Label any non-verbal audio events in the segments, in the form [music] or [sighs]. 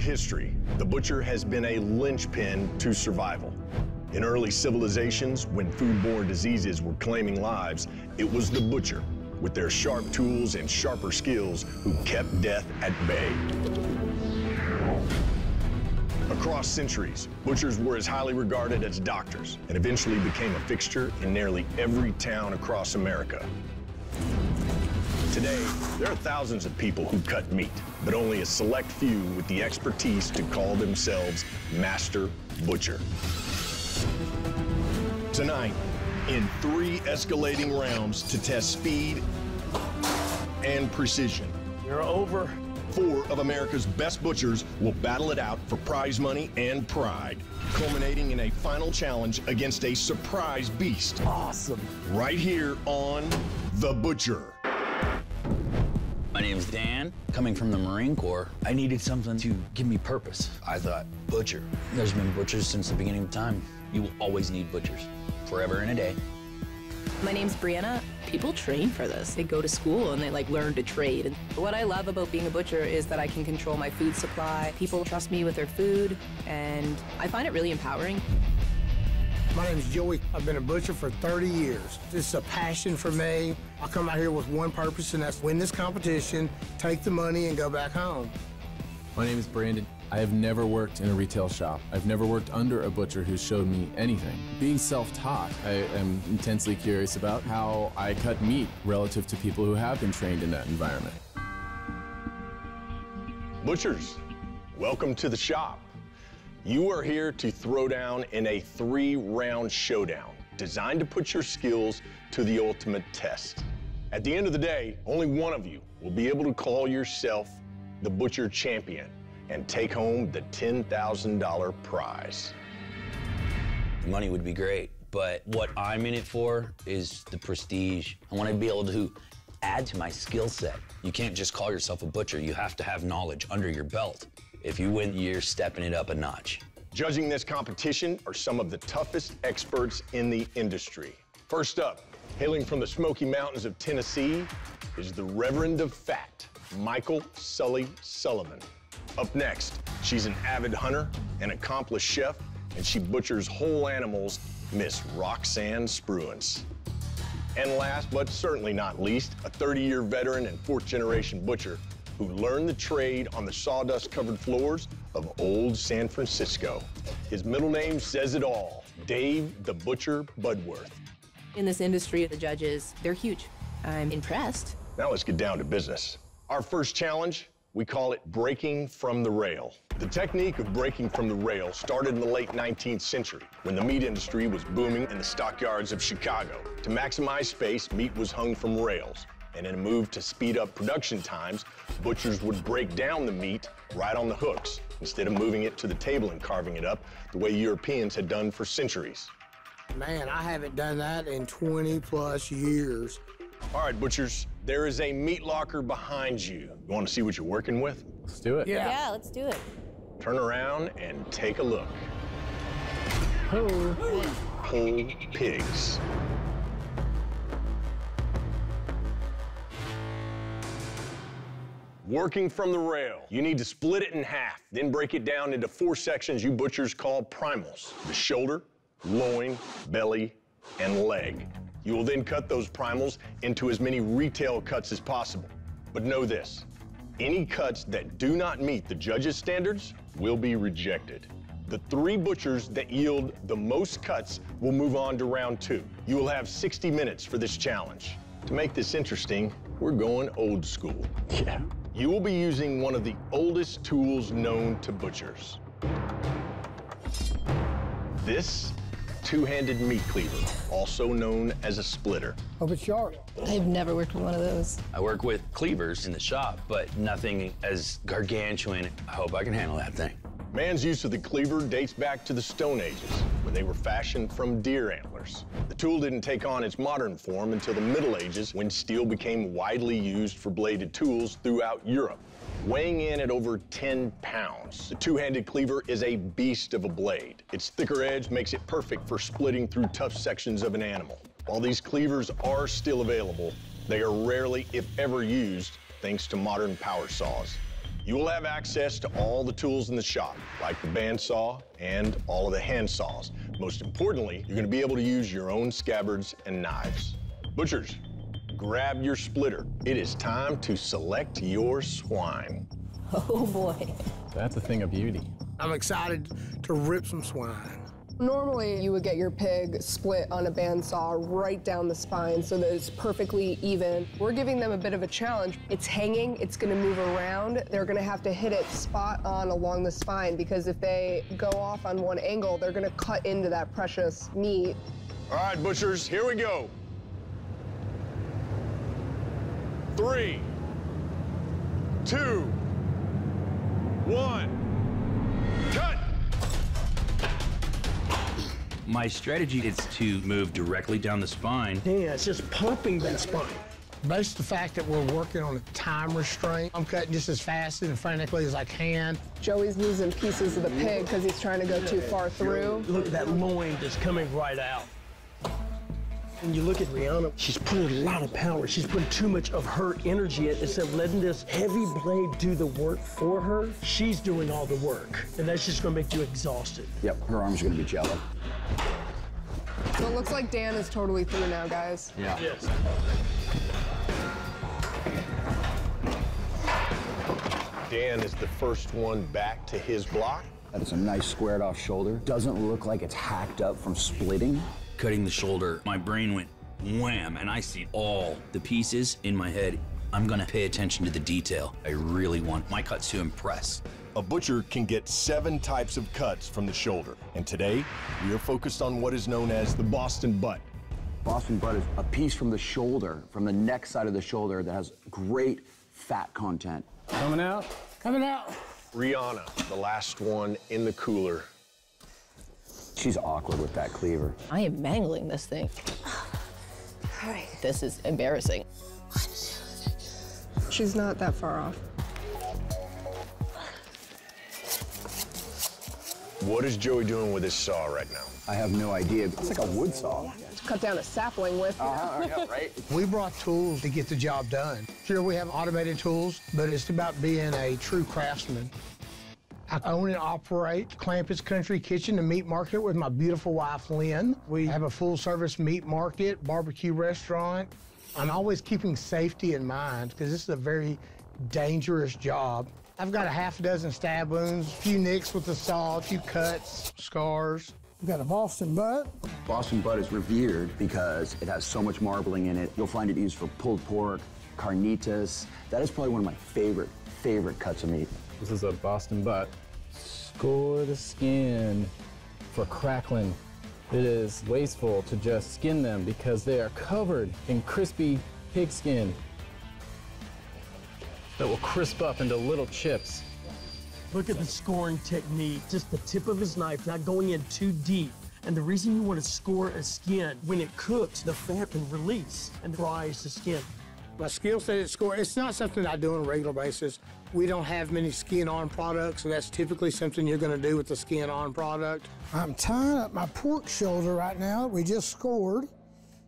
History, the butcher has been a linchpin to survival. In early civilizations, when foodborne diseases were claiming lives, it was the butcher, with their sharp tools and sharper skills, who kept death at bay. Across centuries, butchers were as highly regarded as doctors and eventually became a fixture in nearly every town across America. Today, there are thousands of people who cut meat, but only a select few with the expertise to call themselves Master Butcher. Tonight, in three escalating rounds to test speed and precision. You're over. Four of America's best butchers will battle it out for prize money and pride, culminating in a final challenge against a surprise beast. Awesome. Right here on The Butcher. My name's Dan. Coming from the Marine Corps, I needed something to give me purpose. I thought, butcher. There's been butchers since the beginning of time. You will always need butchers, forever and a day. My name's Brianna. People train for this. They go to school and they like learn to trade. And what I love about being a butcher is that I can control my food supply. People trust me with their food, and I find it really empowering. My name's Joey. I've been a butcher for 30 years. It's a passion for me. I come out here with one purpose, and that's win this competition, take the money, and go back home. My name is Brandon. I have never worked in a retail shop. I've never worked under a butcher who showed me anything. Being self-taught, I am intensely curious about how I cut meat relative to people who have been trained in that environment. Butchers, welcome to the shop. You are here to throw down in a three-round showdown designed to put your skills to the ultimate test. At the end of the day, only one of you will be able to call yourself the Butcher Champion and take home the $10,000 prize. The money would be great, but what I'm in it for is the prestige. I want to be able to add to my skill set. You can't just call yourself a butcher. You have to have knowledge under your belt. If you win, you're stepping it up a notch. Judging this competition are some of the toughest experts in the industry. First up, hailing from the Smoky Mountains of Tennessee, is the Reverend of Fat, Michael Sully Sullivan. Up next, she's an avid hunter, an accomplished chef, and she butchers whole animals, Miss Roxanne Spruance. And last, but certainly not least, a 30-year veteran and fourth-generation butcher who learned the trade on the sawdust-covered floors of old San Francisco. His middle name says it all, Dave the Butcher Budworth. In this industry, of the judges, they're huge. I'm impressed. Now let's get down to business. Our first challenge, we call it breaking from the rail. The technique of breaking from the rail started in the late 19th century when the meat industry was booming in the stockyards of Chicago. To maximize space, meat was hung from rails. And in a move to speed up production times, butchers would break down the meat right on the hooks instead of moving it to the table and carving it up the way Europeans had done for centuries. Man, I haven't done that in 20 plus years. All right, butchers, there is a meat locker behind you. You want to see what you're working with? Let's do it. Yeah, yeah let's do it. Turn around and take a look. Oh. Whole pigs. Working from the rail, you need to split it in half, then break it down into four sections you butchers call primals the shoulder, loin, belly, and leg. You will then cut those primals into as many retail cuts as possible. But know this any cuts that do not meet the judges' standards will be rejected. The three butchers that yield the most cuts will move on to round two. You will have 60 minutes for this challenge. To make this interesting, we're going old school. Yeah. You will be using one of the oldest tools known to butchers. This two-handed meat cleaver, also known as a splitter. Oh, hope it's sharp. I've never worked with one of those. I work with cleavers in the shop, but nothing as gargantuan. I hope I can handle that thing. Man's use of the cleaver dates back to the Stone Ages, when they were fashioned from deer antlers. The tool didn't take on its modern form until the Middle Ages, when steel became widely used for bladed tools throughout Europe. Weighing in at over 10 pounds, the two-handed cleaver is a beast of a blade. Its thicker edge makes it perfect for splitting through tough sections of an animal. While these cleavers are still available, they are rarely, if ever, used thanks to modern power saws. You will have access to all the tools in the shop, like the bandsaw and all of the hand saws. Most importantly, you're gonna be able to use your own scabbards and knives. Butchers, grab your splitter. It is time to select your swine. Oh boy. That's a thing of beauty. I'm excited to rip some swine. Normally, you would get your pig split on a bandsaw right down the spine so that it's perfectly even. We're giving them a bit of a challenge. It's hanging, it's gonna move around. They're gonna have to hit it spot on along the spine because if they go off on one angle, they're gonna cut into that precious meat. All right, butchers, here we go. Three, two, one, My strategy is to move directly down the spine. Yeah, it's just pumping that spine. Based on the fact that we're working on a time restraint, I'm cutting just as fast and frantically as I can. Joey's losing pieces of the pig because he's trying to go too far through. Look at that loin that's coming right out. When you look at Brianna, she's putting a lot of power. She's putting too much of her energy in instead of letting this heavy blade do the work for her. She's doing all the work, and that's just gonna make you exhausted. Yep, her arms are gonna be jello. So it looks like Dan is totally through now, guys. Yeah. Yes. Dan is the first one back to his block. That is a nice squared off shoulder. Doesn't look like it's hacked up from splitting. Cutting the shoulder, my brain went wham, and I see all the pieces in my head. I'm gonna pay attention to the detail. I really want my cuts to impress. A butcher can get seven types of cuts from the shoulder. And today, we are focused on what is known as the Boston butt. Boston butt is a piece from the shoulder, from the neck side of the shoulder that has great fat content. Coming out. Coming out. Brianna, the last one in the cooler. She's awkward with that cleaver. I am mangling this thing. [sighs] This is embarrassing. She's not that far off. What is Joey doing with his saw right now? I have no idea. It's like a wood saw. Cut down a sapling with. Uh-huh, yeah, right? [laughs] We brought tools to get the job done. Sure, we have automated tools, but it's about being a true craftsman. I own and operate Clampett's Country Kitchen, the meat market, with my beautiful wife, Lynn. We have a full-service meat market, barbecue restaurant. I'm always keeping safety in mind because this is a very dangerous job. I've got a half a dozen stab wounds, a few nicks with the saw, a few cuts, scars. We got a Boston butt. Boston butt is revered because it has so much marbling in it. You'll find it used for pulled pork, carnitas. That is probably one of my favorite, favorite cuts of meat. This is a Boston butt. Score the skin for crackling. It is wasteful to just skin them because they are covered in crispy pig skin that will crisp up into little chips. Look at the scoring technique, just the tip of his knife, not going in too deep. And the reason you want to score a skin, when it cooks, the fat can release and dries the skin. My skill set at score, it's not something I do on a regular basis. We don't have many skin-on products, and that's typically something you're gonna do with the skin-on product. I'm tying up my pork shoulder right now that we just scored.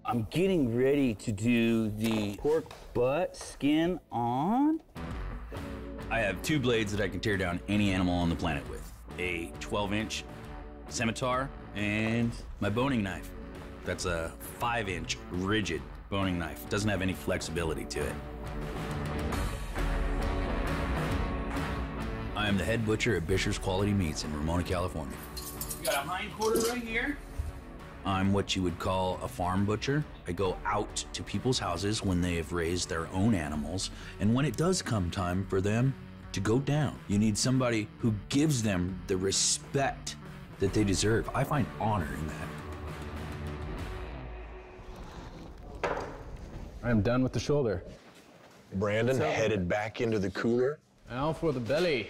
I'm getting ready to do the pork butt skin on. I have two blades that I can tear down any animal on the planet with a 12 inch scimitar and my boning knife. That's a 5 inch rigid boning knife. Doesn't have any flexibility to it. I am the head butcher at Bisher's Quality Meats in Ramona, California. We got a hind quarter right here. I'm what you would call a farm butcher. I go out to people's houses when they have raised their own animals, and when it does come time for them to go down, you need somebody who gives them the respect that they deserve. I find honor in that. I am done with the shoulder. Brandon headed back into the cooler. Now for the belly.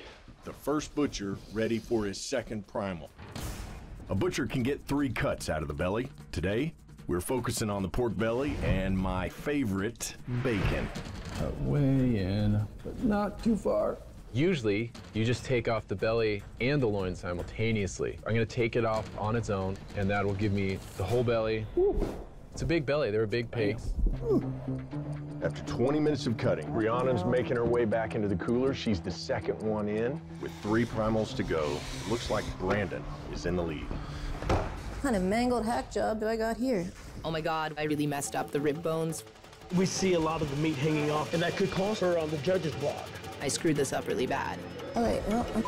The first butcher ready for his second primal. A butcher can get three cuts out of the belly. Today, we're focusing on the pork belly and my favorite, bacon. Cut way in, but not too far. Usually, you just take off the belly and the loin simultaneously. I'm gonna take it off on its own, and that will give me the whole belly It's a big belly. They're a big pig. After 20 minutes of cutting, Brianna's making her way back into the cooler. She's the second one in. With three primals to go, it looks like Brandon is in the lead. What kind of mangled hack job do I got here? Oh my God, I really messed up the rib bones. We see a lot of the meat hanging off, and that could cost her on the judge's block. I screwed this up really bad. All right, well, I'm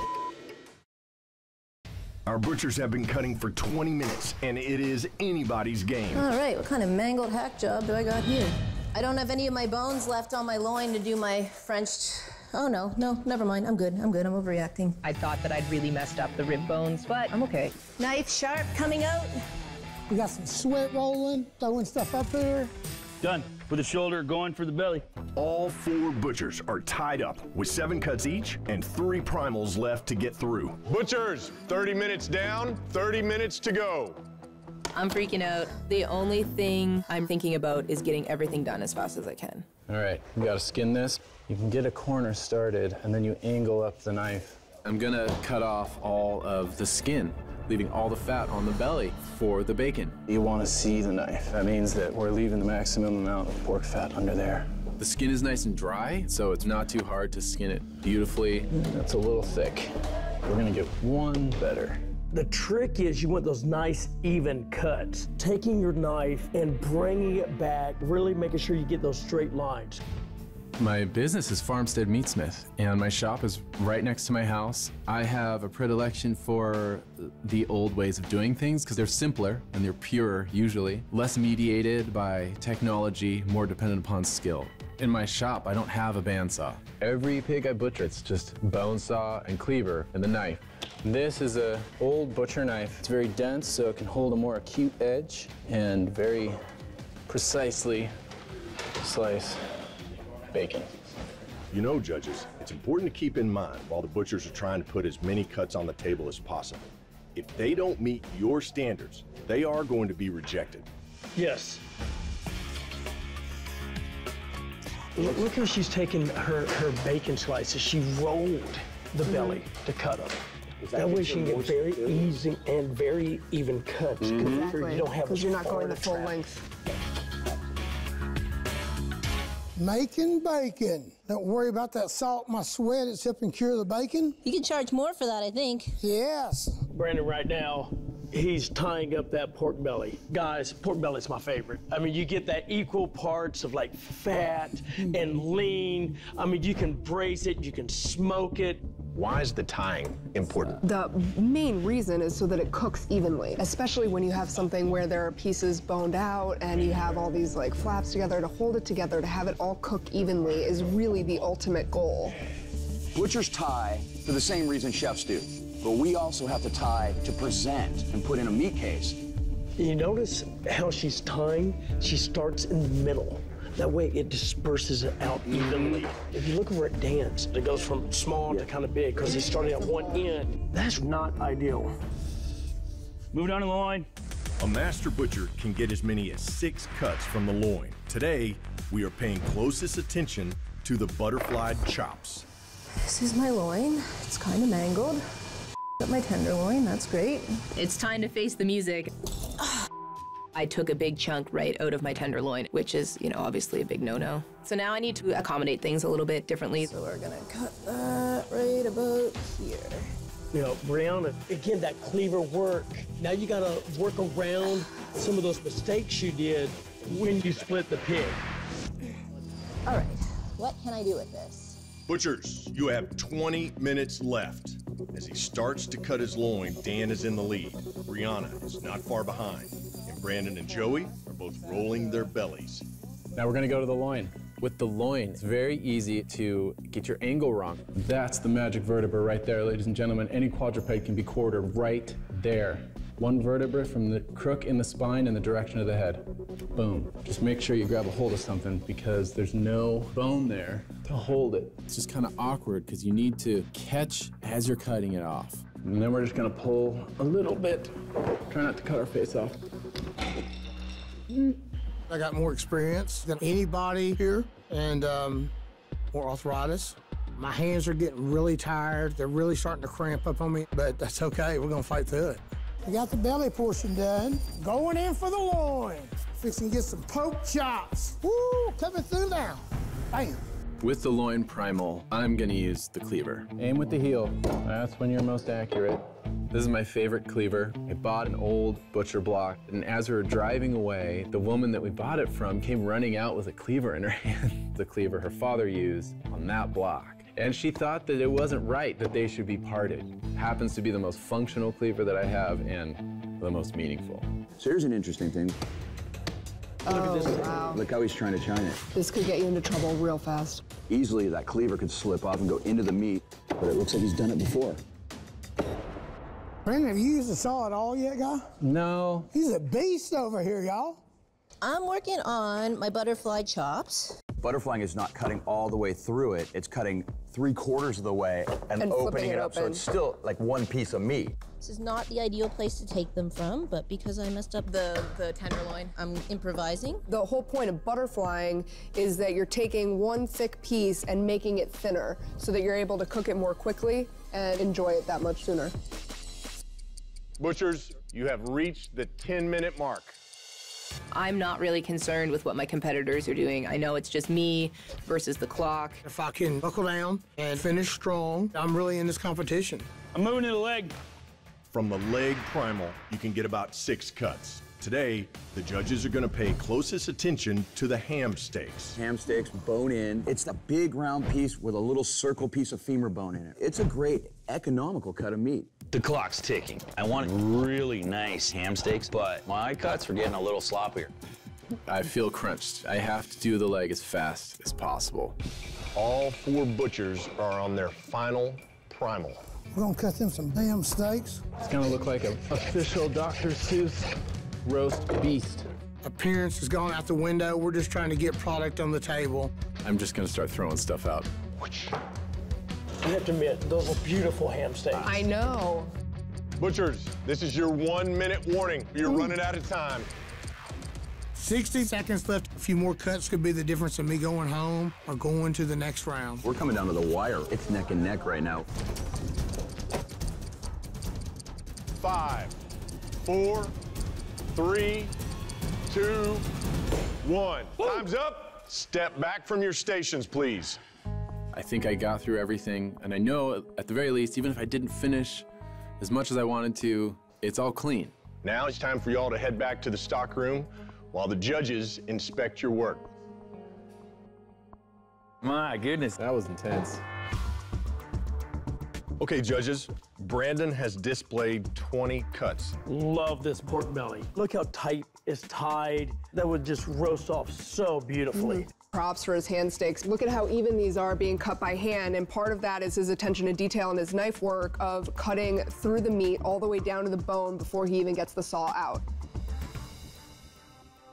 Our butchers have been cutting for 20 minutes, and it is anybody's game. all right. What kind of mangled hack job do I got here? I don't have any of my bones left on my loin to do my French. Oh no, no, never mind. I'm good. I'm good. I'm overreacting. I thought that I'd really messed up the rib bones, but I'm okay. Knife sharp coming out. We got some sweat rolling, throwing stuff up there. Done. With the shoulder going for the belly. All four butchers are tied up with seven cuts each and three primals left to get through. Butchers, 30 minutes down, 30 minutes to go. I'm freaking out. The only thing I'm thinking about is getting everything done as fast as I can. All right, you gotta skin this. You can get a corner started, and then you angle up the knife. I'm gonna cut off all of the skin, leaving all the fat on the belly for the bacon. You wanna see the knife. That means that we're leaving the maximum amount of pork fat under there. The skin is nice and dry, so it's not too hard to skin it beautifully. That's a little thick. We're gonna get one better. The trick is you want those nice, even cuts. Taking your knife and bringing it back, really making sure you get those straight lines. My business is Farmstead Meatsmith, and my shop is right next to my house. I have a predilection for the old ways of doing things because they're simpler and they're purer, usually, less mediated by technology, more dependent upon skill. In my shop, I don't have a bandsaw. Every pig I butcher, it's just bone saw and cleaver and the knife. This is a old butcher knife. It's very dense, so it can hold a more acute edge and very precisely slice bacon. You know, judges, it's important to keep in mind while the butchers are trying to put as many cuts on the table as possible. If they don't meet your standards, they are going to be rejected. Yes. Look, look how she's taken her, her bacon slices. She rolled the mm-hmm. belly to cut them. That, way she can get very easy and very even cuts. 'cause mm-hmm. You don't have Because you're not going the full trap. length. Making bacon. Don't worry about that salt in my sweat. It's helping cure the bacon. You can charge more for that, I think. Yes. Brandon, right now, he's tying up that pork belly. Guys, pork belly's my favorite. I mean, you get that equal parts of like fat and lean. I mean, you can braise it, you can smoke it. Why is the tying important? The main reason is so that it cooks evenly, especially when you have something where there are pieces boned out and you have all these like flaps together to hold it together, to have it all cook evenly is really the ultimate goal. Butchers tie for the same reason chefs do, but we also have to tie to present and put in a meat case. You notice how she's tying? She starts in the middle. That way it disperses it out evenly. If you look over at Dan's, it goes from small to kind of big because he's started at one end. That's not ideal. Moving on to the loin. A master butcher can get as many as six cuts from the loin. Today, we are paying closest attention to the butterfly chops. This is my loin. It's kind of mangled. Got my tenderloin. That's great. It's time to face the music. I took a big chunk right out of my tenderloin, which is, you know, obviously a big no-no. So now I need to accommodate things a little bit differently. So we're gonna cut that right about here. You know, Brianna, again, that cleaver work. Now you gotta work around some of those mistakes you did when you split the pig. All right. What can I do with this? Butchers, you have 20 minutes left. As he starts to cut his loin, Dan is in the lead. Brianna is not far behind. And Brandon and Joey are both rolling their bellies. Now we're gonna go to the loin. With the loin, it's very easy to get your angle wrong. That's the magic vertebra right there, ladies and gentlemen. Any quadruped can be quartered right there. One vertebra from the crook in the spine in the direction of the head. Boom. Just make sure you grab a hold of something because there's no bone there to hold it. It's just kind of awkward because you need to catch as you're cutting it off. And then we're just gonna pull a little bit. Try not to cut our face off. I got more experience than anybody here and um, more arthritis. My hands are getting really tired. They're really starting to cramp up on me, but that's okay. We're going to fight through it. We got the belly portion done. Going in for the loin. Fixing to get some pork chops. Woo, coming through now. Bam. With the loin primal, I'm gonna use the cleaver. Aim with the heel. That's when you're most accurate. This is my favorite cleaver. I bought an old butcher block, and as we were driving away, the woman that we bought it from came running out with a cleaver in her [laughs] hand. the cleaver her father used on that block. And she thought that it wasn't right that they should be parted. Happens to be the most functional cleaver that I have and the most meaningful. So here's an interesting thing. Oh, wow. Look how he's trying to chine it. This could get you into trouble real fast. Easily, that cleaver could slip off and go into the meat, but it looks like he's done it before. Brandon, have you used a saw at all yet, guy? No. He's a beast over here, y'all. I'm working on my butterfly chops. Butterflying is not cutting all the way through it. It's cutting three quarters of the way and, And opening it it up. So it's still like one piece of meat. This is not the ideal place to take them from, but because I messed up the, the tenderloin, I'm improvising. The whole point of butterflying is that you're taking one thick piece and making it thinner so that you're able to cook it more quickly and enjoy it that much sooner. Butchers, you have reached the 10 minute mark. I'm not really concerned with what my competitors are doing. I know it's just me versus the clock. If I can buckle down and finish strong, I'm really in this competition. I'm moving to the leg. From the leg primal, you can get about six cuts. Today, the judges are going to pay closest attention to the ham steaks. Ham steaks, bone in. It's a big round piece with a little circle piece of femur bone in it. It's a great economical cut of meat. The clock's ticking. I want really nice ham steaks, but my cuts are getting a little sloppier. I feel crunched. I have to do the leg as fast as possible. All four butchers are on their final primal. We're gonna cut them some damn steaks. It's gonna look like an official Dr. Seuss roast beast. Appearance has gone out the window. We're just trying to get product on the table. I'm just gonna start throwing stuff out. I have to admit, those are beautiful ham steaks. I know. Butchers, this is your one minute warning. You're running out of time. 60 seconds left. A few more cuts could be the difference of me going home or going to the next round. We're coming down to the wire. It's neck and neck right now. Five, four, three, two, one. Time's up. Step back from your stations, please. I think I got through everything, and I know at the very least, even if I didn't finish as much as I wanted to, it's all clean. Now it's time for y'all to head back to the stock room while the judges inspect your work. My goodness. That was intense. Okay, judges, Brandon has displayed 20 cuts. Love this pork belly. Look how tight it's tied. That would just roast off so beautifully. Props for his ham steaks. Look at how even these are being cut by hand, and part of that is his attention to detail and his knife work of cutting through the meat all the way down to the bone before he even gets the saw out.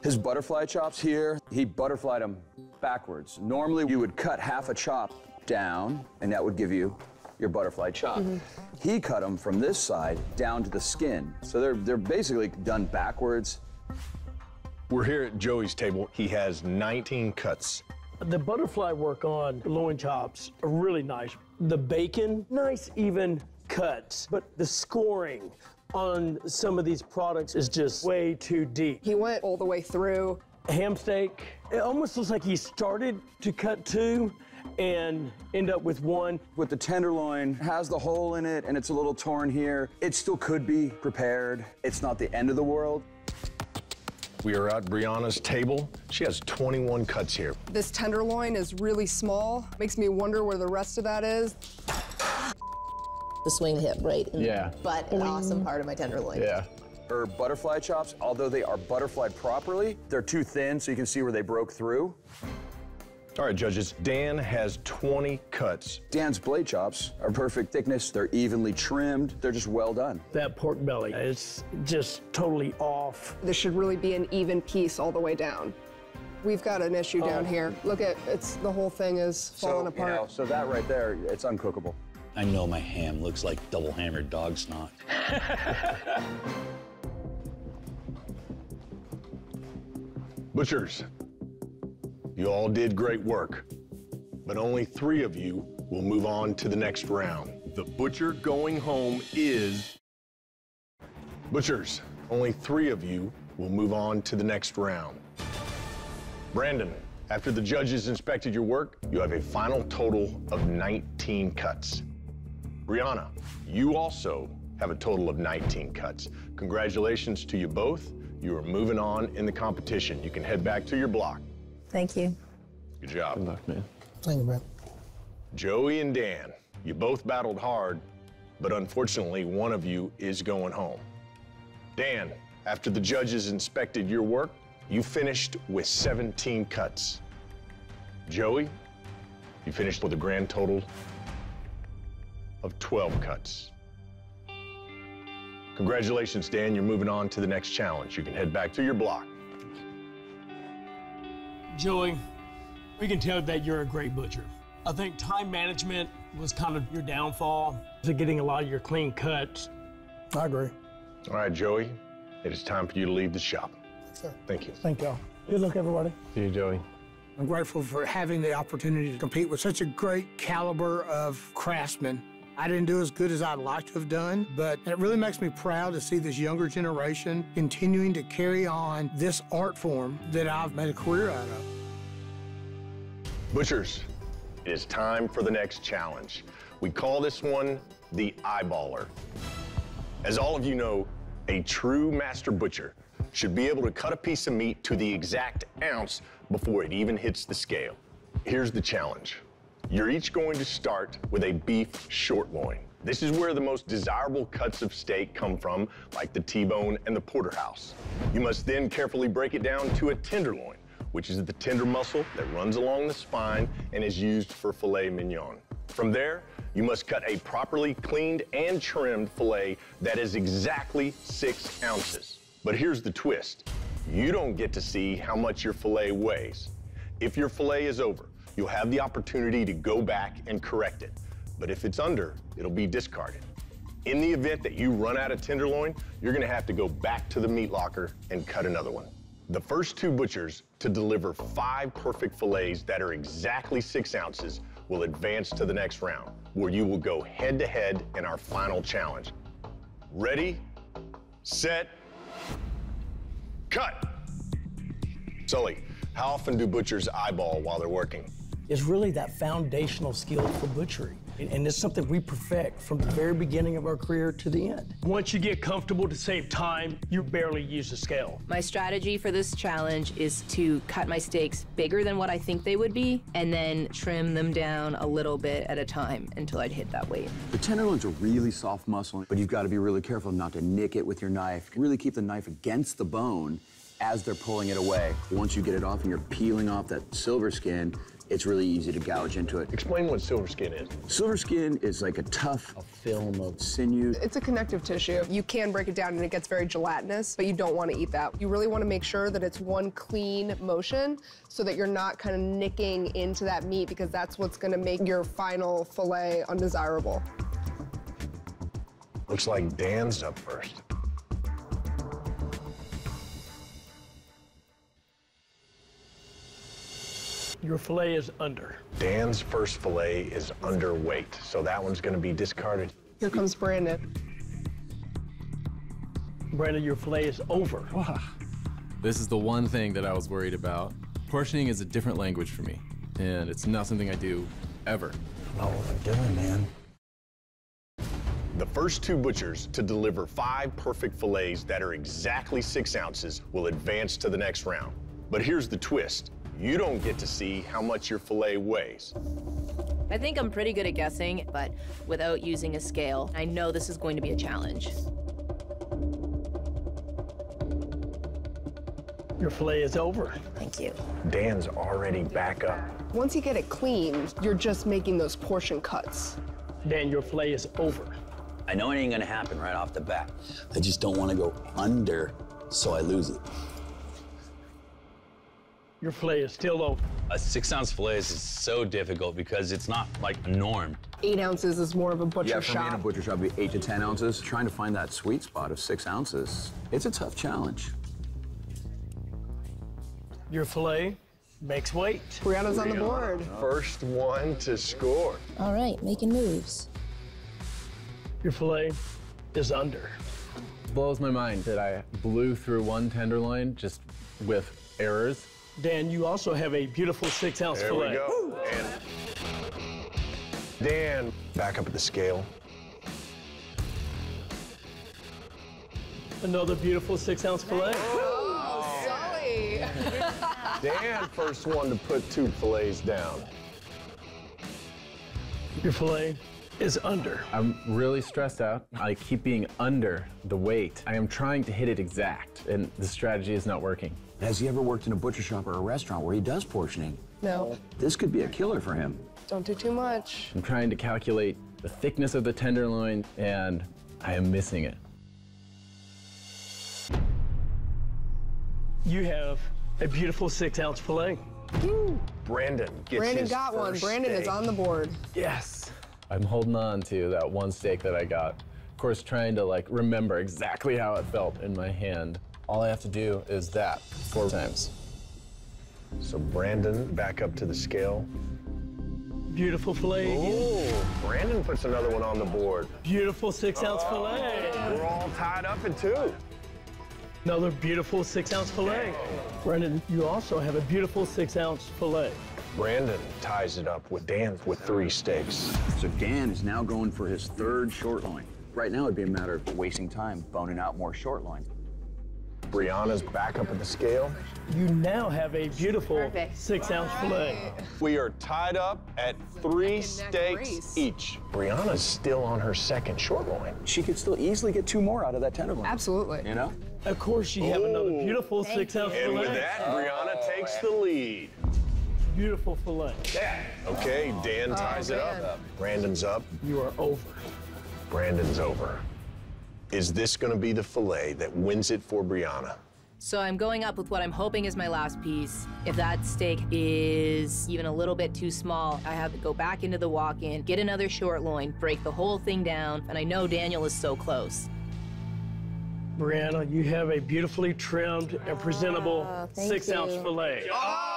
His butterfly chops here, he butterflied them backwards. Normally, you would cut half a chop down, and that would give you your butterfly chop. Mm-hmm. He cut them from this side down to the skin. So they're, they're basically done backwards. We're here at Joey's table. He has 19 cuts. The butterfly work on loin chops are really nice. The bacon, nice even cuts, but the scoring on some of these products is just way too deep. He went all the way through. Ham steak, it almost looks like he started to cut two and end up with one. With the tenderloin, has the hole in it and it's a little torn here. It still could be prepared. It's not the end of the world. We are at Brianna's table. She has 21 cuts here. This tenderloin is really small. Makes me wonder where the rest of that is. The swing hip, right? in the Butt, an awesome part of my tenderloin. Yeah. Her butterfly chops, although they are butterflied properly, they're too thin so you can see where they broke through. All right, judges, Dan has 20 cuts. Dan's blade chops are perfect thickness. They're evenly trimmed. They're just well done. That pork belly is just totally off. This should really be an even piece all the way down. We've got an issue down Oh. here. Look at it's the whole thing is falling so, apart. You know, so that right there, it's uncookable. I know my ham looks like double hammered dog snot. [laughs] Butchers, you all did great work, but only three of you will move on to the next round. The butcher going home is. Butchers, only three of you we'll move on to the next round. Brandon, after the judges inspected your work, you have a final total of 19 cuts. Brianna, you also have a total of 19 cuts. Congratulations to you both. You are moving on in the competition. You can head back to your block. Thank you. Good job. Good luck, man. Thank you, Brent. Joey and Dan, you both battled hard, but unfortunately, one of you is going home. Dan, after the judges inspected your work, you finished with 17 cuts. Joey, you finished with a grand total of 12 cuts. Congratulations, Dan. You're moving on to the next challenge. You can head back to your block. Joey, we can tell that you're a great butcher. I think time management was kind of your downfall to getting a lot of your clean cuts. I agree. All right, Joey, it is time for you to leave the shop. Sir. Thank you. Thank y'all. Good luck, everybody. See you, Joey. I'm grateful for having the opportunity to compete with such a great caliber of craftsmen. I didn't do as good as I'd like to have done, but it really makes me proud to see this younger generation continuing to carry on this art form that I've made a career out of. Butchers, it is time for the next challenge. We call this one the eyeballer. As all of you know, a true master butcher should be able to cut a piece of meat to the exact ounce before it even hits the scale. Here's the challenge. You're each going to start with a beef short loin. This is where the most desirable cuts of steak come from, like the T-bone and the porterhouse. You must then carefully break it down to a tenderloin, which is the tender muscle that runs along the spine and is used for filet mignon. From there, you must cut a properly cleaned and trimmed filet that is exactly six ounces. But here's the twist. You don't get to see how much your filet weighs. If your filet is over, you'll have the opportunity to go back and correct it. But if it's under, it'll be discarded. In the event that you run out of tenderloin, you're gonna have to go back to the meat locker and cut another one. The first two butchers to deliver five perfect fillets that are exactly six ounces will advance to the next round, where you will go head to head in our final challenge. Ready, set, cut. Sully, how often do butchers eyeball while they're working? It's really that foundational skill for butchery. And- And it's something we perfect from the very beginning of our career to the end. Once you get comfortable to save time, you barely use the scale. My strategy for this challenge is to cut my steaks bigger than what I think they would be and then trim them down a little bit at a time until I'd hit that weight. The tenderloin's a really soft muscle, but you've got to be really careful not to nick it with your knife. Really keep the knife against the bone as they're pulling it away. Once you get it off and you're peeling off that silver skin, it's really easy to gouge into it. Explain what silver skin is. Silver skin is like a tough film of sinew. It's a connective tissue. You can break it down and it gets very gelatinous, but you don't want to eat that. You really want to make sure that it's one clean motion so that you're not kind of nicking into that meat because that's what's going to make your final fillet undesirable. Looks like Dan's up first. Your filet is under. Dan's first fillet is underweight, so that one's gonna be discarded. Here comes Brandon. Brandon, your filet is over. This is the one thing that I was worried about. Portioning is a different language for me, and it's not something I do ever. Know what they're doing, man. The first two butchers to deliver five perfect fillets that are exactly six ounces will advance to the next round. But here's the twist. You don't get to see how much your fillet weighs. I think I'm pretty good at guessing, but without using a scale, I know this is going to be a challenge. Your filet is over. Thank you. Dan's already back up. Once you get it clean, you're just making those portion cuts. Dan, your filet is over. I know it ain't gonna happen right off the bat. I just don't wanna go under so I lose it. Your filet is still over. A six ounce fillet is so difficult because it's not like a norm. Eight ounces is more of a butcher Yeah, for me in a shop. butcher shop, it'd be eight to 10 ounces. Trying to find that sweet spot of six ounces, it's a tough challenge. Your filet makes weight. Brianna's on the board. First one to score. All right, making moves. Your filet is under. blows my mind that I blew through one tenderloin just with errors. Dan, you also have a beautiful six ounce There fillet. we go. And Dan, back up at the scale. Another beautiful six ounce fillet. Oh, Sully. Dan, first one to put two fillets down. Your fillet is under. I'm really stressed out. I keep being under the weight. I am trying to hit it exact, and the strategy is not working. Has he ever worked in a butcher shop or a restaurant where he does portioning? No, This could be a killer for him. don't do too much. I'm trying to calculate the thickness of the tenderloin, and I am missing it. You have a beautiful six ounce fillet. Brandon gets Brandon his got one. first Brandon is on the board. Yes. I'm holding on to that one steak that I got. Of course, trying to like remember exactly how it felt in my hand. All I have to do is that four times. So Brandon, back up to the scale. Beautiful fillet again. Oh, Brandon puts another one on the board. Beautiful six ounce oh, fillet. We're all tied up at two. Another beautiful six ounce fillet. Brandon, you also have a beautiful six ounce fillet. Brandon ties it up with Dan with three steaks. So Dan is now going for his third short loin. Right now, it'd be a matter of wasting time boning out more short loin. Brianna's back up at the scale. You now have a beautiful Perfect. six ounce fillet. We are tied up at three Neck steaks each. Brianna's still on her second short loin. She could still easily get two more out of that tenderloin. Absolutely. You know? Of course, you have another Oh. beautiful six ounce fillet. And with that, Brianna takes the lead. Beautiful fillet. Yeah. Okay, Dan ties it up. Brandon's up. You are over. Brandon's over. Is this going to be the fillet that wins it for Brianna? So I'm going up with what I'm hoping is my last piece. If that steak is even a little bit too small, I have to go back into the walk-in, get another short loin, break the whole thing down, and I know Daniel is so close. Brianna, you have a beautifully trimmed and presentable Ah, thank six ounce fillet. Oh,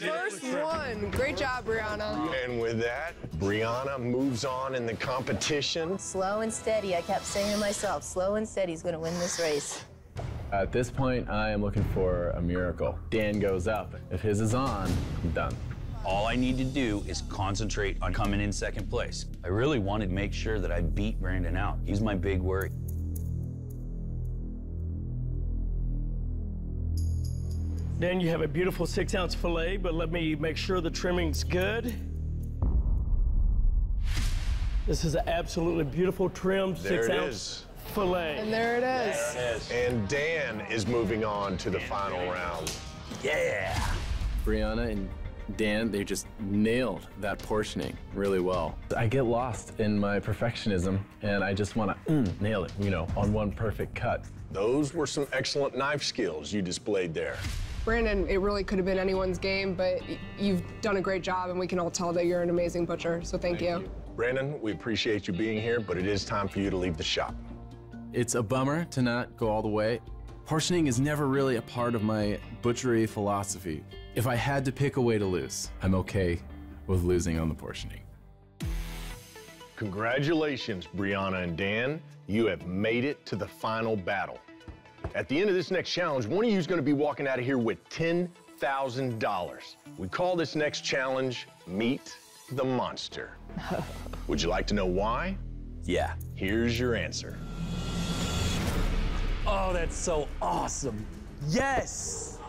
first one. Great job, Brianna. And with that, Brianna moves on in the competition. Slow and steady. I kept saying to myself, slow and steady is going to win this race. At this point, I am looking for a miracle. Dan goes up. If his is on, I'm done. All I need to do is concentrate on coming in second place. I really wanted to make sure that I beat Brandon out. He's my big worry. Then you have a beautiful six ounce fillet, but let me make sure the trimming's good. This is an absolutely beautiful trimmed There six it ounce is. fillet. And there it is. And Dan is moving on to the final round. Yeah! Brianna and Dan, they just nailed that portioning really well. I get lost in my perfectionism, and I just want to mm, nail it, you know, on one perfect cut. Those were some excellent knife skills you displayed there. Brandon, it really could have been anyone's game, but you've done a great job, and we can all tell that you're an amazing butcher. So thank, you. Brandon, we appreciate you being here, but it is time for you to leave the shop. It's a bummer to not go all the way. Portioning is never really a part of my butchery philosophy. If I had to pick a way to lose, I'm okay with losing on the portioning. Congratulations, Brianna and Dan. You have made it to the final battle. At the end of this next challenge, one of you is going to be walking out of here with $10,000. We call this next challenge Meet the Monster. [laughs] Would you like to know why? Yeah. Here's your answer. Oh, that's so awesome. Yes! [laughs]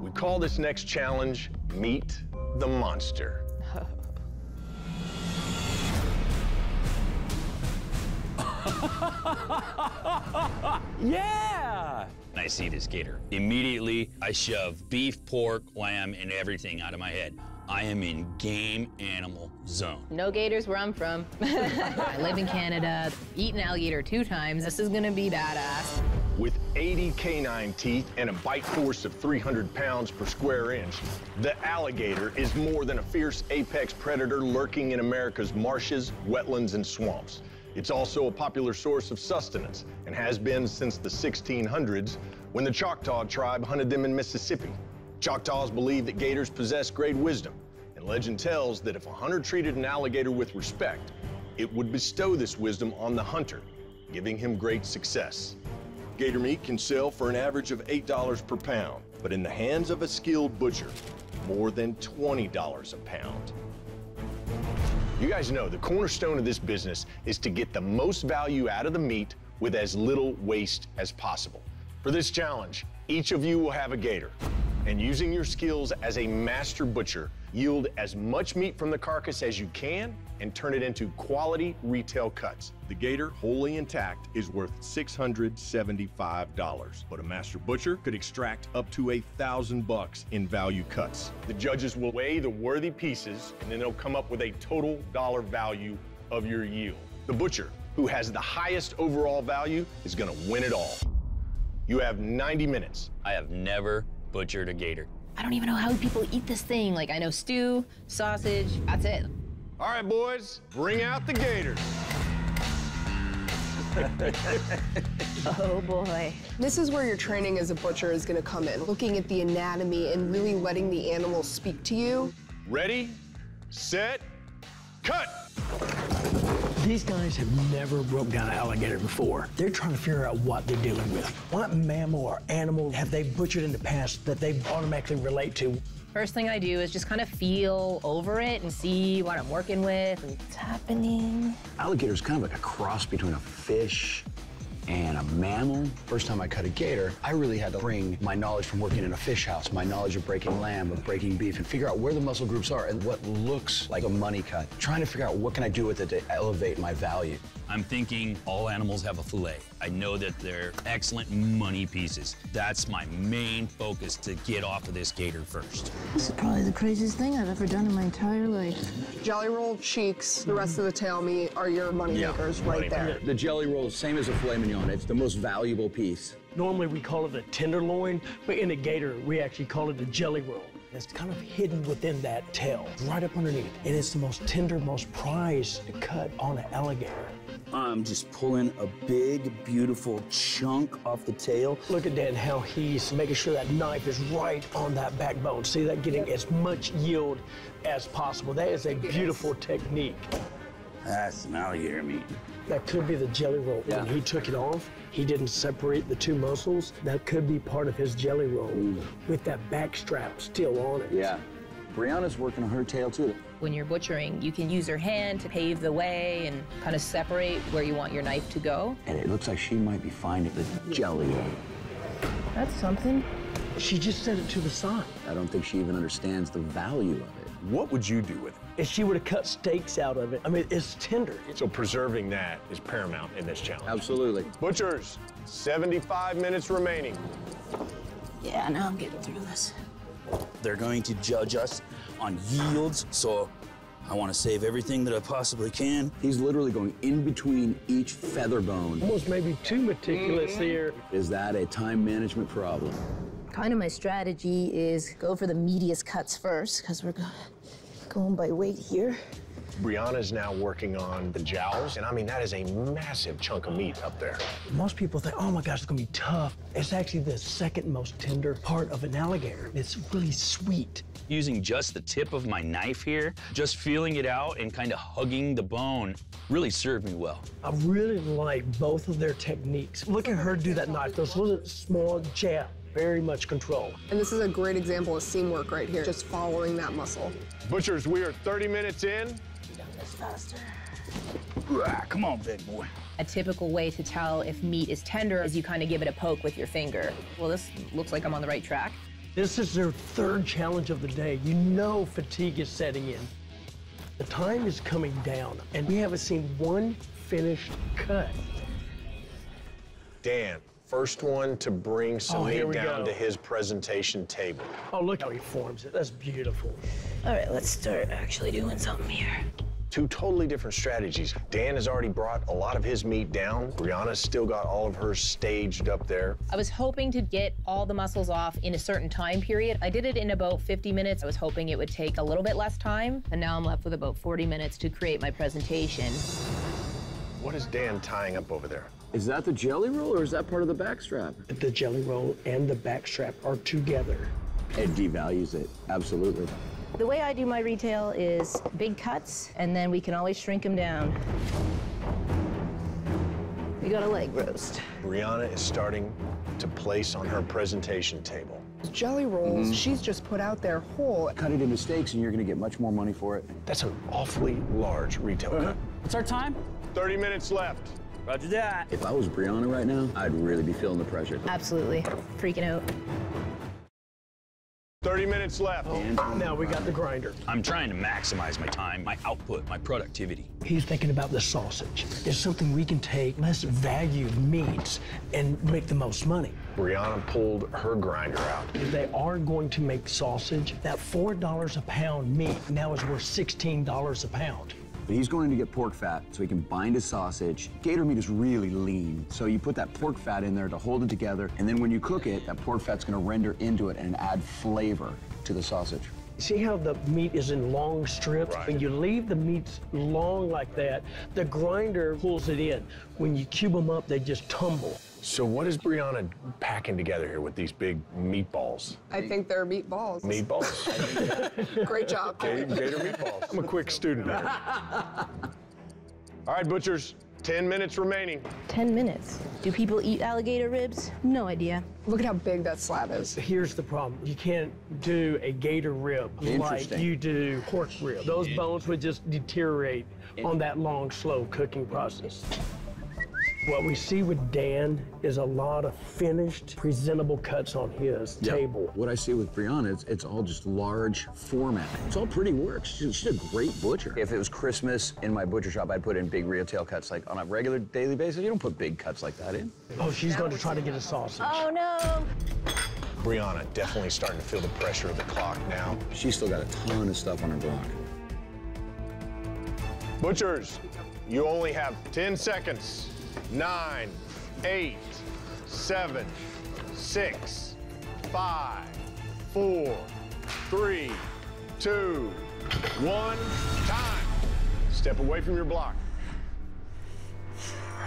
We call this next challenge Meet the Monster. [laughs] yeah! When I see this gator, immediately I shove beef, pork, lamb, and everything out of my head. I am in game animal zone. No gators where I'm from. [laughs] I live in Canada, eaten alligator two times. This is gonna be badass. With 80 canine teeth and a bite force of 300 pounds per square inch, the alligator is more than a fierce apex predator lurking in America's marshes, wetlands, and swamps. It's also a popular source of sustenance and has been since the 1600s when the Choctaw tribe hunted them in Mississippi. Choctaws believe that gators possess great wisdom, and legend tells that if a hunter treated an alligator with respect, it would bestow this wisdom on the hunter, giving him great success. Gator meat can sell for an average of $8 per pound, but in the hands of a skilled butcher, more than $20 a pound. You guys know the cornerstone of this business is to get the most value out of the meat with as little waste as possible. For this challenge, each of you will have a gator, and using your skills as a master butcher, yield as much meat from the carcass as you can and turn it into quality retail cuts. The gator, wholly intact, is worth $675, but a master butcher could extract up to a thousand bucks in value cuts. The judges will weigh the worthy pieces, and then they'll come up with a total dollar value of your yield. The butcher, who has the highest overall value, is gonna win it all. You have 90 minutes. I have never butchered a gator. I don't even know how people eat this thing. Like, I know stew, sausage, that's it. All right, boys, bring out the gators. [laughs] oh boy. This is where your training as a butcher is gonna come in, looking at the anatomy and really letting the animal speak to you. Ready, set, cut! These guys have never broke down an alligator before. They're trying to figure out what they're dealing with. What mammal or animal have they butchered in the past that they automatically relate to? First thing I do is just kind of feel over it and see what I'm working with and what's happening. Alligator's kind of like a cross between a fish and a mammal. First time I cut a gator, I really had to bring my knowledge from working in a fish house, my knowledge of breaking lamb, of breaking beef, and figure out where the muscle groups are and what looks like a money cut. Trying to figure out what can I do with it to elevate my value. I'm thinking all animals have a fillet. I know that they're excellent money pieces. That's my main focus to get off of this gator first. This is probably the craziest thing I've ever done in my entire life. Jelly roll, cheeks, the rest of the tail meat are your money makers right there. The jelly roll is same as a filet mignon. It's the most valuable piece. Normally we call it a tenderloin, but in a gator we actually call it a jelly roll. It's kind of hidden within that tail, right up underneath. And it's the most tender, most prized cut on an alligator. I'm just pulling a big, beautiful chunk off the tail. Look at Dan, how he's making sure that knife is right on that backbone. See that getting as much yield as possible. That is a beautiful technique. That's some alligator meat. That could be the jelly roll. Yeah. When he took it off, he didn't separate the two muscles. That could be part of his jelly roll with that back strap still on it. Yeah. Brianna's working on her tail too. When you're butchering, you can use your hand to pave the way and kind of separate where you want your knife to go. And it looks like she might be finding the jelly. That's something. She just set it to the side. I don't think she even understands the value of it. What would you do with it? If she would have cut steaks out of it, I mean, it's tender. So preserving that is paramount in this challenge. Absolutely. Butchers, 75 minutes remaining. Yeah, now I'm getting through this. They're going to judge us on yields, so I want to save everything that I possibly can. He's literally going in between each feather bone. Almost maybe too meticulous mm-hmm. here. Is that a time management problem? Kind of my strategy is go for the meatiest cuts first, because we're go- going by weight here. Brianna's now working on the jowls, and I mean, that is a massive chunk of meat up there. Most people think, oh my gosh, it's gonna be tough. It's actually the second most tender part of an alligator. It's really sweet. Using just the tip of my knife here, just feeling it out and kind of hugging the bone really served me well. I really like both of their techniques. Look at her do that knife. Those little small jab, very much control. And this is a great example of seam work right here, just following that muscle. Butchers, we are 30 minutes in. Faster. Ah, come on, big boy. A typical way to tell if meat is tender is you kind of give it a poke with your finger. Well, this looks like I'm on the right track. This is their third challenge of the day. You know fatigue is setting in. The time is coming down, and we haven't seen one finished cut. Dan, first one to bring some Oh, meat down go. to his presentation table. Oh, look how he forms it. That's beautiful. All right, let's start actually doing something here. Two totally different strategies. Dan has already brought a lot of his meat down. Brianna's still got all of hers staged up there. I was hoping to get all the muscles off in a certain time period. I did it in about 50 minutes. I was hoping it would take a little bit less time, and now I'm left with about 40 minutes to create my presentation. What is Dan tying up over there? Is that the jelly roll or is that part of the backstrap? The jelly roll and the backstrap are together. It devalues it, absolutely. The way I do my retail is big cuts, and then we can always shrink them down. We got a leg roast. Brianna is starting to place on her presentation table. Jelly rolls, mm-hmm. she's just put out there whole. Cut it into steaks and you're gonna get much more money for it. That's an awfully large retail uh-huh. cut. What's our time? 30 minutes left. Roger that. If I was Brianna right now, I'd really be feeling the pressure. Absolutely. Freaking out. 30 minutes left. Oh. Now we got the grinder. I'm trying to maximize my time, my output, my productivity. He's thinking about the sausage. It's something we can take less valued meats and make the most money. Brianna pulled her grinder out. If they are going to make sausage, that $4 a pound meat now is worth $16 a pound. But he's going to get pork fat so he can bind his sausage. Gator meat is really lean, so you put that pork fat in there to hold it together, and then when you cook it, that pork fat's gonna render into it and add flavor to the sausage. See how the meat is in long strips? Right. When you leave the meats long like that, the grinder pulls it in. When you cube them up, they just tumble. So what is Brianna packing together here with these big meatballs? I think they're meatballs. Meatballs. [laughs] Great job. Gator, Gator meatballs. I'm a quick student here. All right, butchers, 10 minutes remaining. 10 minutes. Do people eat alligator ribs? No idea. Look at how big that slab is. Here's the problem. You can't do a gator rib like you do pork rib. Those bones would just deteriorate on that long, slow cooking process. What we see with Dan is a lot of finished, presentable cuts on his table. What I see with Brianna, it's, it's all just large format. It's all pretty work. She's, she's a great butcher. If it was Christmas in my butcher shop, I'd put in big retail cuts. Like on a regular daily basis, you don't put big cuts like that in. Oh, she's going to try to get a sausage. Oh no! Brianna definitely starting to feel the pressure of the clock now. She's still got a ton of stuff on her block. Butchers, you only have 10 seconds. Nine, eight, seven, six, five, four, three, two, one. Time. Step away from your block.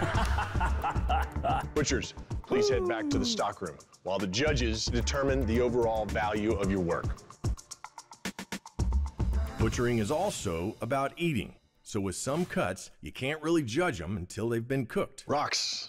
[laughs] Butchers, please head back to the stockroom while the judges determine the overall value of your work. Butchering is also about eating. So with some cuts, you can't really judge them until they've been cooked. Rox,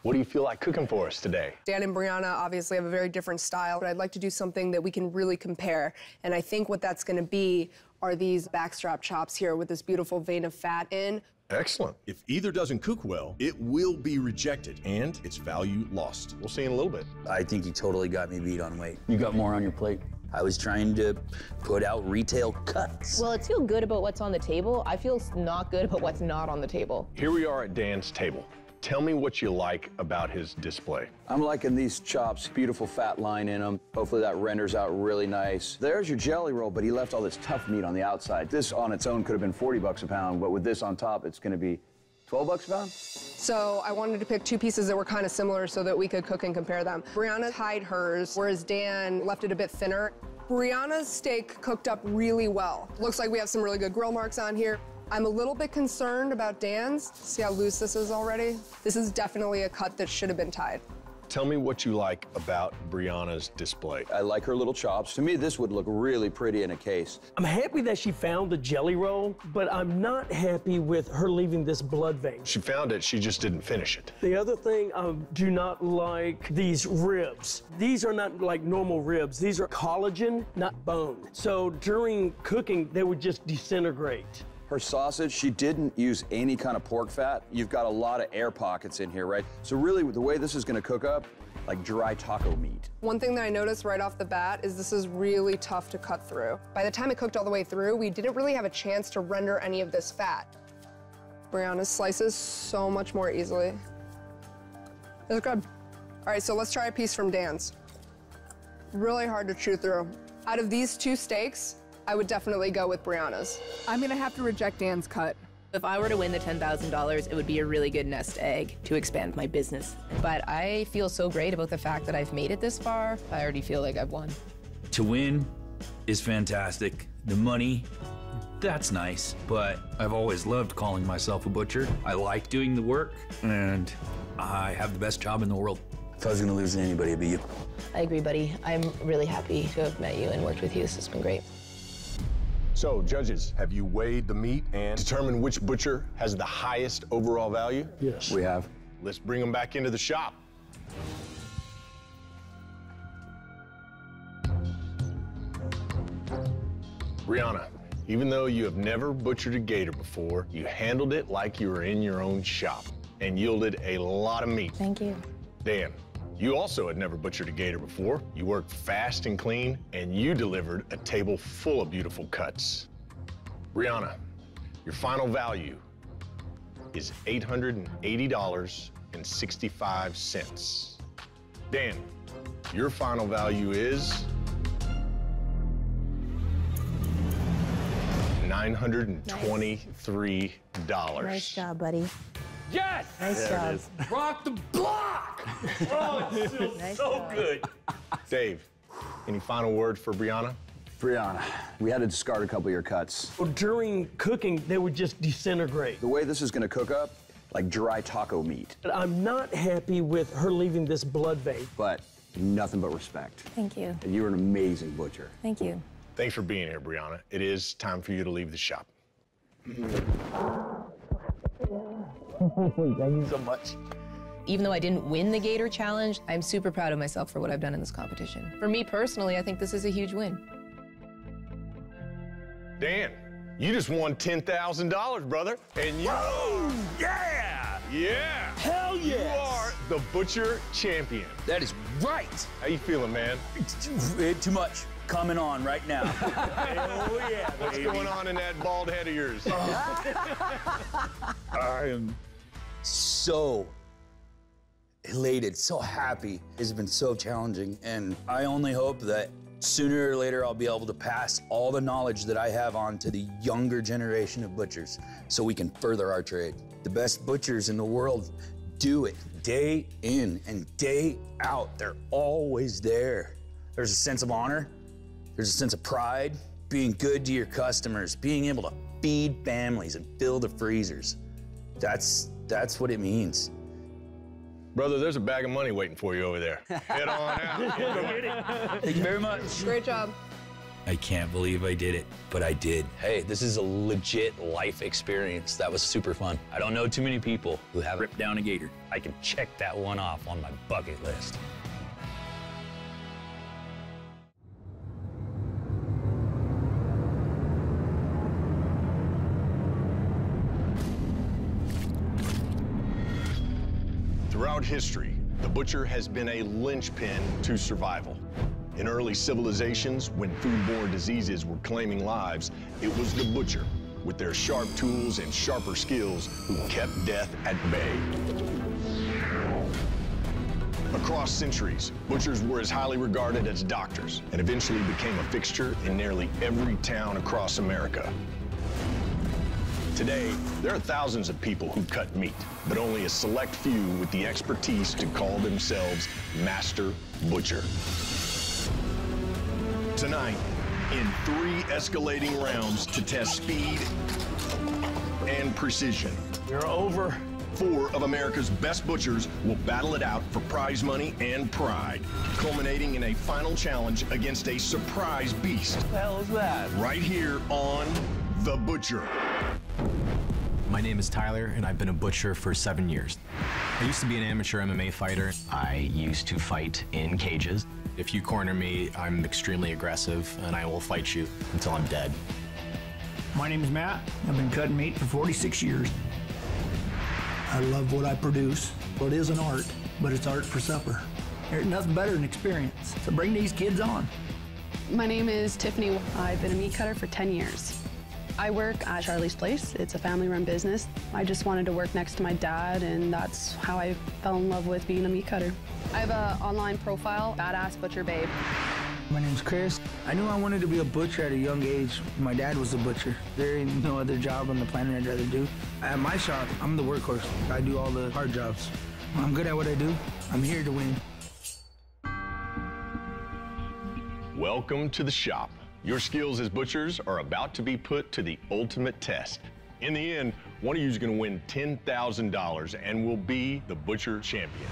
what do you feel like cooking for us today? Dan and Brianna obviously have a very different style, but I'd like to do something that we can really compare. And I think what that's gonna be are these backstrap chops here with this beautiful vein of fat in. Excellent. If either doesn't cook well, it will be rejected and its value lost. We'll see in a little bit. I think you totally got me beat on weight. You got more on your plate. I was trying to put out retail cuts. Well, it's feel good about what's on the table. I feel not good about what's not on the table. Here we are at Dan's table. Tell me what you like about his display. I'm liking these chops, beautiful fat line in them. Hopefully that renders out really nice. There's your jelly roll, but he left all this tough meat on the outside. This on its own could have been 40 bucks a pound, but with this on top, it's gonna be 12 bucks a pound? So I wanted to pick two pieces that were kind of similar so that we could cook and compare them. Brianna tied hers, whereas Dan left it a bit thinner. Brianna's steak cooked up really well. Looks like we have some really good grill marks on here. I'm a little bit concerned about Dan's. See how loose this is already? This is definitely a cut that should have been tied. Tell me what you like about Brianna's display. I like her little chops. To me, this would look really pretty in a case. I'm happy that she found the jelly roll, but I'm not happy with her leaving this blood vein. She found it, she just didn't finish it. The other thing, I do not like these ribs. These are not like normal ribs. These are collagen, not bone. So during cooking, they would just disintegrate. Her sausage, she didn't use any kind of pork fat. You've got a lot of air pockets in here, right? So really, the way this is gonna cook up, like dry taco meat. One thing that I noticed right off the bat is this is really tough to cut through. By the time it cooked all the way through, we didn't really have a chance to render any of this fat. Brianna slices so much more easily. It's good. All right, so let's try a piece from Dan's. Really hard to chew through. Out of these two steaks, I would definitely go with Brianna's. I'm gonna have to reject Dan's cut. If I were to win the $10,000, it would be a really good nest egg to expand my business. But I feel so great about the fact that I've made it this far. I already feel like I've won. To win is fantastic. The money, that's nice. But I've always loved calling myself a butcher. I like doing the work, and I have the best job in the world. If I was gonna lose to anybody, it'd be you. I agree, buddy. I'm really happy to have met you and worked with you. This has been great. So, judges, Have you weighed the meat and determined which butcher has the highest overall value? Yes. We have. Let's bring them back into the shop. Brianna, even though you have never butchered a gator before, you handled it like you were in your own shop and yielded a lot of meat. Thank you. Dan, you also had never butchered a gator before. You worked fast and clean, and you delivered a table full of beautiful cuts. Brianna, your final value is $880.65. Dan, your final value is $923. Nice job, buddy. Yes! Nice job. Rock the block! [laughs] Oh, it feels Nice so job. good. Dave, any final word for Brianna? Brianna, we had to discard a couple of your cuts. Well, during cooking, they would just disintegrate. The way this is gonna cook up, like dry taco meat, And I'm not happy with her leaving this blood vein. but nothing but respect. Thank you. And you're an amazing butcher. Thank you. Thanks for being here, Brianna. It is time for you to leave the shop. Mm-hmm. [laughs] Even though I didn't win the Gator Challenge, I'm super proud of myself for what I've done in this competition. For me personally, I think this is a huge win. Dan, you just won $10,000, brother. And you. Oh, yeah! Yeah! Hell yeah! You are the Butcher Champion. That is right! How you feeling, man? Too, too much coming on right now. [laughs] Hell yeah, What's baby. going on in that bald head of yours? [laughs] I am so elated, so happy. It's been so challenging, and I only hope that sooner or later I'll be able to pass all the knowledge that I have on to the younger generation of butchers so we can further our trade. The best butchers in the world do it day in and day out. They're always there. There's a sense of honor, there's a sense of pride, being good to your customers, being able to feed families and fill the freezers. That's that's what it means. Brother, there's a bag of money waiting for you over there. [laughs] Head on out. [laughs] Thank you very much. Great job. I can't believe I did it, but I did. Hey, this is a legit life experience. That was super fun. I don't know too many people who have Ripped down a gator. I can check that one off on my bucket list. History, the butcher has been a linchpin to survival. In early civilizations, when foodborne diseases were claiming lives, it was the butcher, with their sharp tools and sharper skills, who kept death at bay. Across centuries, butchers were as highly regarded as doctors and eventually became a fixture in nearly every town across America. Today, there are thousands of people who cut meat, but only a select few with the expertise to call themselves Master Butcher. Tonight, in three escalating rounds to test speed and precision, You're over. four of America's best butchers will battle it out for prize money and pride, culminating in a final challenge against a surprise beast. What the hell is that? Right here on The Butcher. My name is Tyler, and I've been a butcher for seven years. I used to be an amateur MMA fighter. I used to fight in cages. If you corner me, I'm extremely aggressive, and I will fight you until I'm dead. My name is Matt. I've been cutting meat for 46 years. I love what I produce. Well, it is an art, but it's art for supper. There's nothing better than experience. So bring these kids on. My name is Tiffany. I've been a meat cutter for 10 years. I work at Charlie's Place. It's a family run business. I just wanted to work next to my dad, and that's how I fell in love with being a meat cutter. I have an online profile, Badass Butcher Babe. My name's Chris. I knew I wanted to be a butcher at a young age. My dad was a butcher. There ain't no other job on the planet I'd rather do. At my shop, I'm the workhorse. I do all the hard jobs. I'm good at what I do. I'm here to win. Welcome to the shop. Your skills as butchers are about to be put to the ultimate test. In the end, one of you is going to win $10,000 and will be the butcher champion.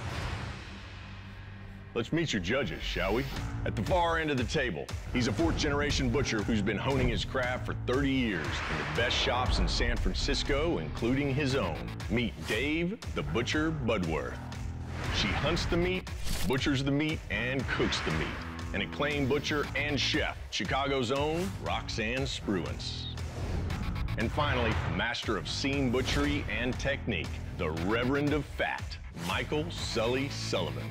Let's meet your judges, shall we? At the far end of the table, he's a fourth generation butcher who's been honing his craft for 30 years in the best shops in San Francisco, including his own. Meet Dave, the Butcher Budworth. She hunts the meat, butchers the meat, and cooks the meat. An acclaimed butcher and chef, Chicago's own Roxanne Spruance. And finally, master of seam butchery and technique, the Reverend of Fat, Michael Sully Sullivan.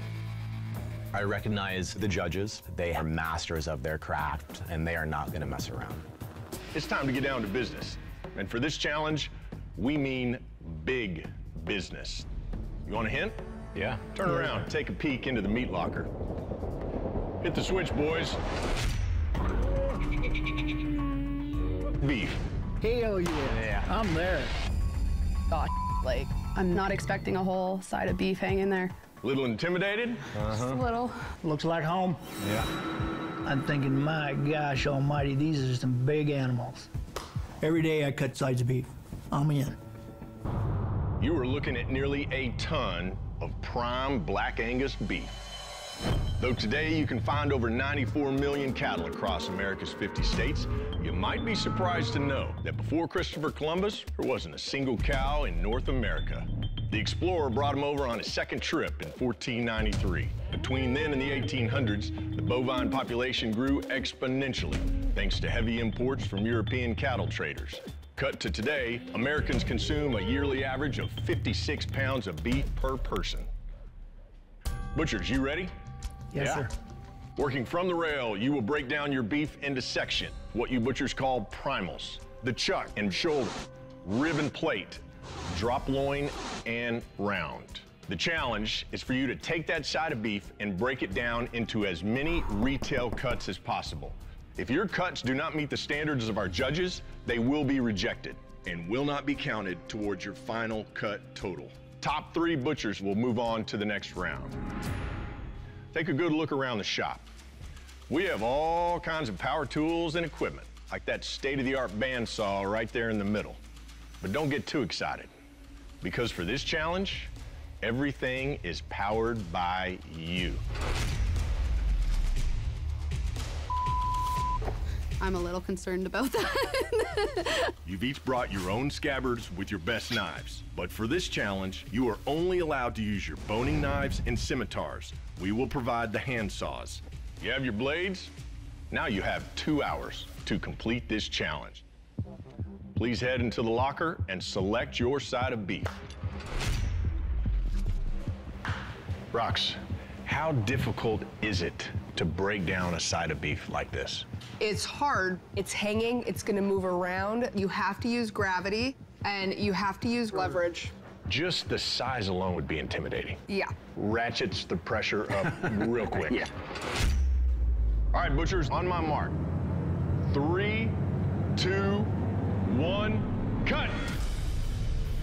I recognize the judges. They are masters of their craft, and they are not going to mess around. It's time to get down to business. And for this challenge, we mean big business. You want a hint? Yeah. Turn around, take a peek into the meat locker. Hit the switch, boys. Beef. Hell yeah. Yeah. I'm there. Gosh, like, I'm not expecting a whole side of beef hanging there. Little intimidated? Uh-huh. Just a little. Looks like home. Yeah. I'm thinking, my gosh almighty, these are some big animals. Every day I cut sides of beef. I'm in. You are looking at nearly a ton of prime Black Angus beef. Though today you can find over 94 million cattle across America's 50 states, you might be surprised to know that before Christopher Columbus, there wasn't a single cow in North America. The explorer brought him over on his second trip in 1493. Between then and the 1800s, the bovine population grew exponentially thanks to heavy imports from European cattle traders. Cut to today, Americans consume a yearly average of 56 pounds of beef per person. Butchers, you ready? Yes, sir. Working from the rail, you will break down your beef into section, what you butchers call primals. The chuck and shoulder, rib and plate, drop loin, and round. The challenge is for you to take that side of beef and break it down into as many retail cuts as possible. If your cuts do not meet the standards of our judges, they will be rejected and will not be counted towards your final cut total. Top three butchers will move on to the next round. Take a good look around the shop. We have all kinds of power tools and equipment, like that state-of-the-art bandsaw right there in the middle. But don't get too excited, because for this challenge, everything is powered by you. I'm a little concerned about that. [laughs] You've each brought your own scabbards with your best knives. But for this challenge, you are only allowed to use your boning knives and scimitars. We will provide the hand saws. You have your blades? Now you have two hours to complete this challenge. Please head into the locker and select your side of beef. Rox, how difficult is it to break down a side of beef like this? It's hard. It's hanging. It's going to move around. You have to use gravity and you have to use leverage. Just the size alone would be intimidating. Yeah. Ratchets the pressure up [laughs] real quick. yeah. All right, butchers, on my mark. Three, two, one, cut!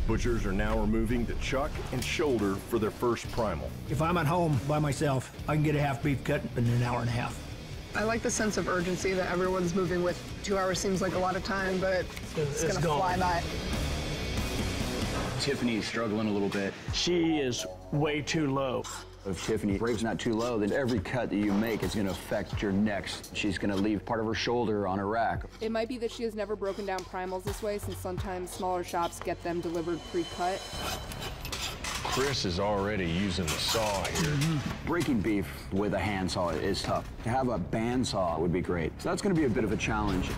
Butchers are now removing the chuck and shoulder for their first primal. If I'm at home by myself, I can get a half beef cut in an hour and a half. I like the sense of urgency that everyone's moving with. Two hours seems like a lot of time, but it's, It's gonna fly gone. By. Tiffany's struggling a little bit. She is way too low. If Tiffany breaks not too low, then every cut that you make is going to affect your next. She's going to leave part of her shoulder on a rack. It might be that she has never broken down primals this way since sometimes smaller shops get them delivered pre-cut. Chris is already using the saw here. Mm-hmm. Breaking beef with a handsaw is tough. To have a bandsaw would be great. So that's going to be a bit of a challenge.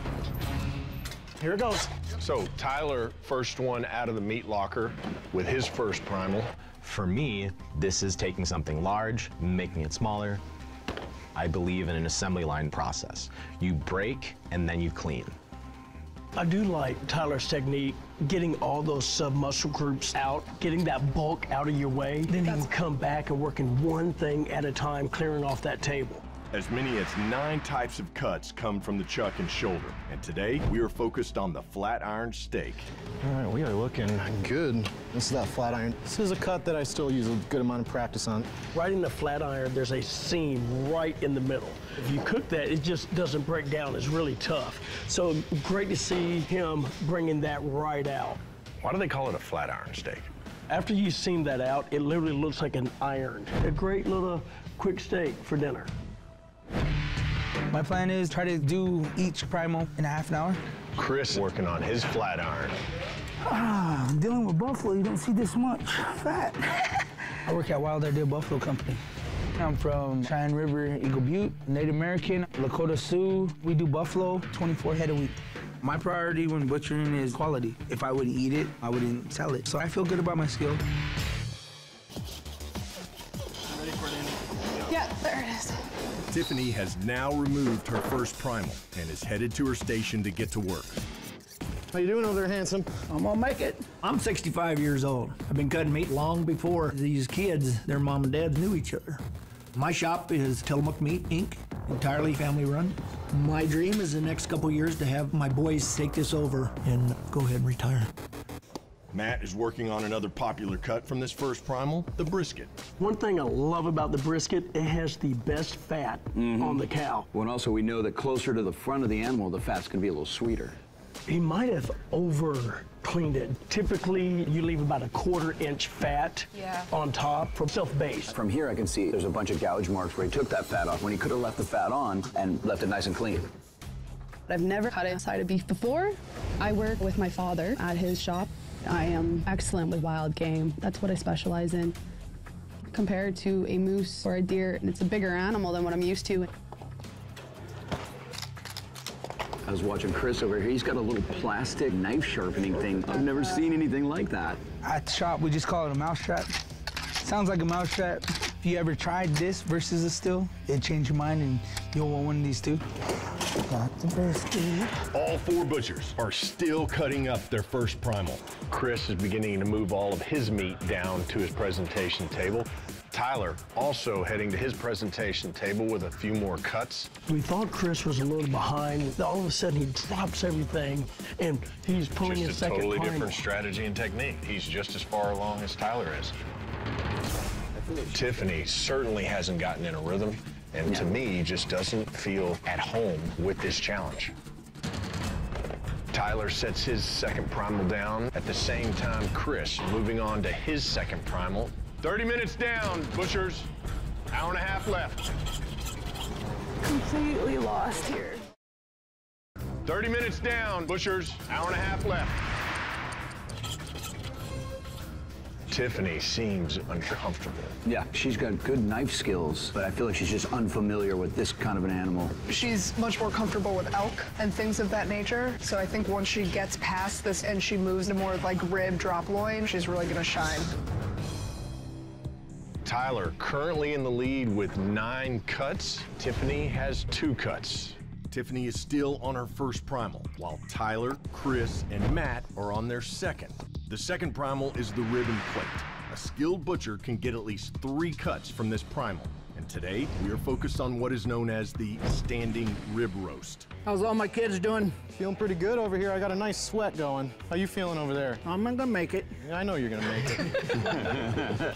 Here it goes. So Tyler, first one out of the meat locker with his first primal. For me, this is taking something large, making it smaller. I believe in an assembly line process. You break and then you clean. I do like Tyler's technique, getting all those submuscle groups out, getting that bulk out of your way. Then you can come back and working one thing at a time, clearing off that table. As many as nine types of cuts come from the chuck and shoulder. And today, we are focused on the flat iron steak. All right, we are looking good. This is that flat iron. This is a cut that I still use a good amount of practice on. Right in the flat iron, there's a seam right in the middle. If you cook that, it just doesn't break down. It's really tough. So great to see him bringing that right out. Why do they call it a flat iron steak? After you seam that out, it literally looks like an iron. A great little quick steak for dinner. My plan is try to do each primal in a half an hour. Chris working on his flat iron. Ah, dealing with buffalo, you don't see this much fat. [laughs] I work at Wild Idea Buffalo Company. I'm from Cheyenne River, Eagle Butte, Native American, Lakota Sioux. We do buffalo 24 head a week. My priority when butchering is quality. If I wouldn't eat it, I wouldn't sell it. So I feel good about my skill. Yeah, there it is. Tiffany has now removed her first primal and is headed to her station to get to work. How you doing over there, handsome? I'm gonna make it. I'm 65 years old. I've been cutting meat long before these kids, their mom and dad knew each other. My shop is Tillamook Meat Inc., entirely family run. My dream is the next couple years to have my boys take this over and go ahead and retire. Matt is working on another popular cut from this first primal, the brisket. One thing I love about the brisket, it has the best fat mm-hmm. on the cow. Well, and also we know that closer to the front of the animal, the fat's gonna be a little sweeter. He might have over cleaned it. Typically, you leave about a quarter inch fat Yeah. on top from self base. From here, I can see there's a bunch of gouge marks where he took that fat off when he could have left the fat on and left it nice and clean. I've never cut inside a side of beef before. I work with my father at his shop. I am excellent with wild game. That's what I specialize in. Compared to a moose or a deer, and it's a bigger animal than what I'm used to. I was watching Chris over here. He's got a little plastic knife sharpening thing. I've never seen anything like that. At the shop, we just call it a mousetrap. Sounds like a mousetrap. If you ever tried this versus a still, it changed your mind and you'll want one of these too. Got the brisket. All four butchers are still cutting up their first primal. Chris is beginning to move all of his meat down to his presentation table. Tyler also heading to his presentation table with a few more cuts. We thought Chris was a little behind. All of a sudden, he drops everything and he's pulling his Just a totally primal. different strategy and technique. He's just as far along as Tyler is. Tiffany certainly hasn't gotten in a rhythm, and to me, just doesn't feel at home with this challenge. Tyler sets his second primal down. At the same time, Chris moving on to his second primal. 30 minutes down, Bushers. Hour and a half left. Completely lost here. 30 minutes down, Bushers. Hour and a half left. Tiffany seems uncomfortable. Yeah, she's got good knife skills, but I feel like she's just unfamiliar with this kind of an animal. She's much more comfortable with elk and things of that nature. So I think once she gets past this and she moves to more like rib drop loin, she's really gonna shine. Tyler currently in the lead with nine cuts. Tiffany has two cuts. Tiffany is still on her first primal, while Tyler, Chris, and Matt are on their second. The second primal is the ribbon plate. A skilled butcher can get at least three cuts from this primal. And today, we are focused on what is known as the standing rib roast. How's all my kids doing? Feeling pretty good over here. I got a nice sweat going. How you feeling over there? I'm gonna make it. Yeah, I know you're gonna make it.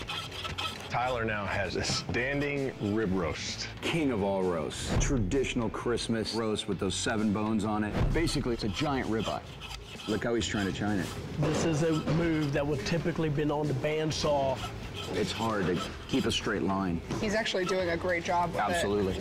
[laughs] Tyler now has a standing rib roast. King of all roasts. Traditional Christmas roast with those seven bones on it. Basically, it's a giant ribeye. Look how he's trying to chine it. This is a move that would typically been on the bandsaw. It's hard to keep a straight line. He's actually doing a great job with it. Absolutely.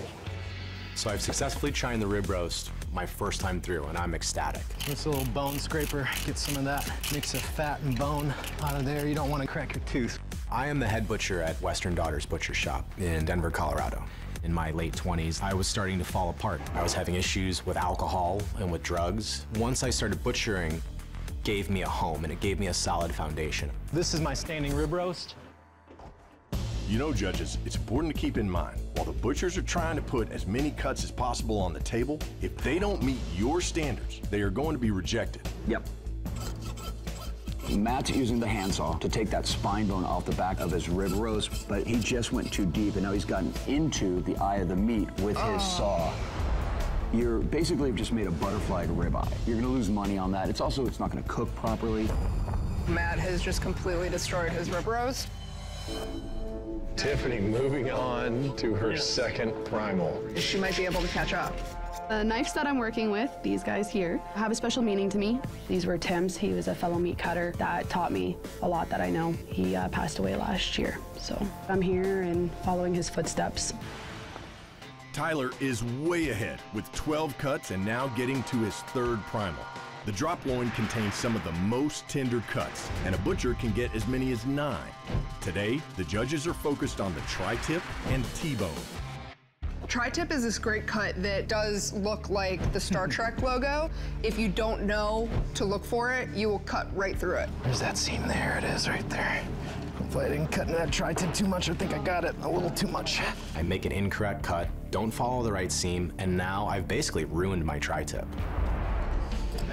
So I've successfully chined the rib roast my first time through, and I'm ecstatic. This little bone scraper gets some of that mix of fat and bone out of there. You don't want to crack your tooth. I am the head butcher at Western Daughters Butcher Shop in Denver, Colorado. In my late 20s, I was starting to fall apart. I was having issues with alcohol and with drugs. Once I started butchering, gave me a home and it gave me a solid foundation. This is my standing rib roast. You know, judges, it's important to keep in mind while the butchers are trying to put as many cuts as possible on the table, if they don't meet your standards, they are going to be rejected. Yep. Matt's using the handsaw to take that spine bone off the back of his rib roast, but he just went too deep and now he's gotten into the eye of the meat with his oh. saw. You're basically just made a butterfly ribeye. You're gonna lose money on that. It's also, it's not gonna cook properly. Matt has just completely destroyed his rib roast. Tiffany moving on to her second primal. She might be able to catch up. The knives that I'm working with, these guys here, have a special meaning to me. These were Tim's. He was a fellow meat cutter that taught me a lot that I know. He uh, passed away last year. So I'm here and following his footsteps. Tyler is way ahead with 12 cuts and now getting to his third primal. The drop loin contains some of the most tender cuts, and a butcher can get as many as nine. Today, the judges are focused on the tri-tip and T-bone. Tri-tip is this great cut that does look like the Star [laughs] Trek logo. If you don't know to look for it, you will cut right through it. There's that seam there. It is right there. Hopefully I didn't cut into that tri-tip too much. I think I got it a little too much. I make an incorrect cut, don't follow the right seam, and now I've basically ruined my tri-tip.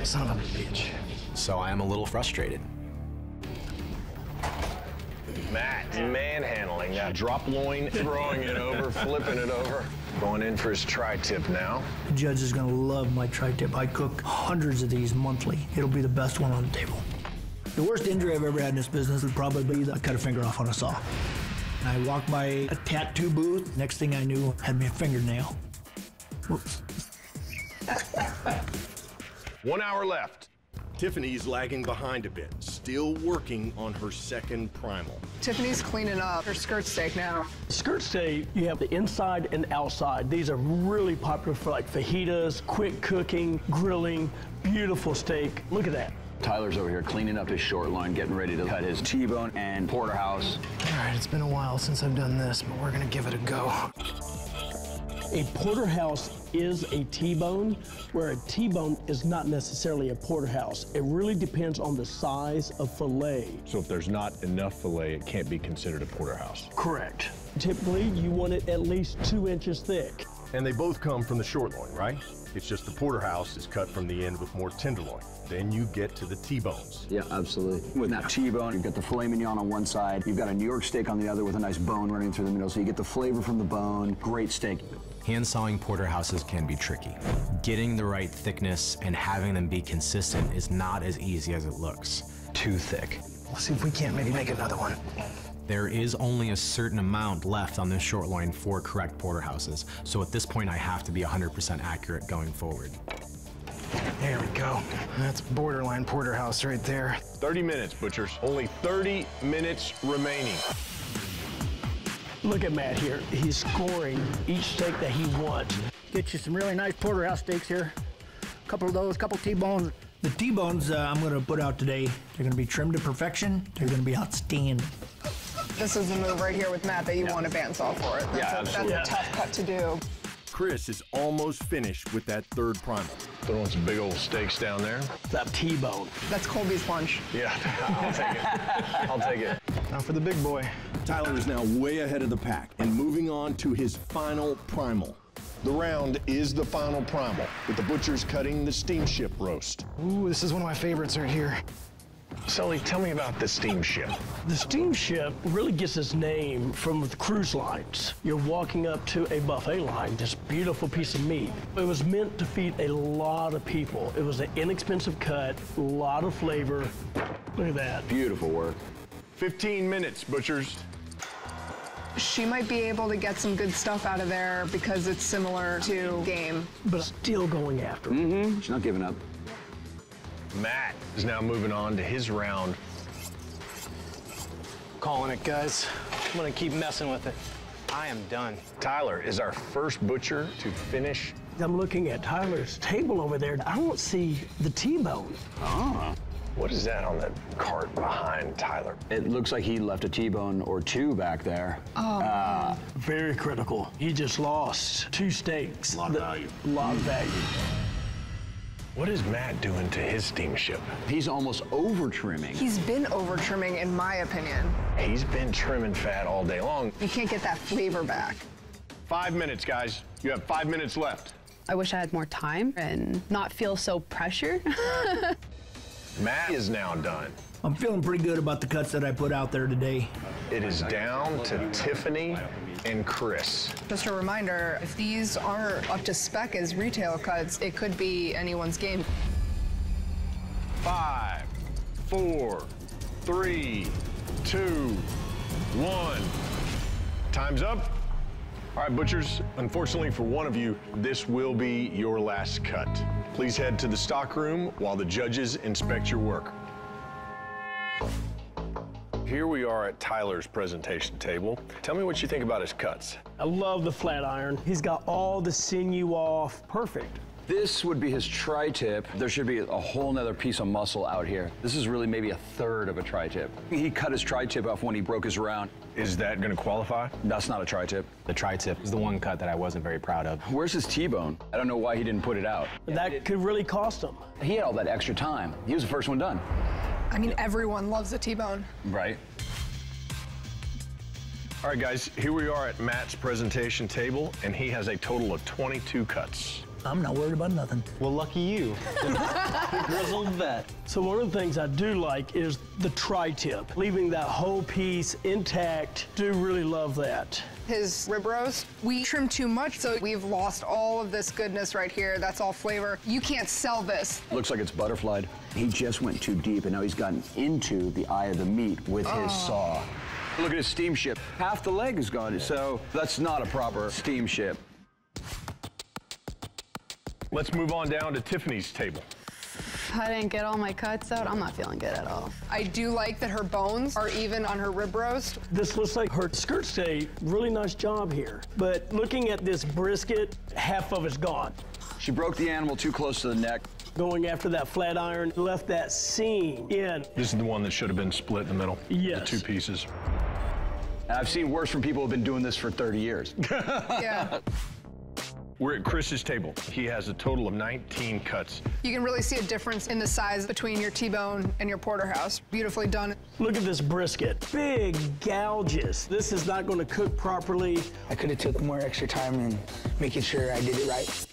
Son of a bitch. So I am a little frustrated. Matt manhandling that drop loin, throwing it over, flipping it over. Going in for his tri-tip now. The judge is going to love my tri-tip. I cook hundreds of these monthly. It'll be the best one on the table. The worst injury I've ever had in this business would probably be that I cut a finger off on a saw. And I walked by a tattoo booth. Next thing I knew, had me a fingernail. Whoops. [laughs] One hour left. Tiffany's lagging behind a bit, still working on her second primal. Tiffany's cleaning up her skirt steak now. Skirt steak, you have the inside and outside. These are really popular for like fajitas, quick cooking, grilling, beautiful steak. Look at that. Tyler's over here cleaning up his short loin, getting ready to cut his T-bone and porterhouse. All right, it's been a while since I've done this, but we're gonna give it a go. A porterhouse is a T-bone, where a T-bone is not necessarily a porterhouse. It really depends on the size of fillet. So if there's not enough filet, it can't be considered a porterhouse. Correct. Typically, you want it at least two inches thick. And they both come from the short loin, right? It's just the porterhouse is cut from the end with more tenderloin. Then you get to the T-bones. Yeah, absolutely. With that T-bone, you've got the filet mignon on one side, you've got a New York steak on the other with a nice bone running through the middle, so you get the flavor from the bone. Great steak. Hand sawing porterhouses can be tricky. Getting the right thickness and having them be consistent is not as easy as it looks. Too thick. Let's see if we can't maybe make another one. There is only a certain amount left on this short loin for correct porterhouses, so at this point I have to be 100% accurate going forward. There we go. That's borderline porterhouse right there. 30 minutes, butchers. Only 30 minutes remaining. Look at Matt here. He's scoring each steak that he wants. Get you some really nice porterhouse steaks here. A couple of those, a couple T-bones. The T-bones uh, I'm going to put out today, they're going to be trimmed to perfection. They're going to be outstanding. This is the move right here with Matt that you want a bandsaw for it. That's, Yeah, a, that's absolutely. a tough cut to do. Chris is almost finished with that third primal. Throwing some big old steaks down there. That T-bone. That's Colby's lunch. Yeah, [laughs] I'll take it. I'll take it. Now for the big boy. Tyler is now way ahead of the pack and moving on to his final primal. The round is the final primal, with the butchers cutting the steamship roast. Ooh, this is one of my favorites right here. Sully, tell me about the steamship. The steamship really gets its name from the cruise lines. You're walking up to a buffet line, this beautiful piece of meat. It was meant to feed a lot of people. It was an inexpensive cut, a lot of flavor. Look at that. Beautiful work. 15 minutes, butchers. She might be able to get some good stuff out of there because it's similar to game. But still going after. it. Mm-hmm. She's not giving up. Matt is now moving on to his round. Calling it, guys. I'm gonna keep messing with it. I am done. Tyler is our first butcher to finish. I'm looking at Tyler's table over there. I don't see the T-bone. Ah. What is that on the cart behind Tyler? It looks like he left a T-bone or two back there. Oh, Uh, Very critical. He just lost two steaks. A lot of value. A lot of value. What is Matt doing to his steamship? He's almost over trimming. He's been over trimming, in my opinion. He's been trimming fat all day long. You can't get that flavor back. Five minutes, guys. You have five minutes left. I wish I had more time and not feel so pressured. [laughs] Matt is now done. I'm feeling pretty good about the cuts that I put out there today. It is down to Tiffany and Chris. Just a reminder, if these aren't up to spec as retail cuts, it could be anyone's game. Five, four, three, two, one. Time's up. All right, butchers, unfortunately for one of you, this will be your last cut. Please head to the stock room while the judges inspect your work. Here we are at Tyler's presentation table. Tell me what you think about his cuts. I love the flat iron. He's got all the sinew off. Perfect. This would be his tri-tip. There should be a whole nother piece of muscle out here. This is really maybe a third of a tri-tip. He cut his tri-tip off when he broke his round. Is that gonna qualify? That's not a tri-tip. The tri-tip is the one cut that I wasn't very proud of. Where's his T-bone? I don't know why he didn't put it out. That could really cost him. He had all that extra time. He was the first one done. I mean, everyone loves a T-bone. Right. All right, guys, here we are at Matt's presentation table, and he has a total of 22 cuts. I'm not worried about nothing. Well, lucky you. the [laughs] grizzled vet. So one of the things I do like is the tri-tip, leaving that whole piece intact. Do really love that. His rib roast, we trimmed too much, so we've lost all of this goodness right here. That's all flavor. You can't sell this. Looks like it's butterflied. He just went too deep, and now he's gotten into the eye of the meat with his oh. saw. Look at his steamship. Half the leg is gone, so that's not a proper steamship. Let's move on down to Tiffany's table. I didn't get all my cuts out. I'm not feeling good at all. I do like that her bones are even on her rib roast. This looks like her skirt did a really nice job here. But looking at this brisket, half of it's gone. She broke the animal too close to the neck. Going after that flat iron, left that seam in. This is the one that should have been split in the middle. Yes. The two pieces. I've seen worse from people who've been doing this for 30 years. [laughs] Yeah. We're at Chris's table. He has a total of 19 cuts. You can really see a difference in the size between your T-bone and your porterhouse. Beautifully done. Look at this brisket. Big gouges. This is not going to cook properly. I could have took more extra time in making sure I did it right.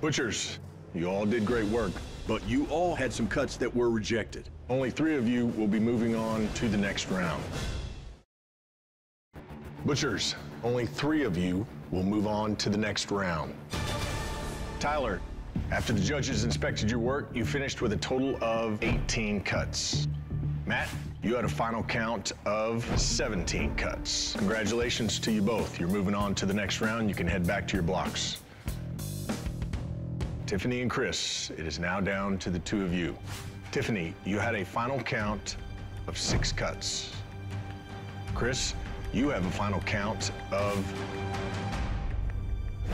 Butchers, you all did great work, but you all had some cuts that were rejected. Only three of you will be moving on to the next round. Butchers, only three of you will move on to the next round. Tyler, after the judges inspected your work, you finished with a total of 18 cuts. Matt, you had a final count of 17 cuts. Congratulations to you both. You're moving on to the next round. You can head back to your blocks. Tiffany and Chris, it is now down to the two of you. Tiffany, you had a final count of six cuts. Chris, you have a final count of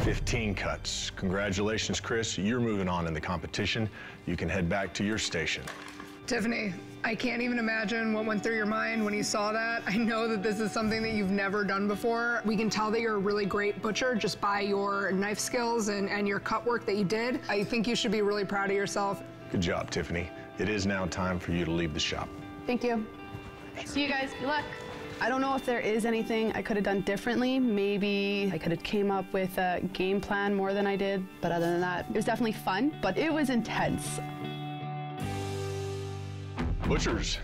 15 cuts. Congratulations, Chris. You're moving on in the competition. You can head back to your station. Tiffany, I can't even imagine what went through your mind when you saw that. I know that this is something that you've never done before. We can tell that you're a really great butcher just by your knife skills and, and your cut work that you did. I think you should be really proud of yourself. Good job, Tiffany. It is now time for you to leave the shop. Thank you. See you guys. Good luck. I don't know if there is anything I could have done differently. Maybe I could have came up with a game plan more than I did. But other than that, it was definitely fun, but it was intense. Butchers,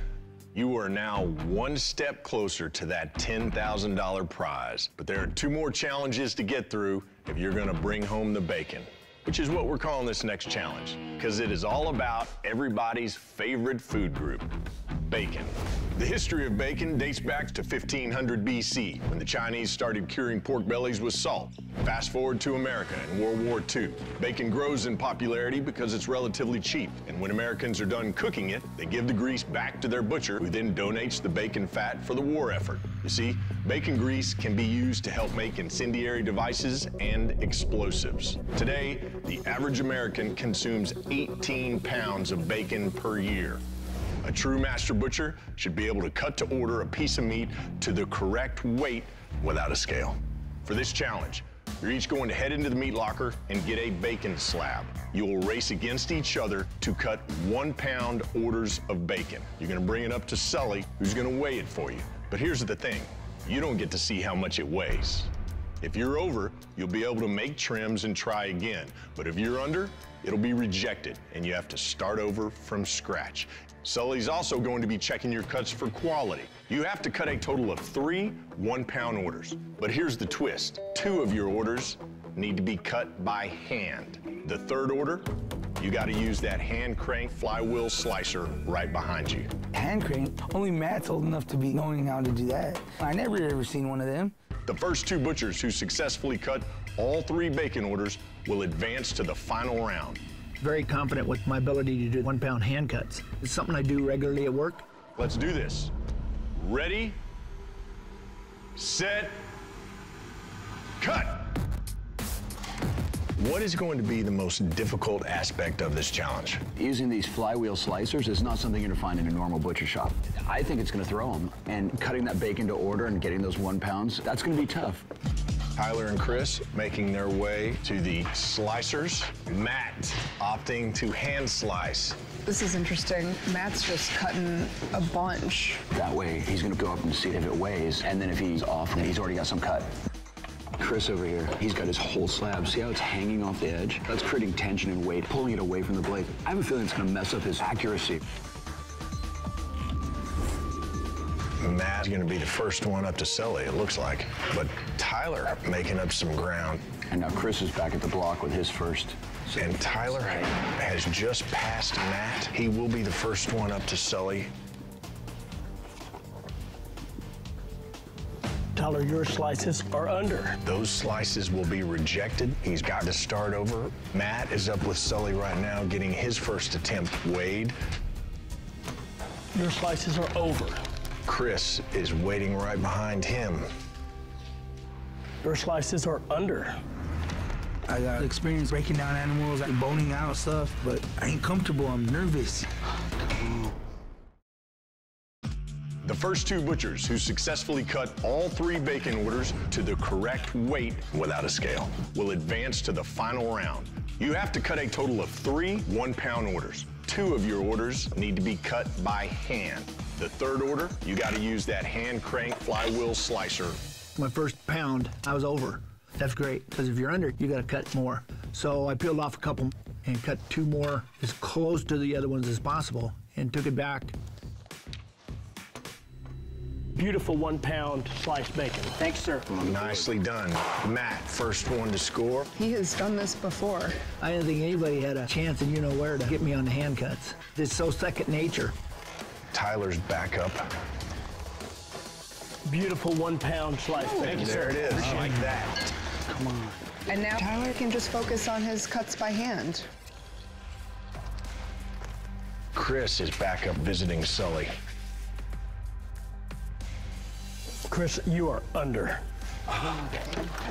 you are now one step closer to that $10,000 prize. But there are two more challenges to get through if you're gonna bring home the bacon, which is what we're calling this next challenge, because it is all about everybody's favorite food group, bacon. The history of bacon dates back to 1500 BC, when the Chinese started curing pork bellies with salt. Fast forward to America in World War II. Bacon grows in popularity because it's relatively cheap, and when Americans are done cooking it, they give the grease back to their butcher, who then donates the bacon fat for the war effort. You see, bacon grease can be used to help make incendiary devices and explosives. Today, the average American consumes 18 pounds of bacon per year. A true master butcher should be able to cut to order a piece of meat to the correct weight without a scale. For this challenge, you're each going to head into the meat locker and get a bacon slab. You will race against each other to cut one pound orders of bacon. You're gonna bring it up to Sully, who's gonna weigh it for you. But here's the thing, you don't get to see how much it weighs. If you're over, you'll be able to make trims and try again. But if you're under, it'll be rejected and you have to start over from scratch. Sully's also going to be checking your cuts for quality. You have to cut a total of three one pound orders. But here's the twist two of your orders need to be cut by hand. The third order you got to use that hand crank flywheel slicer right behind you. Hand crank? Only Matt's old enough to be knowing how to do that. I never ever seen one of them. The first two butchers who successfully cut all three bacon orders will advance to the final round. Very confident with my ability to do one pound hand cuts. It's something I do regularly at work. Let's do this. Ready, set, cut. What is going to be the most difficult aspect of this challenge? Using these flywheel slicers is not something you're gonna find in a normal butcher shop. I think it's gonna throw them. And cutting that bacon to order and getting those one pounds, that's gonna be tough. Tyler and Chris making their way to the slicers. Matt opting to hand slice. This is interesting. Matt's just cutting a bunch. That way, he's gonna go up and see if it weighs, and then if he's off, then he's already got some cut. Chris over here, he's got his whole slab. See how it's hanging off the edge? That's creating tension and weight, pulling it away from the blade. I have a feeling it's gonna mess up his accuracy. Matt's gonna be the first one up to Sully, it looks like. But Tyler making up some ground. And now Chris is back at the block with his first. And Tyler has just passed Matt. He will be the first one up to Sully. Tyler, your slices are under. Those slices will be rejected. He's got to start over. Matt is up with Sully right now, getting his first attempt weighed. Your slices are over. Chris is waiting right behind him. Your slices are under. I got experience breaking down animals and boning out stuff, but I ain't comfortable. I'm nervous. [gasps] The first two butchers who successfully cut all three bacon orders to the correct weight without a scale will advance to the final round. You have to cut a total of three one pound orders. Two of your orders need to be cut by hand. The third order, you got to use that hand crank flywheel slicer. My first pound, I was over. That's great, because if you're under, you got to cut more. So I peeled off a couple and cut two more as close to the other ones as possible and took it back. Beautiful one pound sliced bacon. Thanks, sir. Nicely done. Matt, first one to score. He has done this before. I didn't think anybody had a chance and you know where to get me on the hand cuts. It's so second nature. Tyler's back up. Beautiful one pound sliced oh, bacon. Thank you, there it is. I like that. Come on. And now Tyler can just focus on his cuts by hand. Chris is back up visiting Sully. Chris, you are under.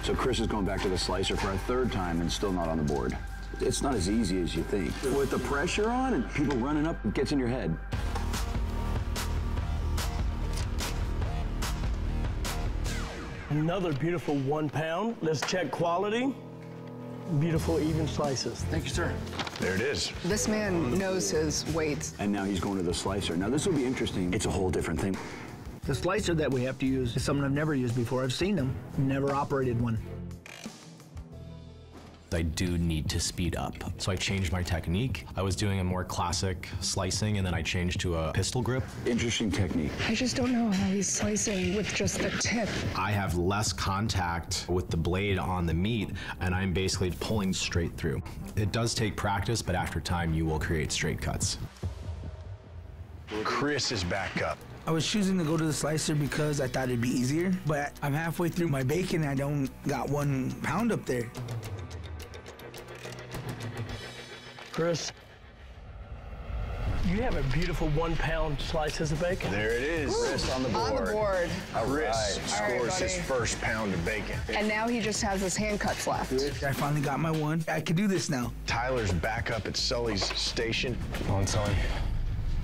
So Chris is going back to the slicer for a third time and still not on the board. It's not as easy as you think. With the pressure on and people running up, it gets in your head. Another beautiful one pound. Let's check quality. Beautiful even slices. Thank you, sir. There it is. This man knows his weights. And now he's going to the slicer. Now this will be interesting. It's a whole different thing. The slicer that we have to use is something I've never used before. I've seen them, never operated one. I do need to speed up. So I changed my technique. I was doing a more classic slicing and then I changed to a pistol grip. Interesting technique. I just don't know how he's slicing with just the tip. I have less contact with the blade on the meat and I'm basically pulling straight through. It does take practice, but after time you will create straight cuts. Chris is back up. I was choosing to go to the slicer because I thought it'd be easier, but I'm halfway through my bacon and I don't got one pound up there. Chris, you have a beautiful one pound slices of bacon. There it is. Chris on the board. On the board. Chris right. scores right, his first pound of bacon. And now he just has his hand cuts left. I finally got my one. I can do this now. Tyler's back up at Sully's station. Come on, Sully.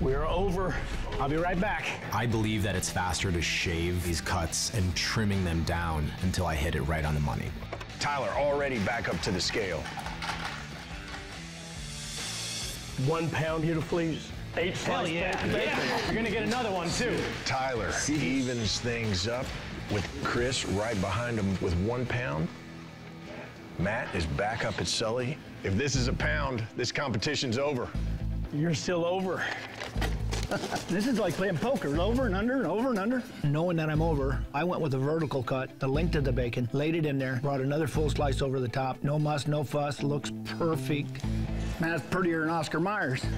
We're over. I'll be right back. I believe that it's faster to shave these cuts and trimming them down until I hit it right on the money. Tyler already back up to the scale. One pound beautifully eight Hell sliced yeah. bacon. yeah. You're gonna get another one too. Tyler evens things up with Chris right behind him with one pound. Matt is back up at Sully. If this is a pound, this competition's over. You're still over. This is like playing poker, over and under and over and under. Knowing that I'm over, I went with a vertical cut, the length of the bacon, laid it in there, brought another full slice over the top. No muss, no fuss, looks perfect. Man, that's prettier than Oscar Myers. [laughs]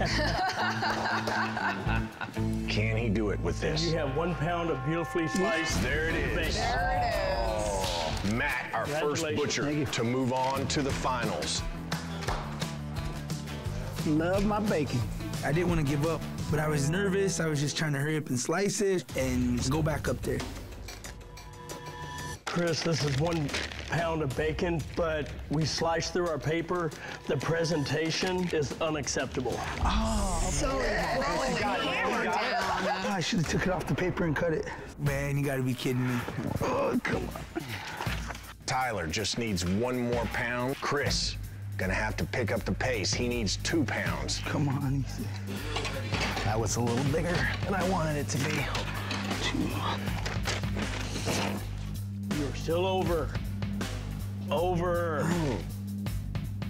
Can he do it with this? You have one pound of beautifully sliced. There it is. bacon. Oh, Matt, our first butcher, to move on to the finals. Love my bacon. I didn't want to give up, but I was nervous. I was just trying to hurry up and slice it and go back up there. Chris, this is one pound of bacon, but we sliced through our paper. The presentation is unacceptable. Oh, So throwing the hammer down. Ah, I should have took it off the paper and cut it. Man, you gotta be kidding me. Oh, come on. Tyler just needs one more pound. Chris, gonna have to pick up the pace. He needs two pounds. Come on, easy. That was a little bigger than I wanted it to be. You're still over. Over. Oh.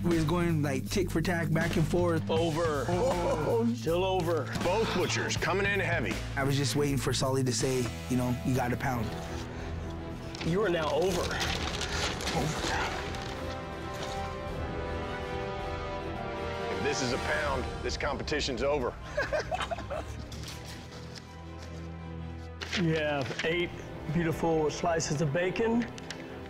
We was going like tick for tack, back and forth. Over. Oh. Still over. Both butchers coming in heavy. I was just waiting for Sully to say, you know, you got a pound. You are now over. If this is a pound, this competition's over. [laughs] You have eight beautiful slices of bacon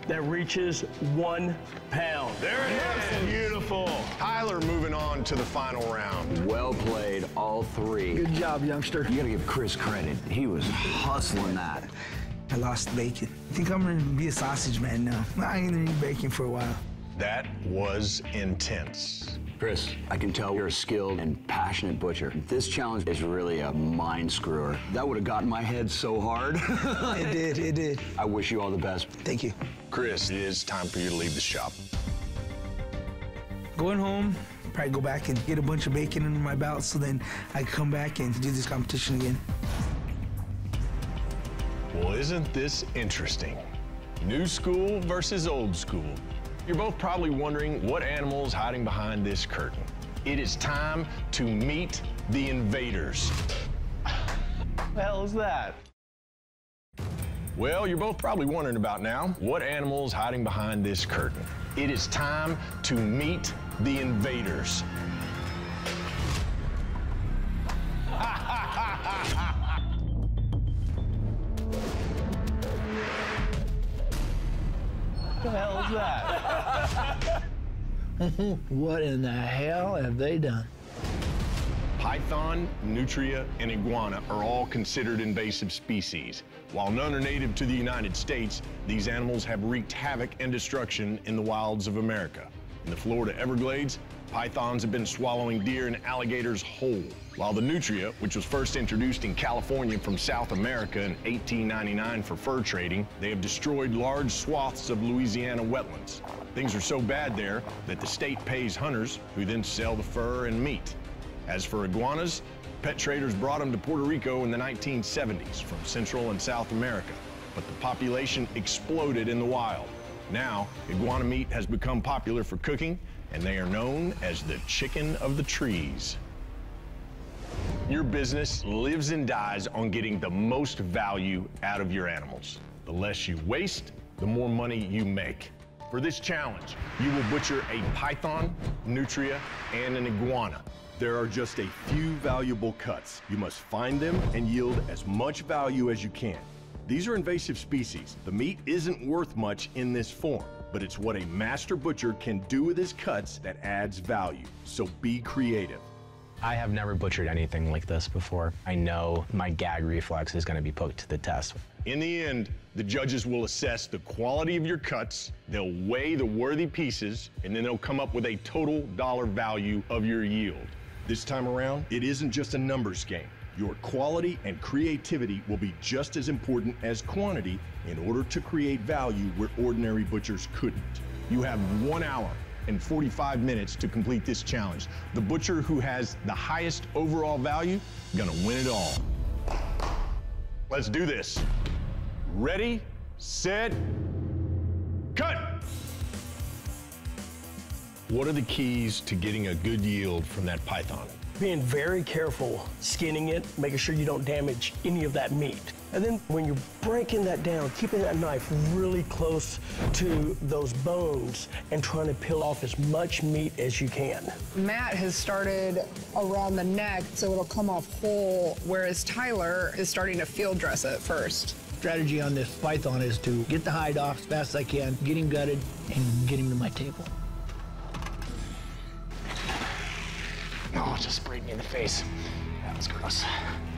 that reaches one pound. There it is. Beautiful. Tyler moving on to the final round. Well played, all three. Good job, youngster. You gotta give Chris credit. He was hustling that. I lost bacon. I think I'm gonna be a sausage man now. I ain't gonna eat bacon for a while. That was intense. Chris, I can tell you're a skilled and passionate butcher. This challenge is really a mind screwer. That would have gotten my head so hard. [laughs] It did, it did. I wish you all the best. Thank you. Chris, it is time for you to leave the shop. Going home, probably go back and get a bunch of bacon under my belt so then I can come back and do this competition again. Well, isn't this interesting? New school versus old school. You're both probably wondering what animal is hiding behind this curtain. It is time to meet the invaders. The hell is that? Well, you're both probably wondering about now what animal is hiding behind this curtain. It is time to meet the invaders. [laughs] the hell is that? [laughs] what in the hell have they done? Python, nutria, and iguana are all considered invasive species. While none are native to the United States, these animals have wreaked havoc and destruction in the wilds of America. In the Florida Everglades, pythons have been swallowing deer and alligators whole, while the nutria, which was first introduced in California from South America in 1899 for fur trading, they have destroyed large swaths of Louisiana wetlands. Things are so bad there that the state pays hunters, who then sell the fur and meat. As for iguanas, pet traders brought them to Puerto Rico in the 1970s from Central and South America, but the population exploded in the wild. Now, iguana meat has become popular for cooking, and they are known as the chicken of the trees. Your business lives and dies on getting the most value out of your animals. The less you waste, the more money you make. For this challenge, you will butcher a python, nutria, and an iguana. There are just a few valuable cuts. You must find them and yield as much value as you can. These are invasive species. The meat isn't worth much in this form, but it's what a master butcher can do with his cuts that adds value. So be creative. I have never butchered anything like this before. I know my gag reflex is going to be put to the test. In the end, the judges will assess the quality of your cuts, they'll weigh the worthy pieces, and then they'll come up with a total dollar value of your yield. This time around, it isn't just a numbers game. Your quality and creativity will be just as important as quantity in order to create value where ordinary butchers couldn't. You have one hour and 45 minutes to complete this challenge. The butcher who has the highest overall value gonna win it all. Let's do this. Ready, set, cut! What are the keys to getting a good yield from that python? Being very careful, skinning it, making sure you don't damage any of that meat. And then when you're breaking that down, keeping that knife really close to those bones and trying to peel off as much meat as you can. Matt has started around the neck, so it'll come off whole, whereas Tyler is starting to field dress it first. Strategy on this python is to get the hide off as fast as I can, get him gutted, and get him to my table. Oh, just sprayed me in the face. Gross.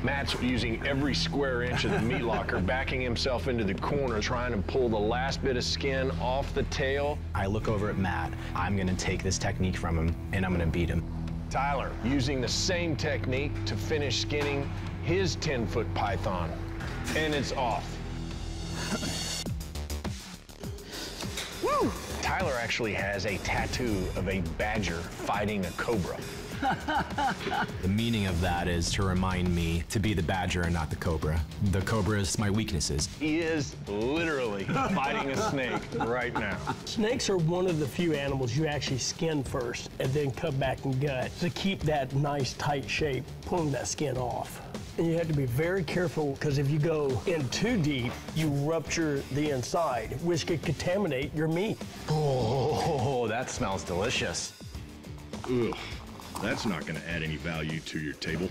Matt's using every square inch of the meat [laughs] locker, backing himself into the corner, trying to pull the last bit of skin off the tail. I look over at Matt. I'm gonna take this technique from him and I'm gonna beat him. Tyler using the same technique to finish skinning his 10 foot python. And it's off. Woo! [laughs] Tyler actually has a tattoo of a badger fighting a cobra. [laughs] the meaning of that is to remind me to be the badger and not the cobra. The cobra is my weaknesses. He is literally fighting a snake right now. Snakes are one of the few animals you actually skin first and then cut back and gut to keep that nice tight shape, pulling that skin off. And you have to be very careful because if you go in too deep, you rupture the inside, which could contaminate your meat. Oh, that smells delicious. Ugh, that's not going to add any value to your table.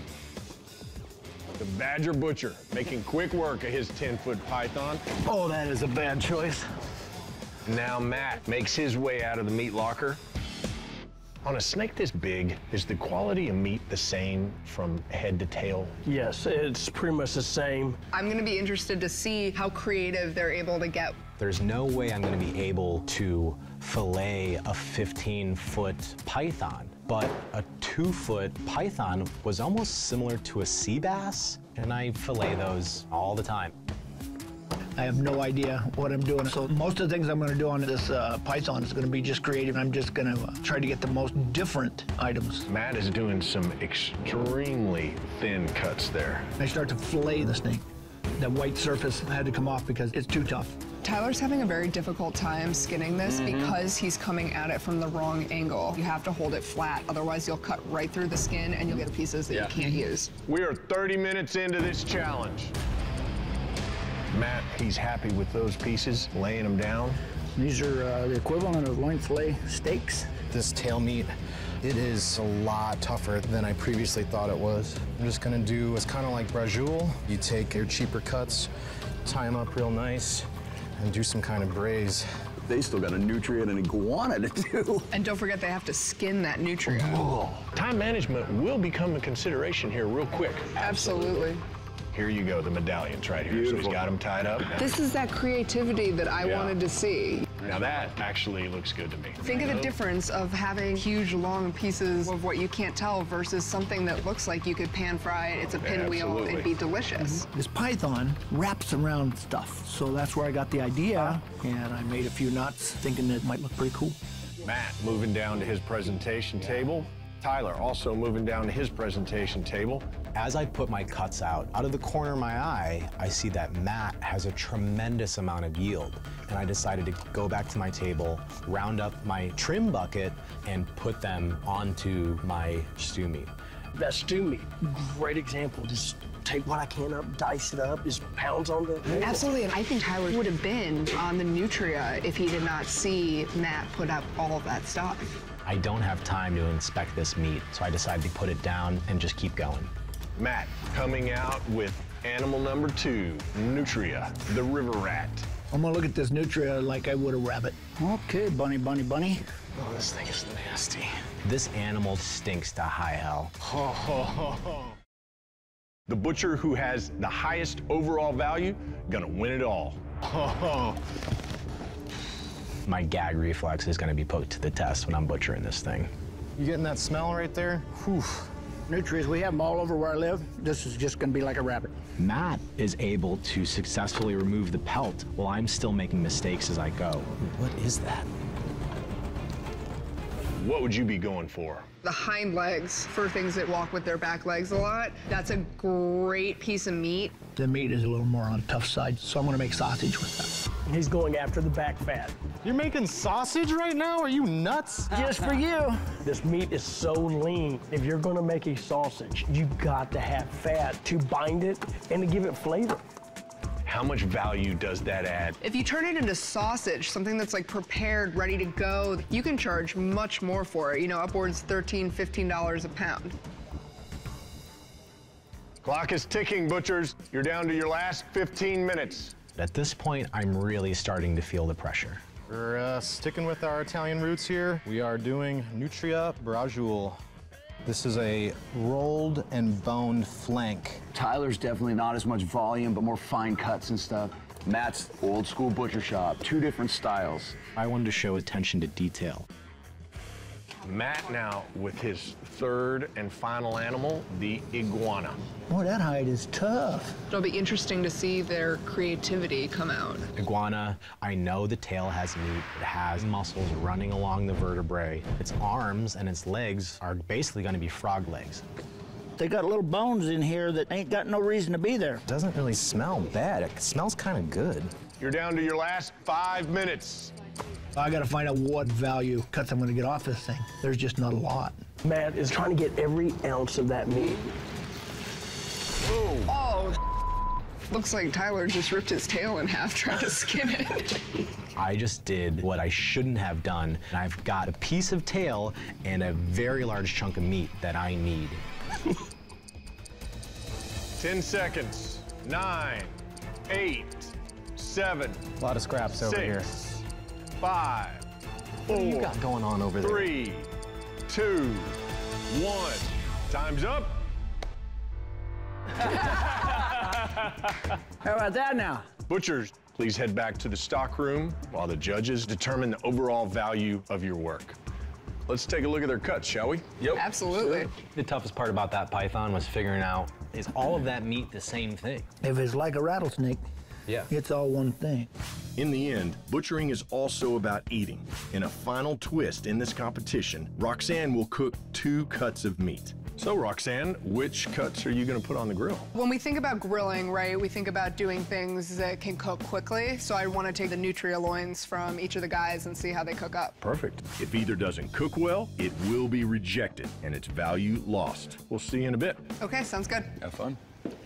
The Badger Butcher making quick work of his 10 foot python. Oh, that is a bad choice. Now Matt makes his way out of the meat locker. On a snake this big, is the quality of meat the same from head to tail? Yes, it's pretty much the same. I'm gonna be interested to see how creative they're able to get. There's no way I'm gonna be able to fillet a 15 foot python, but a two foot python was almost similar to a sea bass, and I fillet those all the time. I have no idea what I'm doing. So most of the things I'm going to do on this uh, Python is going to be just creative. I'm just going to uh, try to get the most different items. Matt is doing some extremely thin cuts there. I start to fillet the snake. That white surface had to come off because it's too tough. Tyler's having a very difficult time skinning this Mm-hmm. because he's coming at it from the wrong angle. You have to hold it flat, otherwise you'll cut right through the skin and you'll get pieces that you can't use. We are 30 minutes into this challenge. Matt, he's happy with those pieces, laying them down. These are uh, the equivalent of loin fillet steaks. This tail meat, it is a lot tougher than I previously thought it was. I'm just gonna do, it's kind of like braciole. You take your cheaper cuts, tie them up real nice, and do some kind of braise. They still got a nutria and iguana to do. And don't forget they have to skin that nutria. Time management will become a consideration here real quick. Absolutely. Here you go, the medallions right here. So he's got them tied up. This is that creativity that I Yeah. wanted to see. Now that actually looks good to me. Think of the difference of having huge, long pieces of what you can't tell versus something that looks like you could pan fry it. It's a pinwheel Absolutely. and be delicious. Mm-hmm. This python wraps around stuff. So that's where I got the idea. And I made a few knots thinking it might look pretty cool. Matt moving down to his presentation table. Tyler also moving down to his presentation table. As I put my cuts out, out of the corner of my eye, I see that Matt has a tremendous amount of yield. And I decided to go back to my table, round up my trim bucket, and put them onto my stew meat. That stew meat, great example. Just take what I can up, dice it up, just pounds on the table. Absolutely, and I think Tyler would have been on the Nutria if he did not see Matt put up all of that stuff. I don't have time to inspect this meat, so I decided to put it down and just keep going. Matt coming out with animal number two, Nutria, the river rat. I'm gonna look at this nutria like I would a rabbit. Okay, bunny, bunny, bunny. Oh, this thing is nasty. This animal stinks to high hell. [laughs] The butcher who has the highest overall value, gonna win it all. [laughs] My gag reflex is gonna be put to the test when I'm butchering this thing. You getting that smell right there? Whew. Nutrias, we have them all over where I live. This is just gonna be like a rabbit. Matt is able to successfully remove the pelt while I'm still making mistakes as I go. What is that? What would you be going for? The hind legs for things that walk with their back legs a lot. That's a great piece of meat. The meat is a little more on the tough side, so I'm gonna make sausage with that. He's going after the back fat. You're making sausage right now? Are you nuts? Just for you. This meat is so lean. If you're gonna make a sausage, you got to have fat to bind it and to give it flavor. How much value does that add? If you turn it into sausage, something that's like prepared, ready to go, you can charge much more for it, you know, upwards $13, $15 a pound. Clock is ticking, butchers. You're down to your last 15 minutes. At this point, I'm really starting to feel the pressure. We're uh, sticking with our Italian roots here. We are doing Nutria Braciole. This is a rolled and boned flank. Tyler's definitely not as much volume, but more fine cuts and stuff. Matt's old school butcher shop, two different styles. I wanted to show attention to detail. Matt now with his third and final animal, the iguana. Boy, that hide is tough. It'll be interesting to see their creativity come out. Iguana, I know the tail has meat. It has muscles running along the vertebrae. Its arms and its legs are basically going to be frog legs. They got little bones in here that ain't got no reason to be there. Doesn't really smell bad. It smells kind of good. You're down to your last five minutes. I gotta find out what value cuts I'm gonna get off this thing. There's just not a lot. Matt is trying to get every ounce of that meat. Oh, looks like Tyler just ripped his tail in half trying to skin it. I just did what I shouldn't have done. And I've got a piece of tail and a very large chunk of meat that I need. [laughs] 10 seconds. Nine, eight, seven. A lot of scraps over here. Six, Five, four. What do you got going on over there? Three, two, one. Time's up. [laughs] How about that now? Butchers, please head back to the stock room while the judges determine the overall value of your work. Let's take a look at their cuts, shall we? Yep. Absolutely. The toughest part about that python was figuring out is all of that meat the same thing? If it's like a rattlesnake, Yeah. it's all one thing. In the end, butchering is also about eating. In a final twist in this competition, Roxanne will cook two cuts of meat. So, Roxanne, which cuts are you going to put on the grill? When we think about grilling, right, we think about doing things that can cook quickly. So I want to take the nutria loins from each of the guys and see how they cook up. Perfect. If either doesn't cook well, it will be rejected and its value lost. We'll see you in a bit. Okay, sounds good. Have fun.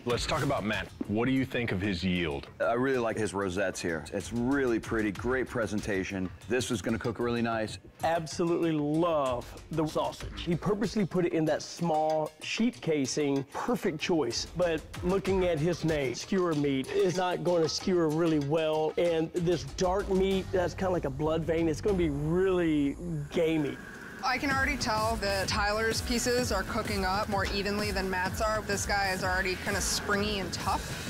Let's talk about Matt. What do you think of his yield? I really like his rosettes here. It's really pretty, great presentation. This is gonna cook really nice. Absolutely love the sausage. He purposely put it in that small sheep casing. Perfect choice. But looking at his name, skewer meat, is not going to skewer really well. And this dark meat, that's kind of like a blood vein, it's going to be really gamey. I can already tell that Tyler's pieces are cooking up more evenly than Matt's are. This guy is already kind of springy and tough.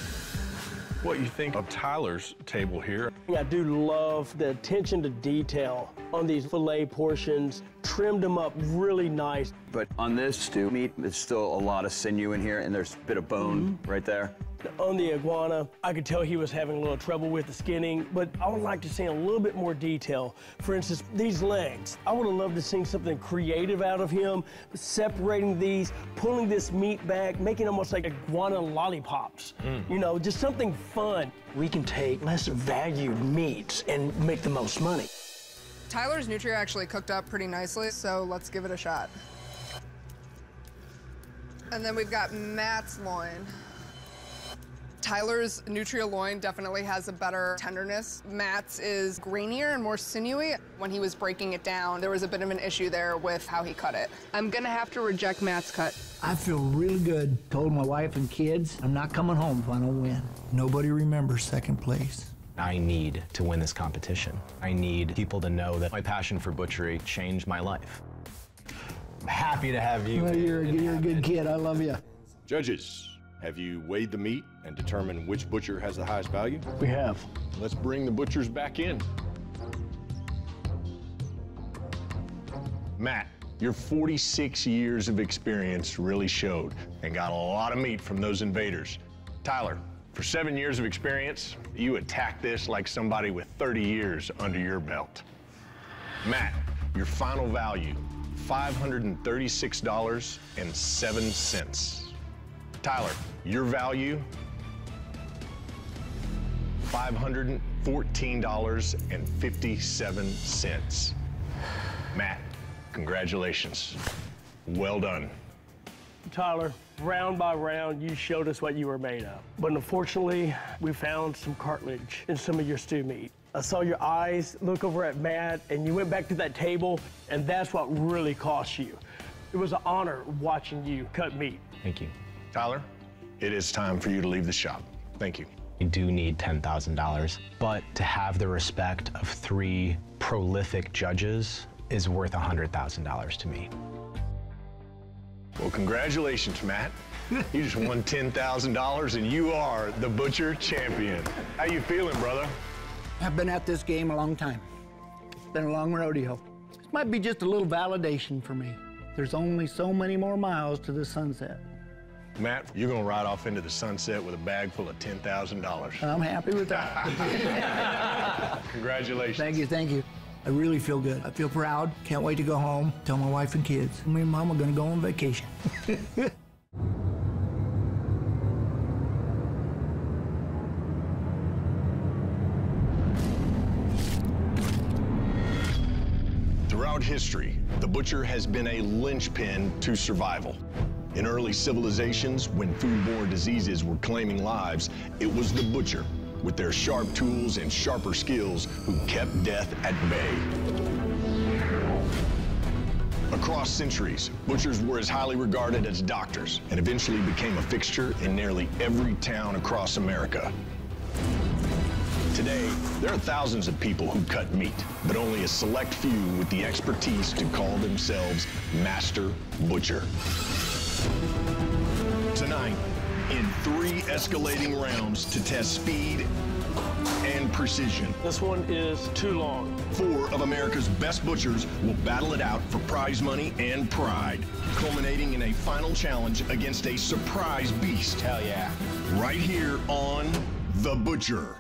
What you think of Tyler's table here? I do love the attention to detail on these filet portions. Trimmed them up really nice. But on this stew meat, there's still a lot of sinew in here, and there's a bit of bone mm-hmm. right there. On the iguana, I could tell he was having a little trouble with the skinning, but I would like to see a little bit more detail. For instance, these legs. I would have loved to see something creative out of him, separating these, pulling this meat back, making almost like iguana lollipops. Mm. You know, just something fun. We can take less valued meats and make the most money. Tyler's nutria actually cooked up pretty nicely, so let's give it a shot. And then we've got Matt's loin. Tyler's nutria loin definitely has a better tenderness. Matt's is grainier and more sinewy. When he was breaking it down, there was a bit of an issue there with how he cut it. I'm gonna have to reject Matt's cut. I feel really good. Told my wife and kids I'm not coming home if I don't win. Nobody remembers second place. I need to win this competition. I need people to know that my passion for butchery changed my life. I'm happy to have you. Well, you're, you're a good kid. I love you. Judges, have you weighed the meat and determined which butcher has the highest value? We have. Let's bring the butchers back in. Matt, your 46 years of experience really showed and got a lot of meat from those invaders. Tyler, for seven years of experience, you attacked this like somebody with 30 years under your belt. Matt, your final value, $536.07. Tyler, your value, $514.57. Matt, congratulations. Well done. Tyler, Round by round, you showed us what you were made of. But unfortunately, we found some cartilage in some of your stew meat. I saw your eyes look over at Matt, and you went back to that table, and that's what really cost you. It was an honor watching you cut meat. Thank you. Tyler, it is time for you to leave the shop. Thank you. You do need $10,000, but to have the respect of three prolific judges is worth $100,000 to me. Well, congratulations, Matt. [laughs] You just won $10,000 and you are the Butcher Champion. How you feeling, brother? I've been at this game a long time. It's been a long rodeo. This might be just a little validation for me. There's only so many more miles to the sunset. Matt, you're gonna ride off into the sunset with a bag full of $10,000. I'm happy with that. [laughs] Congratulations. Thank you, thank you. I really feel good. I feel proud. Can't wait to go home, tell my wife and kids. Me and mom are gonna go on vacation. [laughs] Throughout history, the butcher has been a linchpin to survival. In early civilizations, when foodborne diseases were claiming lives, it was the butcher, with their sharp tools and sharper skills, who kept death at bay. Across centuries, butchers were as highly regarded as doctors and eventually became a fixture in nearly every town across America. Today, there are thousands of people who cut meat, but only a select few with the expertise to call themselves Master Butcher. Tonight, in three escalating rounds to test speed and precision. This one is too long. Four of America's best butchers will battle it out for prize money and pride, culminating in a final challenge against a surprise beast. Hell yeah. Right here on The Butcher.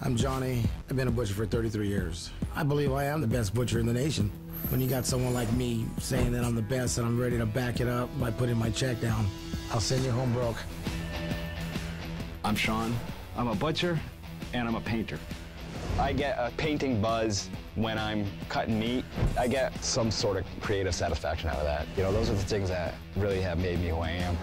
I'm Johnny. I've been a butcher for 33 years. I believe I am the best butcher in the nation. When you got someone like me saying that I'm the best and I'm ready to back it up by putting my check down, I'll send you home broke. I'm Sean. I'm a butcher and I'm a painter. I get a painting buzz when I'm cutting meat. I get some sort of creative satisfaction out of that. You know, those are the things that really have made me who I am.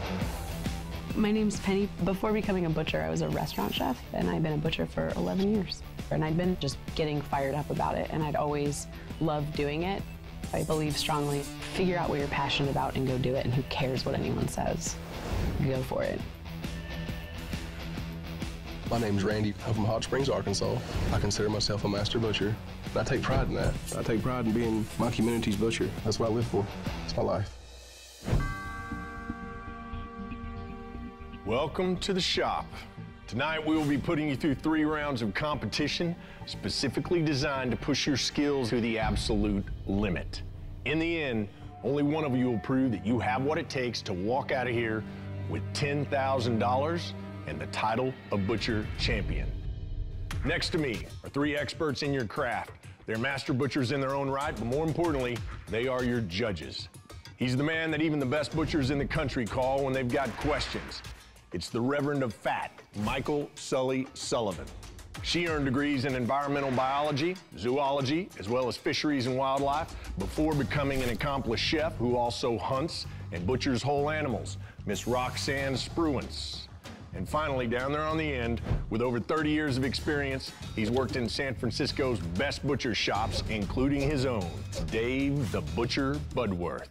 My name's Penny. Before becoming a butcher, I was a restaurant chef, and I've been a butcher for 11 years. And I'd been just getting fired up about it, and I'd always loved doing it. I believe strongly, figure out what you're passionate about and go do it, and who cares what anyone says. Go for it. My name's Randy. I'm from Hot Springs, Arkansas. I consider myself a master butcher. I take pride in that. I take pride in being my community's butcher. That's what I live for. It's my life. Welcome to the shop. Tonight we will be putting you through three rounds of competition specifically designed to push your skills to the absolute limit. In the end, only one of you will prove that you have what it takes to walk out of here with $10,000 and the title of Butcher Champion. Next to me are three experts in your craft. They're master butchers in their own right, but more importantly, they are your judges. He's the man that even the best butchers in the country call when they've got questions. It's the Reverend of Fat, Michael Sully Sullivan. She earned degrees in environmental biology, zoology, as well as fisheries and wildlife before becoming an accomplished chef who also hunts and butchers whole animals, Miss Roxanne Spruance. And finally, down there on the end, with over 30 years of experience, he's worked in San Francisco's best butcher shops, including his own, Dave the Butcher Budworth.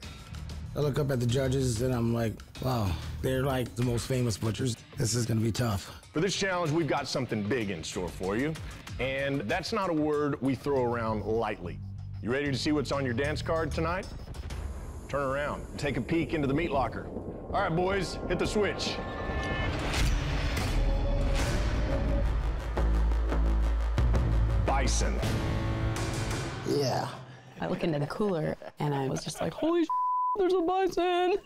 I look up at the judges and I'm like, wow, they're like the most famous butchers. This is gonna be tough. For this challenge, we've got something big in store for you. And that's not a word we throw around lightly. You ready to see what's on your dance card tonight? Turn around, take a peek into the meat locker. All right, boys, hit the switch. Bison. Yeah. I look into the cooler, and I was just like, holy there's a bison.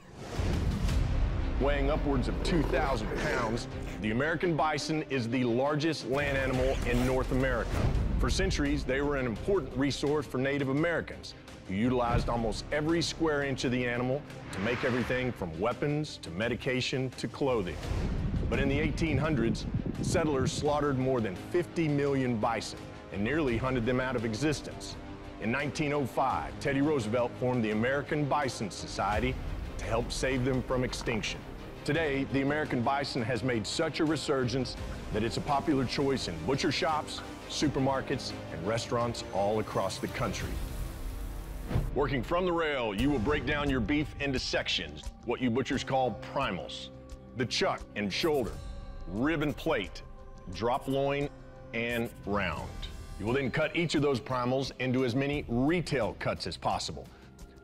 Weighing upwards of 2,000 pounds, the American bison is the largest land animal in North America. For centuries, they were an important resource for Native Americans who utilized almost every square inch of the animal to make everything from weapons to medication to clothing. But in the 1800s, settlers slaughtered more than 50 million bison and nearly hunted them out of existence. In 1905, Teddy Roosevelt formed the American Bison Society to help save them from extinction. Today, the American bison has made such a resurgence that it's a popular choice in butcher shops, supermarkets, and restaurants all across the country. Working from the rail, you will break down your beef into sections, what you butchers call primals. The chuck and shoulder, rib and plate, drop loin, and round. You will then cut each of those primals into as many retail cuts as possible.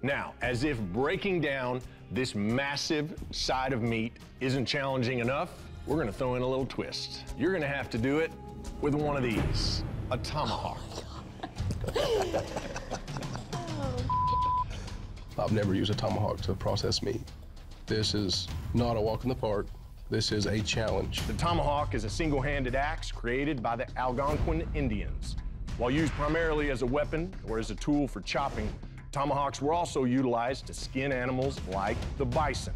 Now, as if breaking down this massive side of meat isn't challenging enough, we're gonna throw in a little twist. You're gonna have to do it with one of these, a tomahawk. [laughs] I've never used a tomahawk to process meat. This is not a walk in the park. This is a challenge. The tomahawk is a single-handed axe created by the Algonquin Indians. While used primarily as a weapon or as a tool for chopping, tomahawks were also utilized to skin animals like the bison.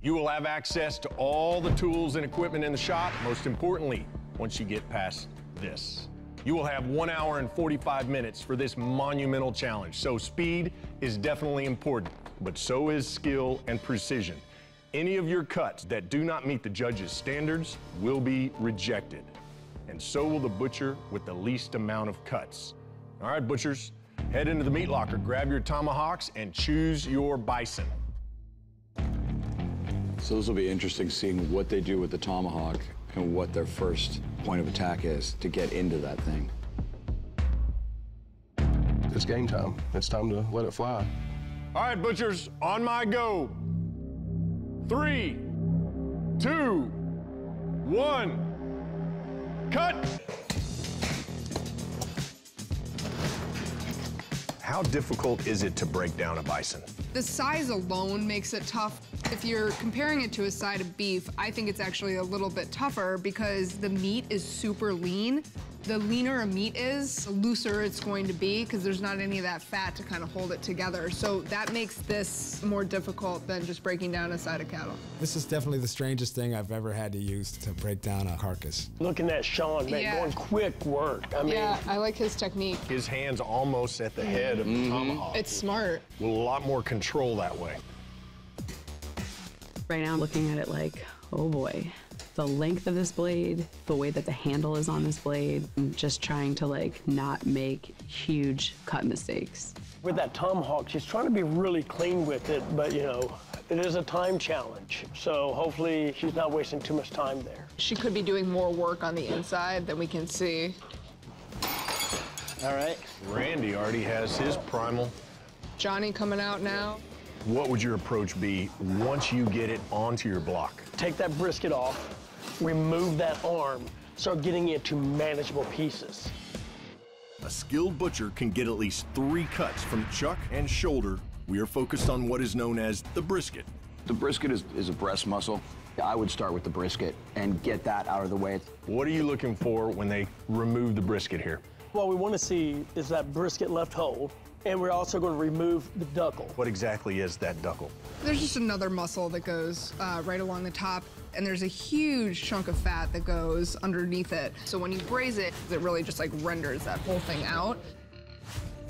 You will have access to all the tools and equipment in the shop, most importantly, once you get past this. You will have one hour and 45 minutes for this monumental challenge. So speed is definitely important, but so is skill and precision. Any of your cuts that do not meet the judge's standards will be rejected. And so will the butcher with the least amount of cuts. All right, butchers, head into the meat locker, grab your tomahawks, and choose your bison. So this will be interesting seeing what they do with the tomahawk and what their first point of attack is to get into that thing. It's game time. It's time to let it fly. All right, butchers, on my go. Three, two, one, cut. How difficult is it to break down a bison? The size alone makes it tough. If you're comparing it to a side of beef, I think it's actually a little bit tougher because the meat is super lean. The leaner a meat is, the looser it's going to be because there's not any of that fat to kind of hold it together. So that makes this more difficult than just breaking down a side of cattle. This is definitely the strangest thing I've ever had to use to break down a carcass. Looking at Sean, man, Yeah. going quick work. I mean, yeah, I like his technique. His hand's almost at the head of the mm-hmm. tomahawk. It's smart. With a lot more control that way. Right now, I'm looking at it like, oh boy, the length of this blade, the way that the handle is on this blade, I'm just trying to like not make huge cut mistakes. with that tomahawk, she's trying to be really clean with it, but you know, it is a time challenge. So hopefully she's not wasting too much time there. She could be doing more work on the inside than we can see. All right. Randy already has his primal. Johnny coming out now. What would your approach be once you get it onto your block? Take that brisket off, remove that arm, start getting it to manageable pieces. A skilled butcher can get at least three cuts from chuck and shoulder. We are focused on what is known as the brisket. The brisket is, is a breast muscle. I would start with the brisket and get that out of the way. What are you looking for when they remove the brisket here? What we want to see is that brisket left whole, and we're also going to remove the deckle. What exactly is that deckle? There's just another muscle that goes uh, right along the top, and there's a huge chunk of fat that goes underneath it. So when you braise it, it really just like renders that whole thing out.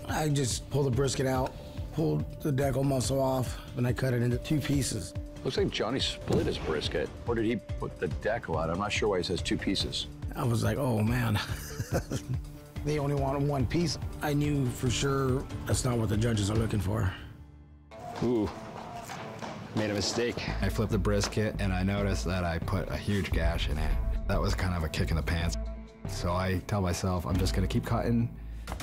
I just pull the brisket out, pulled the deckle muscle off, and I cut it into two pieces. Looks like Johnny split his brisket. Or did he put the deckle out? I'm not sure why he says two pieces. I was like, oh man. [laughs] they only wanted one piece. I knew for sure that's not what the judges are looking for. Ooh, made a mistake. I flipped the brisket and I noticed that I put a huge gash in it. That was kind of a kick in the pants. So I tell myself I'm just gonna keep cutting.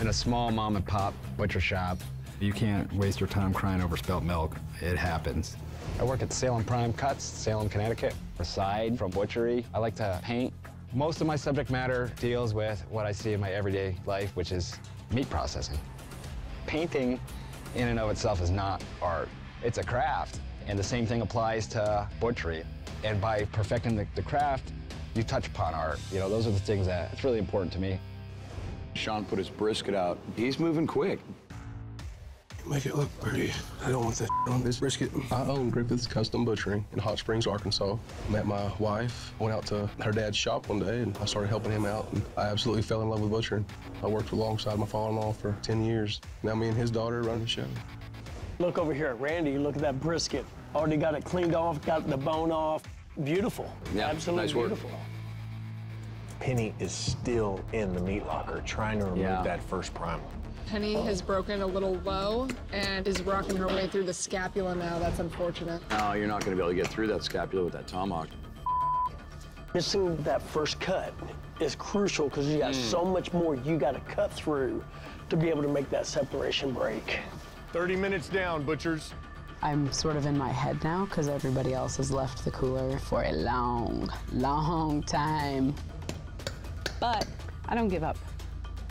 In a small mom and pop butcher shop, you can't waste your time crying over spilt milk. It happens. I work at Salem Prime Cuts, Salem, Connecticut. Aside from butchery, I like to paint. Most of my subject matter deals with what I see in my everyday life, which is meat processing. Painting in and of itself is not art. It's a craft. And the same thing applies to butchery. And by perfecting the, the craft, you touch upon art. You know, those are the things that it's really important to me. Sean put his brisket out. He's moving quick. Make it look pretty. I don't want that on this brisket. I own Griffith's Custom Butchering in Hot Springs, Arkansas. Met my wife, went out to her dad's shop one day, and I started helping him out. And I absolutely fell in love with butchering. I worked alongside my father-in-law for 10 years. Now me and his daughter run the show. Look over here at Randy, look at that brisket. Already got it cleaned off, got the bone off. Beautiful. Yeah, Absolutely nice work. beautiful. Penny is still in the meat locker trying to remove Yeah. that first primal. Penny has broken a little low and is rocking her way through the scapula now. That's unfortunate. No, you're not going to be able to get through that scapula with that tomahawk. Missing that first cut is crucial because you got Mm. so much more you got to cut through to be able to make that separation break. 30 minutes down, butchers. I'm sort of in my head now because everybody else has left the cooler for a long, long time. But I don't give up.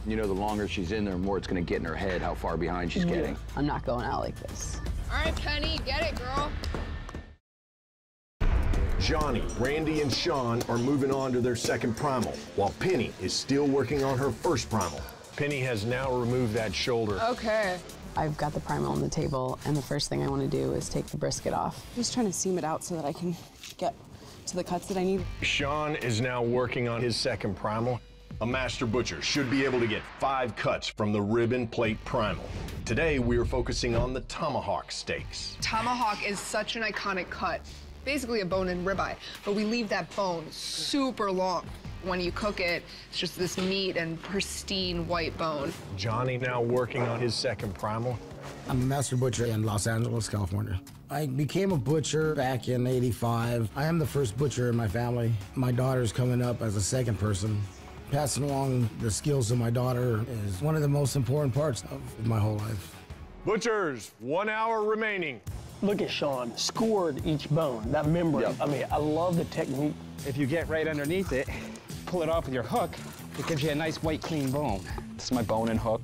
You know, the longer she's in there, the more it's going to get in her head how far behind she's getting. I'm not going out like this. All right, Penny, get it, girl. Johnny, Randy, and Sean are moving on to their second primal, while Penny is still working on her first primal. Penny has now removed that shoulder. Okay. I've got the primal on the table, and the first thing I want to do is take the brisket off. I'm just trying to seam it out so that I can get to the cuts that I need. Sean is now working on his second primal. A master butcher should be able to get five cuts from the ribbon plate primal. Today, we are focusing on the tomahawk steaks. Tomahawk is such an iconic cut. Basically a bone-in ribeye, but we leave that bone super long. When you cook it, it's just this neat and pristine white bone. Johnny now working on his second primal. I'm a master butcher in Los Angeles, California. I became a butcher back in 85. I am the first butcher in my family. My daughter's coming up as a second person. Passing along the skills of my daughter is one of the most important parts of my whole life. Butchers, one hour remaining. Look at Sean, scored each bone, that membrane. I mean, I love the technique. If you get right underneath it, pull it off with your hook, it gives you a nice white clean bone. This is my bone and hook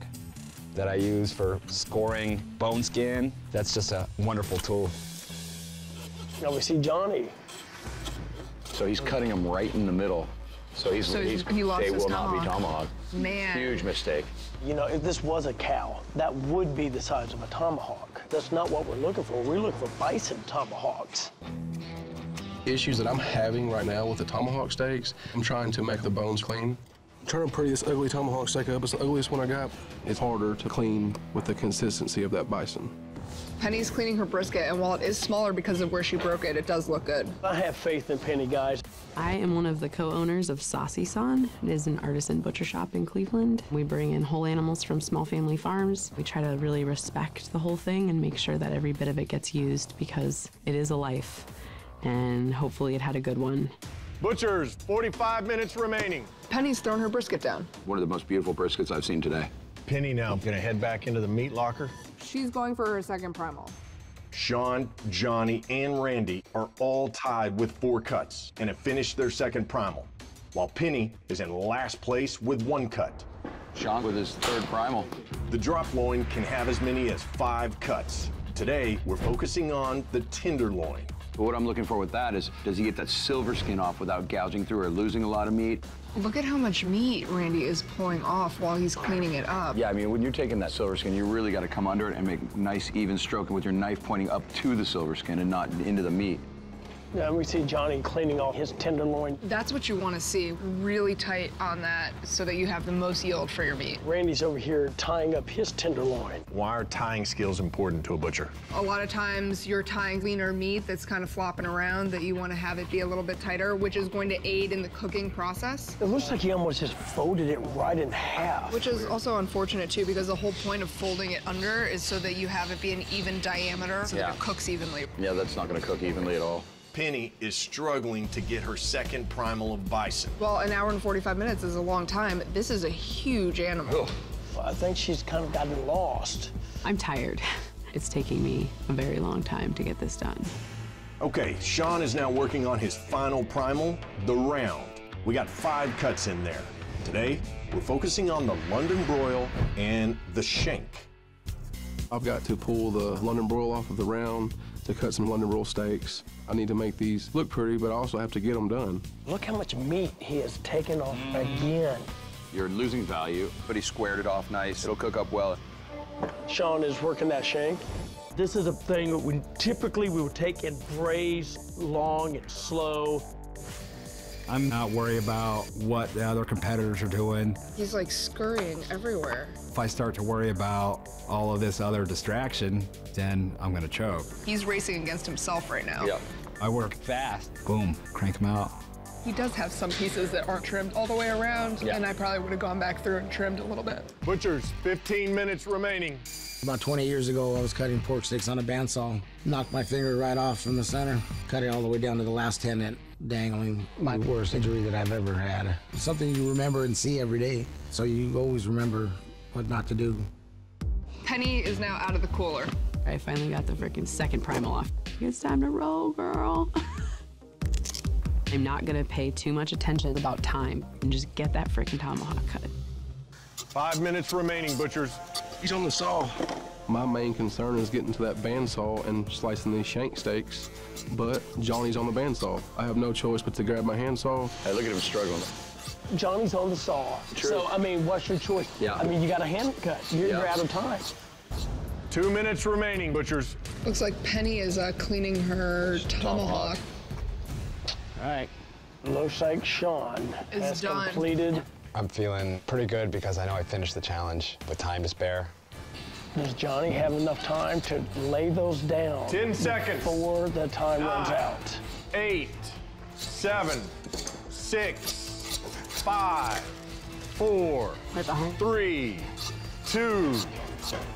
that I use for scoring bone skin. That's just a wonderful tool. Now we see Johnny. So he's cutting them right in the middle. So he's, So he's he lost they his will not be tomahawk. tomahawk. Man. Huge mistake. You know, if this was a cow, that would be the size of a tomahawk. That's not what we're looking for. We're looking for bison tomahawks. Issues that I'm having right now with the tomahawk steaks, I'm trying to make the bones clean. Trying to pretty this ugly tomahawk steak up. It's the ugliest one I got. It's harder to clean with the consistency of that bison. Penny's cleaning her brisket, and while it is smaller because of where she broke it, it does look good. I have faith in Penny, guys. I am one of the co-owners of Saucisson. It is an artisan butcher shop in Cleveland. We bring in whole animals from small family farms. We try to really respect the whole thing and make sure that every bit of it gets used because it is a life, and hopefully it had a good one. Butchers, 45 minutes remaining. Penny's thrown her brisket down. One of the most beautiful briskets I've seen today. Penny now gonna head back into the meat locker. She's going for her second primal. Sean, Johnny, and Randy are all tied with four cuts and have finished their second primal, while Penny is in last place with one cut. Sean with his third primal. The drop loin can have as many as five cuts. Today, we're focusing on the tenderloin. But what I'm looking for with that is, does he get that silver skin off without gouging through or losing a lot of meat? Look at how much meat Randy is pulling off while he's cleaning it up. Yeah, I mean, when you're taking that silver skin, you really got to come under it and make nice, even stroking with your knife pointing up to the silver skin and not into the meat. Yeah, we see Johnny cleaning off his tenderloin. That's what you want to see, really tight on that so that you have the most yield for your meat. Randy's over here tying up his tenderloin. Why are tying skills important to a butcher? A lot of times you're tying leaner meat that's kind of flopping around that you want to have it be a little bit tighter, which is going to aid in the cooking process. It looks like he almost just folded it right in half. Which is also unfortunate too, because the whole point of folding it under is so that you have it be an even diameter so Yeah. that it cooks evenly. Yeah, that's not going to cook evenly at all. Penny is struggling to get her second primal of bison. Well, an hour and 45 minutes is a long time. This is a huge animal. I think she's kind of gotten lost. I'm tired. [laughs] It's taking me a very long time to get this done. Okay, Sean is now working on his final primal, the round. We got five cuts in there. Today, we're focusing on the London broil and the shank. I've got to pull the London broil off of the round to cut some London broil steaks. I need to make these look pretty, but I also have to get them done. Look how much meat he has taken off mm. again. You're losing value, but he squared it off nice. It'll cook up well. Sean is working that shank. This is a thing that we typically we would take and braise long and slow. I'm not worried about what the other competitors are doing. He's like scurrying everywhere. If I start to worry about all of this other distraction, then I'm gonna choke. He's racing against himself right now. I work fast. Boom, crank them out. He does have some pieces that aren't trimmed all the way around, Yeah. and I probably would have gone back through and trimmed a little bit. Butchers, 15 minutes remaining. About 20 years ago, I was cutting pork sticks on a bandsaw. Knocked my finger right off from the center. Cut it all the way down to the last tendon, dangling. My worst injury that I've ever had. Something you remember and see every day. So you always remember what not to do. Penny is now out of the cooler. I finally got the freaking second primal off. It's time to roll, girl. [laughs] I'm not gonna pay too much attention about time and just get that freaking tomahawk cut. Five minutes remaining, butchers. He's on the saw. My main concern is getting to that bandsaw and slicing these shank steaks, but Johnny's on the bandsaw. I have no choice but to grab my handsaw. Hey, look at him struggling. Johnny's on the saw. True. So, I mean, what's your choice? Yeah. I mean, you got a hand cut. You're, Yeah. you're out of time. Two minutes remaining, butchers. Looks like Penny is uh, cleaning her tomahawk. All right. Looks like Sean Is has done. completed. I'm feeling pretty good because I know I finished the challenge with time to spare. Does Johnny have enough time to lay those down? 10 seconds. Before the time runs Nine. out. Eight, seven, six, five, four, three, two,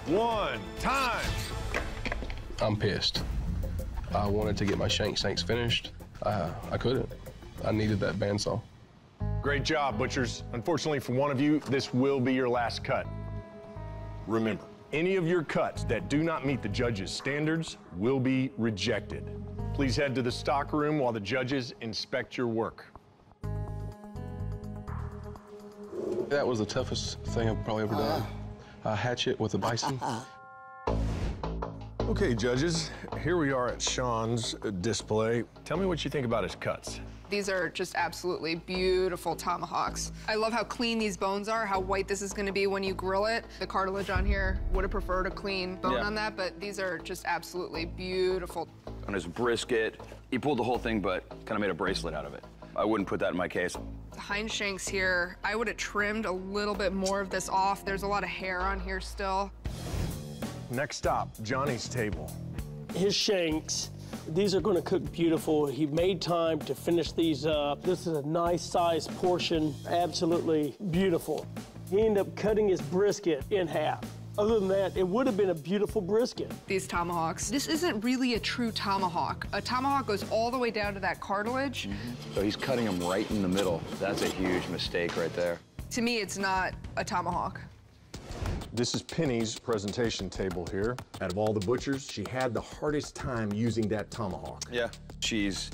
one. Time. I'm pissed. I wanted to get my shank steaks finished. Uh, I couldn't. I needed that bandsaw. Great job, butchers. Unfortunately for one of you, this will be your last cut. Remember, any of your cuts that do not meet the judges' standards will be rejected. Please head to the stock room while the judges inspect your work. That was the toughest thing I've probably ever done. A hatchet with a bison. Okay, judges, here we are at Sean's uh, display. Tell me what you think about his cuts. These are just absolutely beautiful tomahawks. I love how clean these bones are, how white this is gonna be when you grill it. The cartilage on here would have preferred a clean bone Yeah. on that, but these are just absolutely beautiful. On his brisket, he pulled the whole thing, but kind of made a bracelet out of it. I wouldn't put that in my case. The hind shanks here, I would have trimmed a little bit more of this off. There's a lot of hair on here still. Next stop, Johnny's table. His shanks, these are going to cook beautiful. He made time to finish these up. This is a nice sized portion, absolutely beautiful. He ended up cutting his brisket in half. Other than that, it would have been a beautiful brisket. These tomahawks. This isn't really a true tomahawk. A tomahawk goes all the way down to that cartilage. Mm-hmm. So he's cutting him right in the middle. That's a huge mistake right there. To me, it's not a tomahawk. This is Penny's presentation table here. Out of all the butchers, she had the hardest time using that tomahawk. Yeah. She's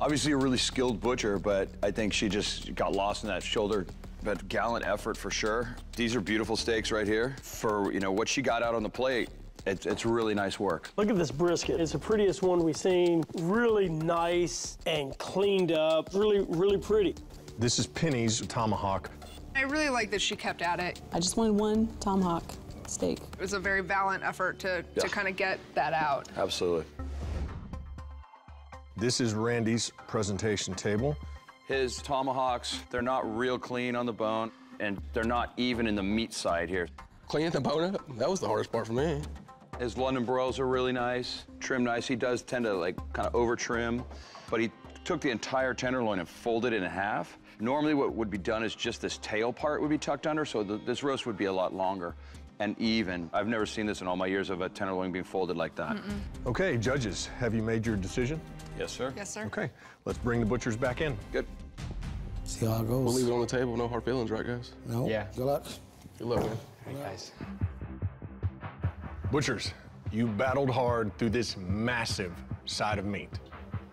obviously a really skilled butcher, but I think she just got lost in that shoulder. But gallant effort for sure. These are beautiful steaks right here. For, you know, what she got out on the plate, it's, it's really nice work. Look at this brisket. It's the prettiest one we've seen. Really nice and cleaned up. Really, really pretty. This is Penny's tomahawk. I really like that she kept at it. I just wanted one tomahawk steak. It was a very valiant effort to, Yeah. to kind of get that out. Absolutely. This is Randy's presentation table. His tomahawks, they're not real clean on the bone, and they're not even in the meat side here. Cleaning the bone up? That was the hardest part for me. His London broils are really nice, trim nice. He does tend to like kind of over trim, but he took the entire tenderloin and folded it in half. Normally what would be done is just this tail part would be tucked under, so the, this roast would be a lot longer and even. I've never seen this in all my years of a tenderloin being folded like that. Okay, judges, have you made your decision? Yes, sir. Yes, sir. Okay, let's bring the butchers back in. Good. See how it goes. We'll leave it on the table. No hard feelings, right, guys? No? Yeah. Good luck. Good luck, man. Hey, guys. Butchers, you battled hard through this massive side of meat.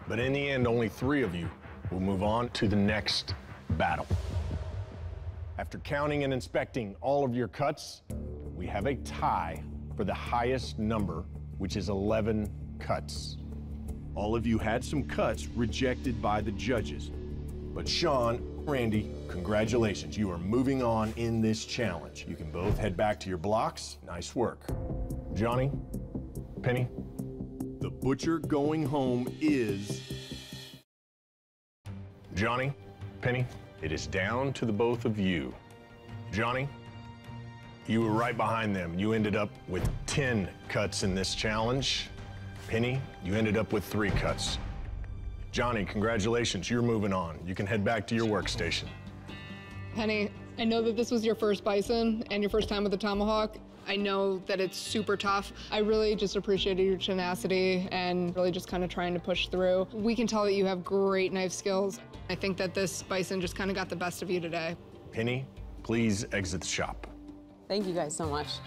But in the end, only three of you will move on to the next battle. After counting and inspecting all of your cuts, we have a tie for the highest number, which is 11 cuts. All of you had some cuts rejected by the judges. But Sean, Randy, congratulations. You are moving on in this challenge. You can both head back to your blocks. Nice work. Johnny, Penny, the butcher going home is. Johnny, Penny, it is down to the both of you. Johnny, you were right behind them. You ended up with 10 cuts in this challenge. Penny, you ended up with three cuts. Johnny, congratulations, you're moving on. You can head back to your workstation. Penny, I know that this was your first bison and your first time with the tomahawk. I know that it's super tough. I really just appreciated your tenacity and really just kind of trying to push through. We can tell that you have great knife skills. I think that this bison just kind of got the best of you today. Penny, please exit the shop. Thank you guys so much.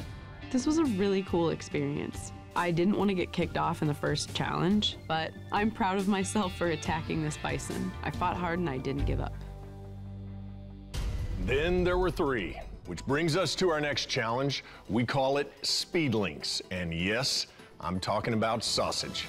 This was a really cool experience. I didn't want to get kicked off in the first challenge, but I'm proud of myself for attacking this bison. I fought hard and I didn't give up. Then there were three, which brings us to our next challenge. We call it Speed Links. And yes, I'm talking about sausage.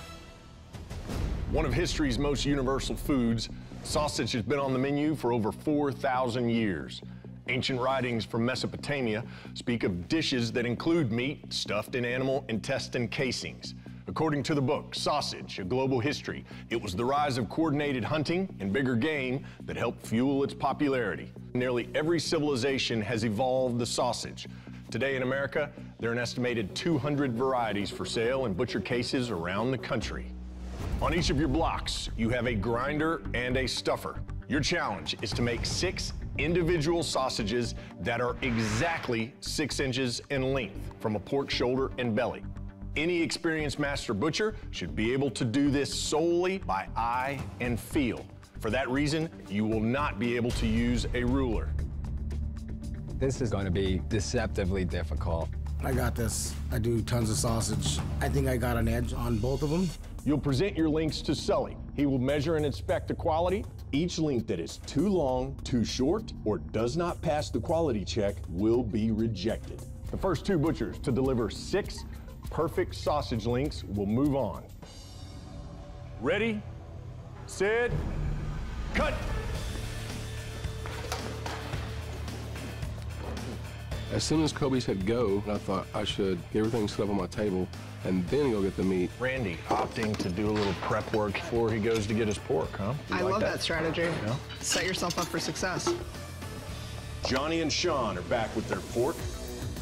One of history's most universal foods, sausage has been on the menu for over 4,000 years. Ancient writings from Mesopotamia speak of dishes that include meat stuffed in animal intestine casings. According to the book, Sausage, A Global History, it was the rise of coordinated hunting and bigger game that helped fuel its popularity. Nearly every civilization has evolved the sausage. Today in America, there are an estimated 200 varieties for sale in butcher cases around the country. On each of your blocks, you have a grinder and a stuffer. Your challenge is to make six individual sausages that are exactly six inches in length from a pork shoulder and belly. Any experienced master butcher should be able to do this solely by eye and feel. For that reason, you will not be able to use a ruler. This is going to be deceptively difficult. I got this. I do tons of sausage. I think I got an edge on both of them. You'll present your links to Sully. He will measure and inspect the quality. Each link that is too long, too short, or does not pass the quality check will be rejected. The first two butchers to deliver six perfect sausage links will move on. Ready, set, cut. As soon as Colby said go, I thought I should get everything set up on my table and then go get the meat. Randy opting to do a little prep work before he goes to get his pork, huh? You I like love that, strategy. Yeah. Set yourself up for success. Johnny and Sean are back with their pork.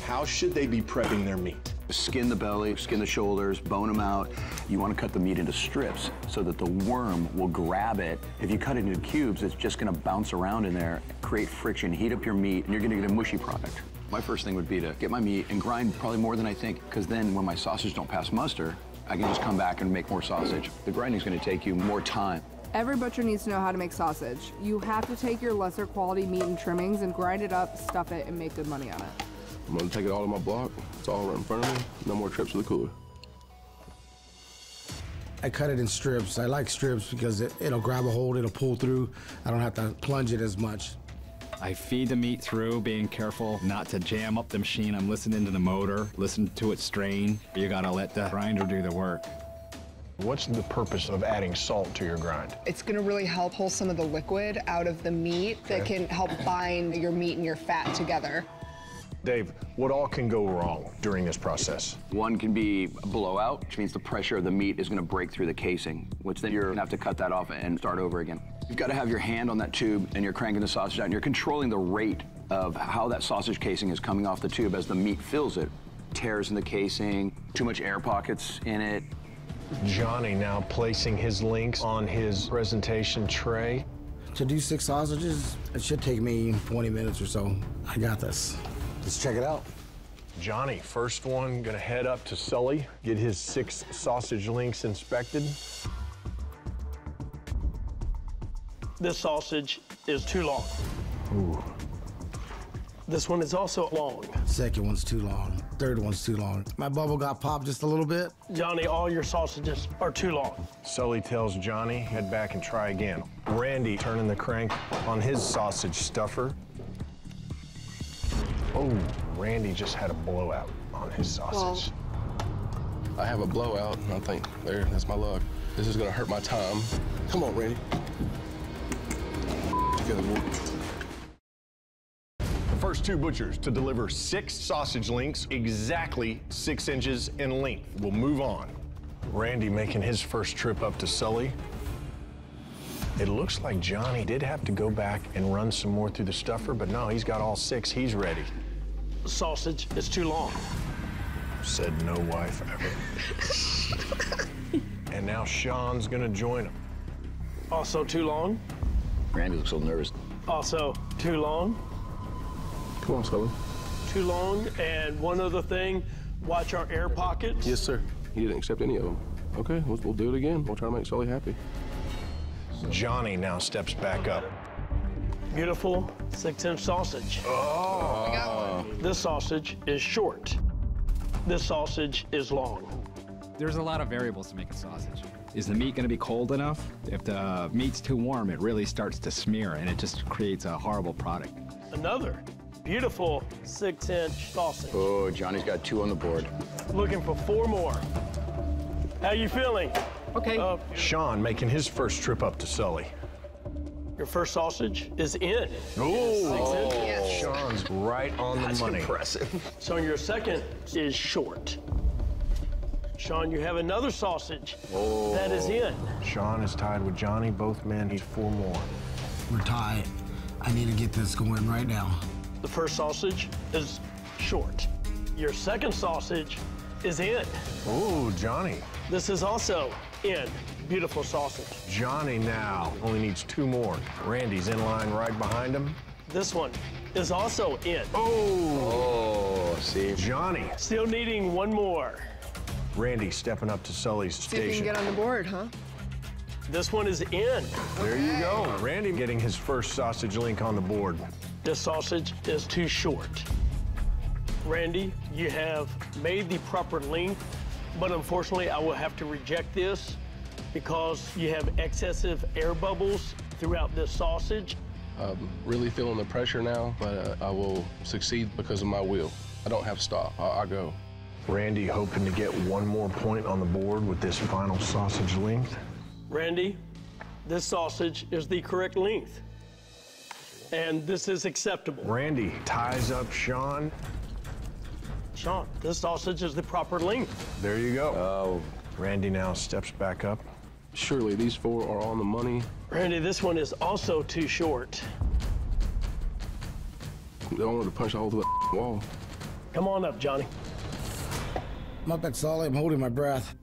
How should they be prepping their meat? Skin the belly, skin the shoulders, bone them out. You want to cut the meat into strips so that the worm will grab it. If you cut it into cubes, it's just going to bounce around in there, create friction, heat up your meat, and you're going to get a mushy product. My first thing would be to get my meat and grind probably more than I think, because then when my sausage don't pass muster, I can just come back and make more sausage. The grinding's going to take you more time. Every butcher needs to know how to make sausage. You have to take your lesser quality meat and trimmings and grind it up, stuff it, and make good money on it. I'm gonna take it all to my block. It's all right in front of me. No more trips to the cooler. I cut it in strips. I like strips because it, it'll grab a hold, it'll pull through. I don't have to plunge it as much. I feed the meat through, being careful not to jam up the machine. I'm listening to the motor, listen to it strain. You gotta let the grinder do the work. What's the purpose of adding salt to your grind? It's gonna really help pull some of the liquid out of the meat that can help bind your meat and your fat together. Dave, what all can go wrong during this process? One can be a blowout, which means the pressure of the meat is going to break through the casing, which then you're going to have to cut that off and start over again. You've got to have your hand on that tube and you're cranking the sausage out and you're controlling the rate of how that sausage casing is coming off the tube as the meat fills it. Tears in the casing, too much air pockets in it. Johnny now placing his links on his presentation tray. To do six sausages, it should take me 20 minutes or so. I got this. Let's check it out. Johnny, first one, gonna head up to Sully, get his six sausage links inspected. This sausage is too long. Ooh. This one is also long. Second one's too long. Third one's too long. My bubble got popped just a little bit. Johnny, all your sausages are too long. Sully tells Johnny, head back and try again. Randy turning the crank on his sausage stuffer. Oh, Randy just had a blowout on his sausage. I have a blowout, and I think, there, that's my luck. This is gonna hurt my time. Come on, Randy. Boy. The first two butchers to deliver six sausage links exactly six inches in length will move on. Randy making his first trip up to Sully. It looks like Johnny did have to go back and run some more through the stuffer, but no, he's got all six. He's ready. Sausage is too long. Said no wife ever. [laughs] and now Sean's gonna join him. Also too long. Randy looks so nervous. Also too long. Come on, Sully. Too long. And one other thing, watch our air pockets. Yes, sir. He didn't accept any of them. Okay, we'll, we'll do it again. We'll try to make Sully happy. Johnny now steps back up. Beautiful six-inch sausage. Oh. I got one. This sausage is short. This sausage is long. There's a lot of variables to make a sausage. Is the meat going to be cold enough? If the meat's too warm, it really starts to smear and it just creates a horrible product. Another beautiful six-inch sausage. Oh, Johnny's got two on the board. Looking for four more. How you feeling? Okay. Uh, Sean making his first trip up to Sully. your first sausage is in. Oh, Six inches. Sean's right on the money. That's impressive. So your second is short. Sean, you have another sausage that is in. Sean is tied with Johnny. Both men need four more. We're tied. I need to get this going right now. The first sausage is short. Your second sausage is in. Oh, Johnny. This is also in. Beautiful sausage. Johnny now only needs two more. Randy's in line right behind him. This one is also in. Oh, oh see. Johnny. Still needing one more. Randy stepping up to Sully's See if you can station. get on the board, huh? This one is in. There you go. Randy getting his first sausage link on the board. This sausage is too short. Randy, you have made the proper length, but unfortunately, I will have to reject this because you have excessive air bubbles throughout this sausage. I'm really feeling the pressure now, but uh, I will succeed because of my will. I don't have to stop. I, I go. Randy hoping to get one more point on the board with this final sausage length. Randy, this sausage is the correct length. And this is acceptable. Randy ties up Sean. Sean, this sausage is the proper length. There you go. Oh. Randy now steps back up. Surely these four are on the money. Randy, this one is also too short. I wanted to punch a hole through the wall. Come on up, Johnny. I'm up at Sully. I'm holding my breath.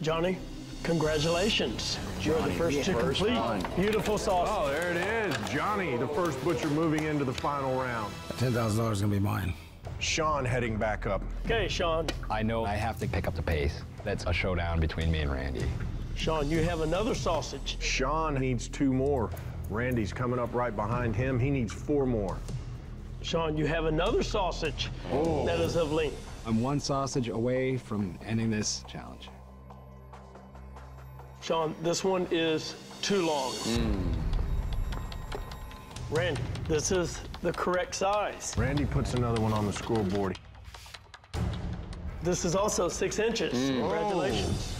Johnny, congratulations. You're the first to first complete. one. Beautiful sausage. Oh, there it is. Johnny, the first butcher moving into the final round. Ten thousand dollars is gonna be mine. Sean heading back up. Okay, Sean. I know I have to pick up the pace. That's a showdown between me and Randy. Sean, you have another sausage. Sean needs two more. Randy's coming up right behind him. He needs four more. Sean, you have another sausage Oh. that is of length. I'm one sausage away from ending this challenge. Sean, this one is too long. Hmm. Randy, this is the correct size. Randy puts another one on the scoreboard. This is also six inches. Hmm. Congratulations.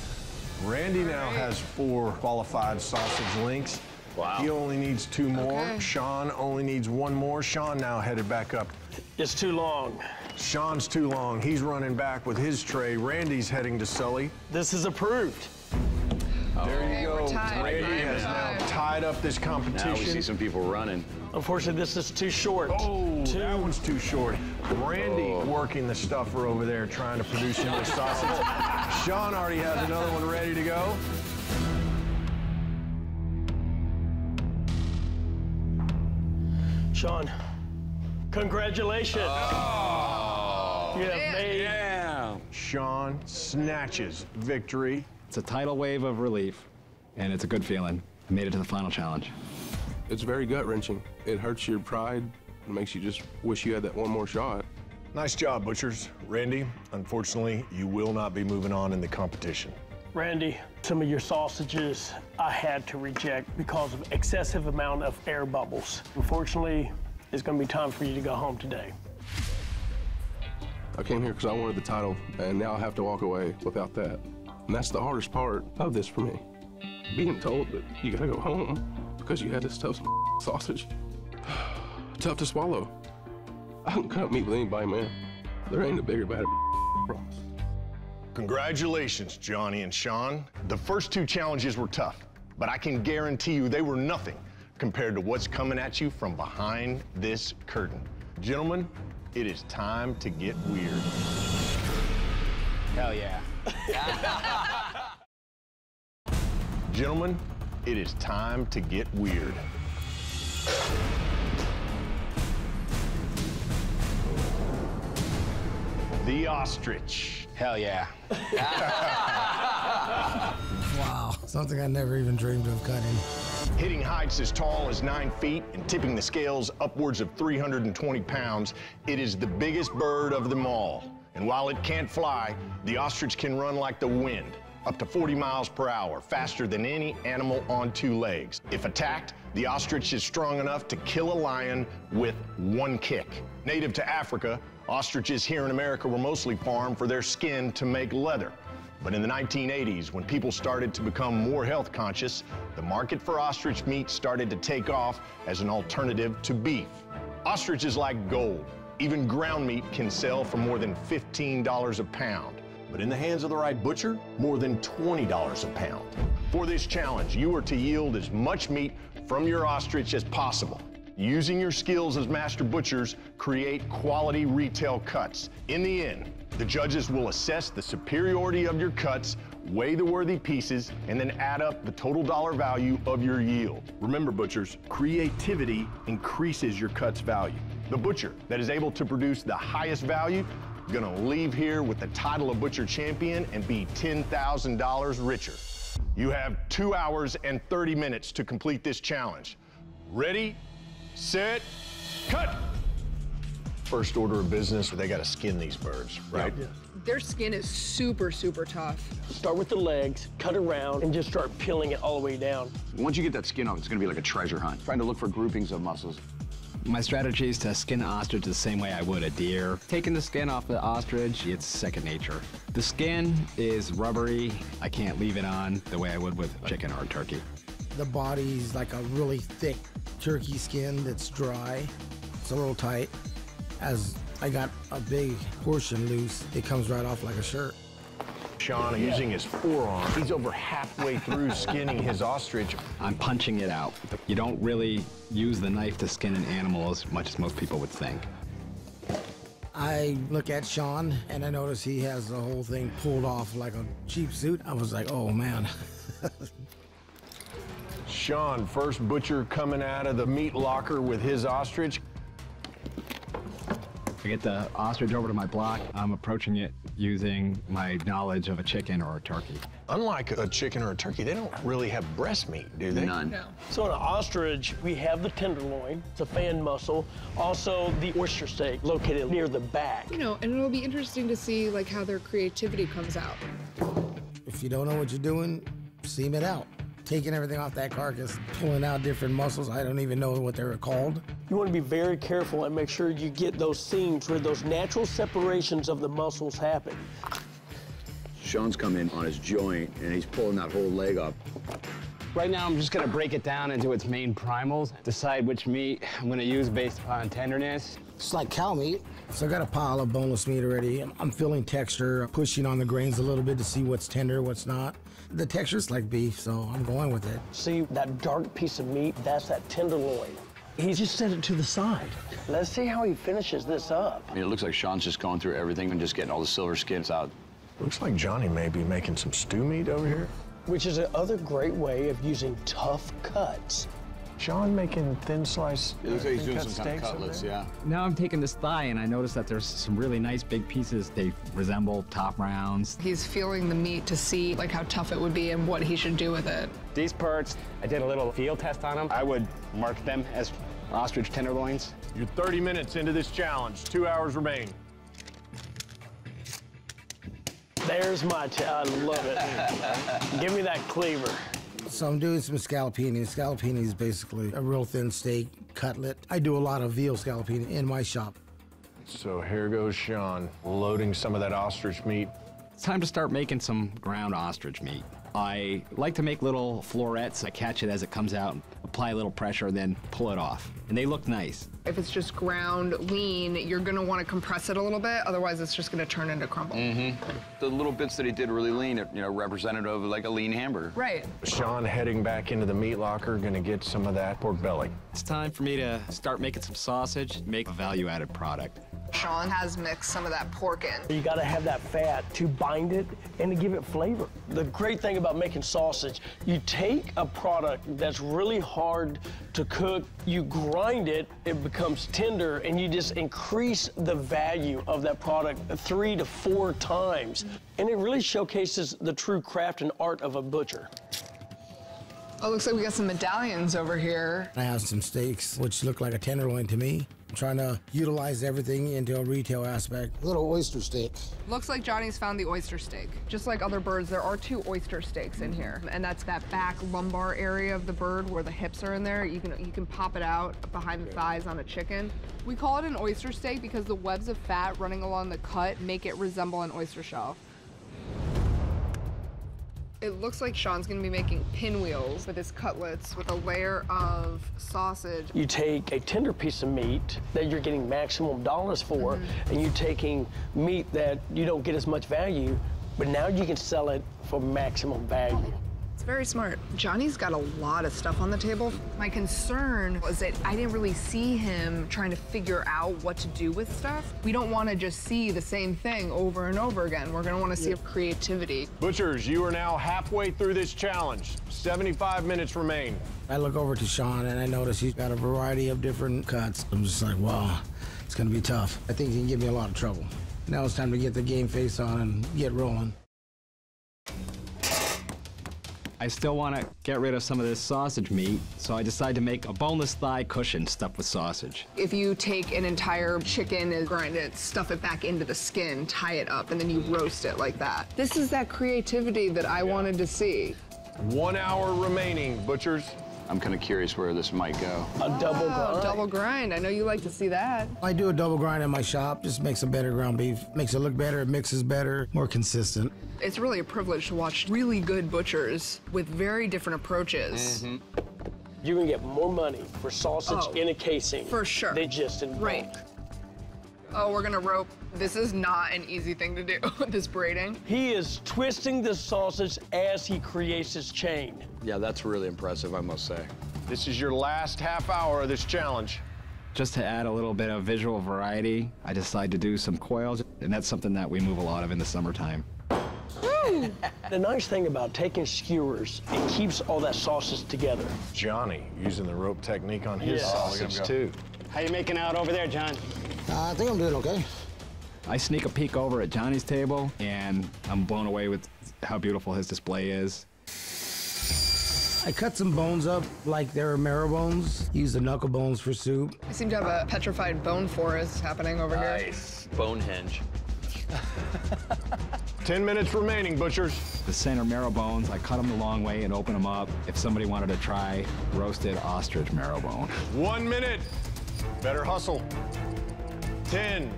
Oh. Randy now has four qualified sausage links. Wow. He only needs two more. Okay. Sean only needs one more. Sean now headed back up. It's too long. Sean's too long. He's running back with his tray. Randy's heading to Sully. This is approved. There you go. Randy Five has now tied up this competition. Now we see some people running. Unfortunately, this is too short. Oh, that one's too short. Randy oh. working the stuffer over there trying to produce another sausage. Sean already has another one ready to go. Sean, congratulations. Oh. You have made Yeah. Sean snatches victory. It's a tidal wave of relief, and it's a good feeling. I made it to the final challenge. It's very gut wrenching. It hurts your pride. It makes you just wish you had that one more shot. Nice job, Butchers. Randy, unfortunately, you will not be moving on in the competition. Randy, some of your sausages I had to reject because of excessive amount of air bubbles. Unfortunately, it's going to be time for you to go home today. I came here because I wanted the title, and now I have to walk away without that. And that's the hardest part of this for me. Being told that you gotta go home because you had this tough [laughs] sausage. [sighs] tough to swallow. I can cut meat with anybody, man. There ain't a bigger, badder [laughs] Congratulations, Johnny and Sean. The first two challenges were tough, but I can guarantee you they were nothing compared to what's coming at you from behind this curtain. Gentlemen, it is time to get weird. Hell yeah. [laughs] Gentlemen, it is time to get weird. The ostrich. Hell yeah. [laughs] Wow, something I never even dreamed of cutting. Hitting heights as tall as nine feet and tipping the scales upwards of 320 pounds, it is the biggest bird of them all. And while it can't fly, the ostrich can run like the wind, up to 40 miles per hour, faster than any animal on two legs. If attacked, the ostrich is strong enough to kill a lion with one kick. Native to Africa, ostriches here in America were mostly farmed for their skin to make leather. But in the 1980s, when people started to become more health conscious, the market for ostrich meat started to take off as an alternative to beef. Ostrich is like gold. Even ground meat can sell for more than $15 a pound. But in the hands of the right butcher, more than $20 a pound. For this challenge, you are to yield as much meat from your ostrich as possible. Using your skills as master butchers, create quality retail cuts. In the end, the judges will assess the superiority of your cuts, weigh the worthy pieces, and then add up the total dollar value of your yield. Remember, butchers, creativity increases your cuts value. The butcher that is able to produce the highest value gonna leave here with the title of butcher champion and be $10,000 richer. You have two hours and 30 minutes to complete this challenge. Ready, set, cut! First order of business, they gotta skin these birds, right? Their skin is super, super tough. Start with the legs, cut around, and just start peeling it all the way down. Once you get that skin off, it's gonna be like a treasure hunt. Trying to look for groupings of muscles. My strategy is to skin an ostrich the same way I would a deer. Taking the skin off the ostrich, it's second nature. The skin is rubbery. I can't leave it on the way I would with chicken or turkey. The body's like a really thick turkey skin that's dry. It's a little tight. As I got a big portion loose, it comes right off like a shirt. Sean, using his forearm, he's over halfway through [laughs] skinning his ostrich. I'm punching it out. You don't really use the knife to skin an animal as much as most people would think. I look at Sean and I notice he has the whole thing pulled off like a cheap suit. I was like, oh man. [laughs] Sean, first butcher coming out of the meat locker with his ostrich. I get the ostrich over to my block. I'm approaching it using my knowledge of a chicken or a turkey. Unlike a chicken or a turkey, they don't really have breast meat, do they? None. So in an ostrich, we have the tenderloin, it's a fan muscle, also the oyster steak located near the back. You know, and it'll be interesting to see like how their creativity comes out. If you don't know what you're doing, seam it out. Taking everything off that carcass, pulling out different muscles. I don't even know what they were called. You want to be very careful and make sure you get those seams where those natural separations of the muscles happen. Sean's come in on his joint and he's pulling that whole leg up. Right now, I'm just gonna break it down into its main primals, decide which meat I'm gonna use based upon tenderness. It's like cow meat. So I got a pile of boneless meat already. I'm- I'm feeling texture, pushing on the grains a little bit to see what's tender, what's not. The texture's like beef, so I'm going with it. See that dark piece of meat? That's that tenderloin. He just set it to the side. Let's see how he finishes this up. I mean, it looks like Sean's just going through everything and just getting all the silver skins out. Looks like Johnny may be making some stew meat over here. Which is another great way of using tough cuts. Sean making thin slice. It looks like he's doing cut some kind of cutlets, yeah. Now I'm taking this thigh and I notice that there's some really nice big pieces. They resemble top rounds. He's feeling the meat to see like how tough it would be and what he should do with it. These parts, I did a little field test on them. I would mark them as ostrich tenderloins. You're 30 minutes into this challenge. Two hours remain. There's my, I love it. [laughs] Give me that cleaver. So I'm doing some scallopini. Scallopini is basically a real thin steak cutlet. I do a lot of veal scallopini in my shop. So here goes Sean, loading some of that ostrich meat. It's time to start making some ground ostrich meat. I like to make little florets. I catch it as it comes out, apply a little pressure, and then pull it off. And they look nice. If it's just ground lean, you're gonna wanna compress it a little bit, otherwise it's just gonna turn into crumble. Mm-hmm. The little bits that he did really lean, you know, representative of like a lean hamburger. Right. Sean heading back into the meat locker, gonna get some of that pork belly. It's time for me to start making some sausage, make a value-added product. Sean has mixed some of that pork in. You gotta have that fat to bind it and to give it flavor. The great thing about making sausage, you take a product that's really hard to cook, you grind it, it becomes tender, and you just increase the value of that product three to four times. And it really showcases the true craft and art of a butcher. Oh, looks like we got some medallions over here. I have some steaks, which look like a tenderloin to me. I'm trying to utilize everything into a retail aspect. A little oyster steak. Looks like Johnny's found the oyster steak. Just like other birds, there are two oyster steaks in here. And that's that back lumbar area of the bird where the hips are in there. You can, you can pop it out behind the thighs on a chicken. We call it an oyster steak because the webs of fat running along the cut make it resemble an oyster shell. It looks like Sean's gonna be making pinwheels with his cutlets with a layer of sausage. You take a tender piece of meat that you're getting maximum dollars for, mm-hmm. and you're taking meat that you don't get as much value, but now you can sell it for maximum value. It's very smart. Johnny's got a lot of stuff on the table. My concern was that I didn't really see him trying to figure out what to do with stuff. We don't want to just see the same thing over and over again. We're going to want to see creativity. Butchers, you are now halfway through this challenge. 75 minutes remain. I look over to Sean and I notice he's got a variety of different cuts. I'm just like, wow, it's gonna be tough. I think he can give me a lot of trouble. Now it's time to get the game face on and get rolling. I still want to get rid of some of this sausage meat, so I decided to make a boneless thigh cushion stuffed with sausage. If you take an entire chicken and grind it, stuff it back into the skin, tie it up, and then you roast it like that. This is that creativity that I wanted to see. One hour remaining, butchers. I'm kind of curious where this might go. A double Oh, grind. double grind. I know you like to see that. I do a double grind in my shop, just makes a better ground beef. Makes it look better, it mixes better, more consistent. It's really a privilege to watch really good butchers with very different approaches. Mm-hmm. You can get more money for sausage Oh, in a casing for sure. They just in Right. bulk. Oh, we're gonna rope. This is not an easy thing to do, [laughs] this braiding. He is twisting the sausage as he creates his chain. Yeah, that's really impressive, I must say. This is your last half hour of this challenge. Just to add a little bit of visual variety, I decided to do some coils, and that's something that we move a lot of in the summertime. The nice thing about taking skewers, it keeps all that sausage together. Johnny using the rope technique on his Yeah. sausage, too. How you making out over there, John? Uh, I think I'm doing okay. I sneak a peek over at Johnny's table, and I'm blown away with how beautiful his display is. I cut some bones up like they were marrow bones. Use the knuckle bones for soup. I seem to have a petrified bone forest happening over here. Nice. Bonehenge. [laughs] 10 minutes remaining, butchers. The center marrow bones, I cut them the long way and open them up. If somebody wanted to try roasted ostrich marrow bone. One minute. Better hustle. 10,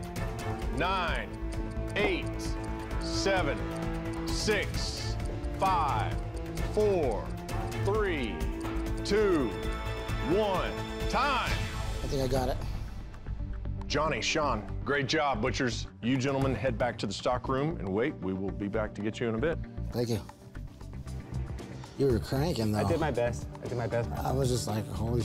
9, 8, 7, 6, 5, 4, 3, 2, 1. Time. I think I got it. Johnny, Sean, great job, butchers. You gentlemen head back to the stock room and wait. We will be back to get you in a bit. Thank you. You were cranking though. I did my best. I did my best. I was just like, holy.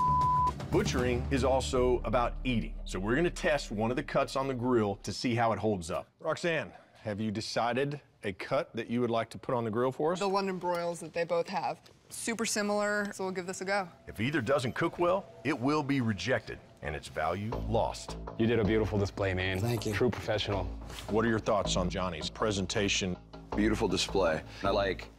Butchering is also about eating. So we're gonna test one of the cuts on the grill to see how it holds up. Roxanne, have you decided a cut that you would like to put on the grill for us? The London broils that they both have. Super similar, so we'll give this a go. If either doesn't cook well, it will be rejected and its value lost. You did a beautiful display, man. Thank you. True professional. What are your thoughts on Johnny's presentation? Beautiful display. I like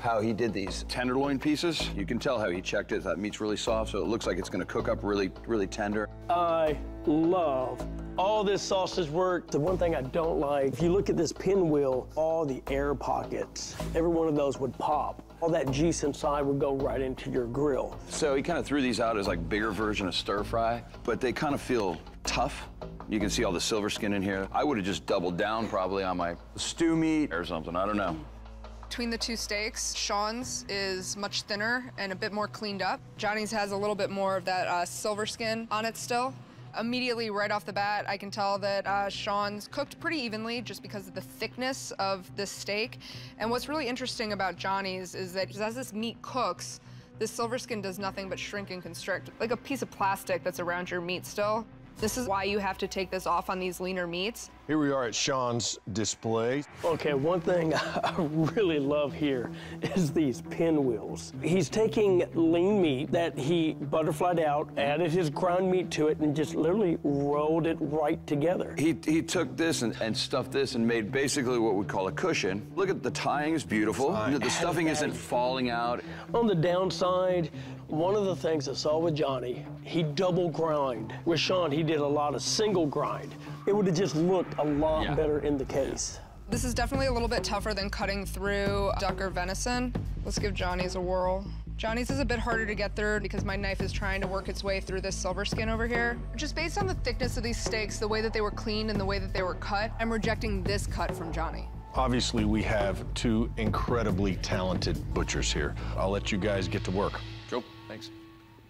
how he did these tenderloin pieces. You can tell how he checked it. That meat's really soft, so it looks like it's gonna cook up really, really tender. I love all this sausage work. The one thing I don't like, if you look at this pinwheel, all the air pockets, every one of those would pop. All that juice inside would go right into your grill. So he kind of threw these out as like bigger version of stir fry, but they kind of feel tough. You can see all the silver skin in here. I would have just doubled down probably on my stew meat or something. I don't know. Between the two steaks, Sean's is much thinner and a bit more cleaned up. Johnny's has a little bit more of that uh, silver skin on it still. Immediately, right off the bat, I can tell that uh, Sean's cooked pretty evenly just because of the thickness of this steak. And what's really interesting about Johnny's is that as this meat cooks, this silver skin does nothing but shrink and constrict, like a piece of plastic that's around your meat still. This is why you have to take this off on these leaner meats. Here we are at Sean's display. Okay, one thing [laughs] I really love here is these pinwheels. He's taking lean meat that he butterflied out, added his ground meat to it, and just literally rolled it right together. He, he took this and, and stuffed this and made basically what we call a cushion. Look at the tying is beautiful. The, the stuffing isn't falling out. On the downside, one of the things I saw with Johnny, he double grind. With Sean, he did a lot of single grind. It would have just looked a lot Yeah. better in the case. This is definitely a little bit tougher than cutting through duck or venison. Let's give Johnny's a whirl. Johnny's is a bit harder to get through because my knife is trying to work its way through this silver skin over here. Just based on the thickness of these steaks, the way that they were cleaned and the way that they were cut, I'm rejecting this cut from Johnny. Obviously, we have two incredibly talented butchers here. I'll let you guys get to work.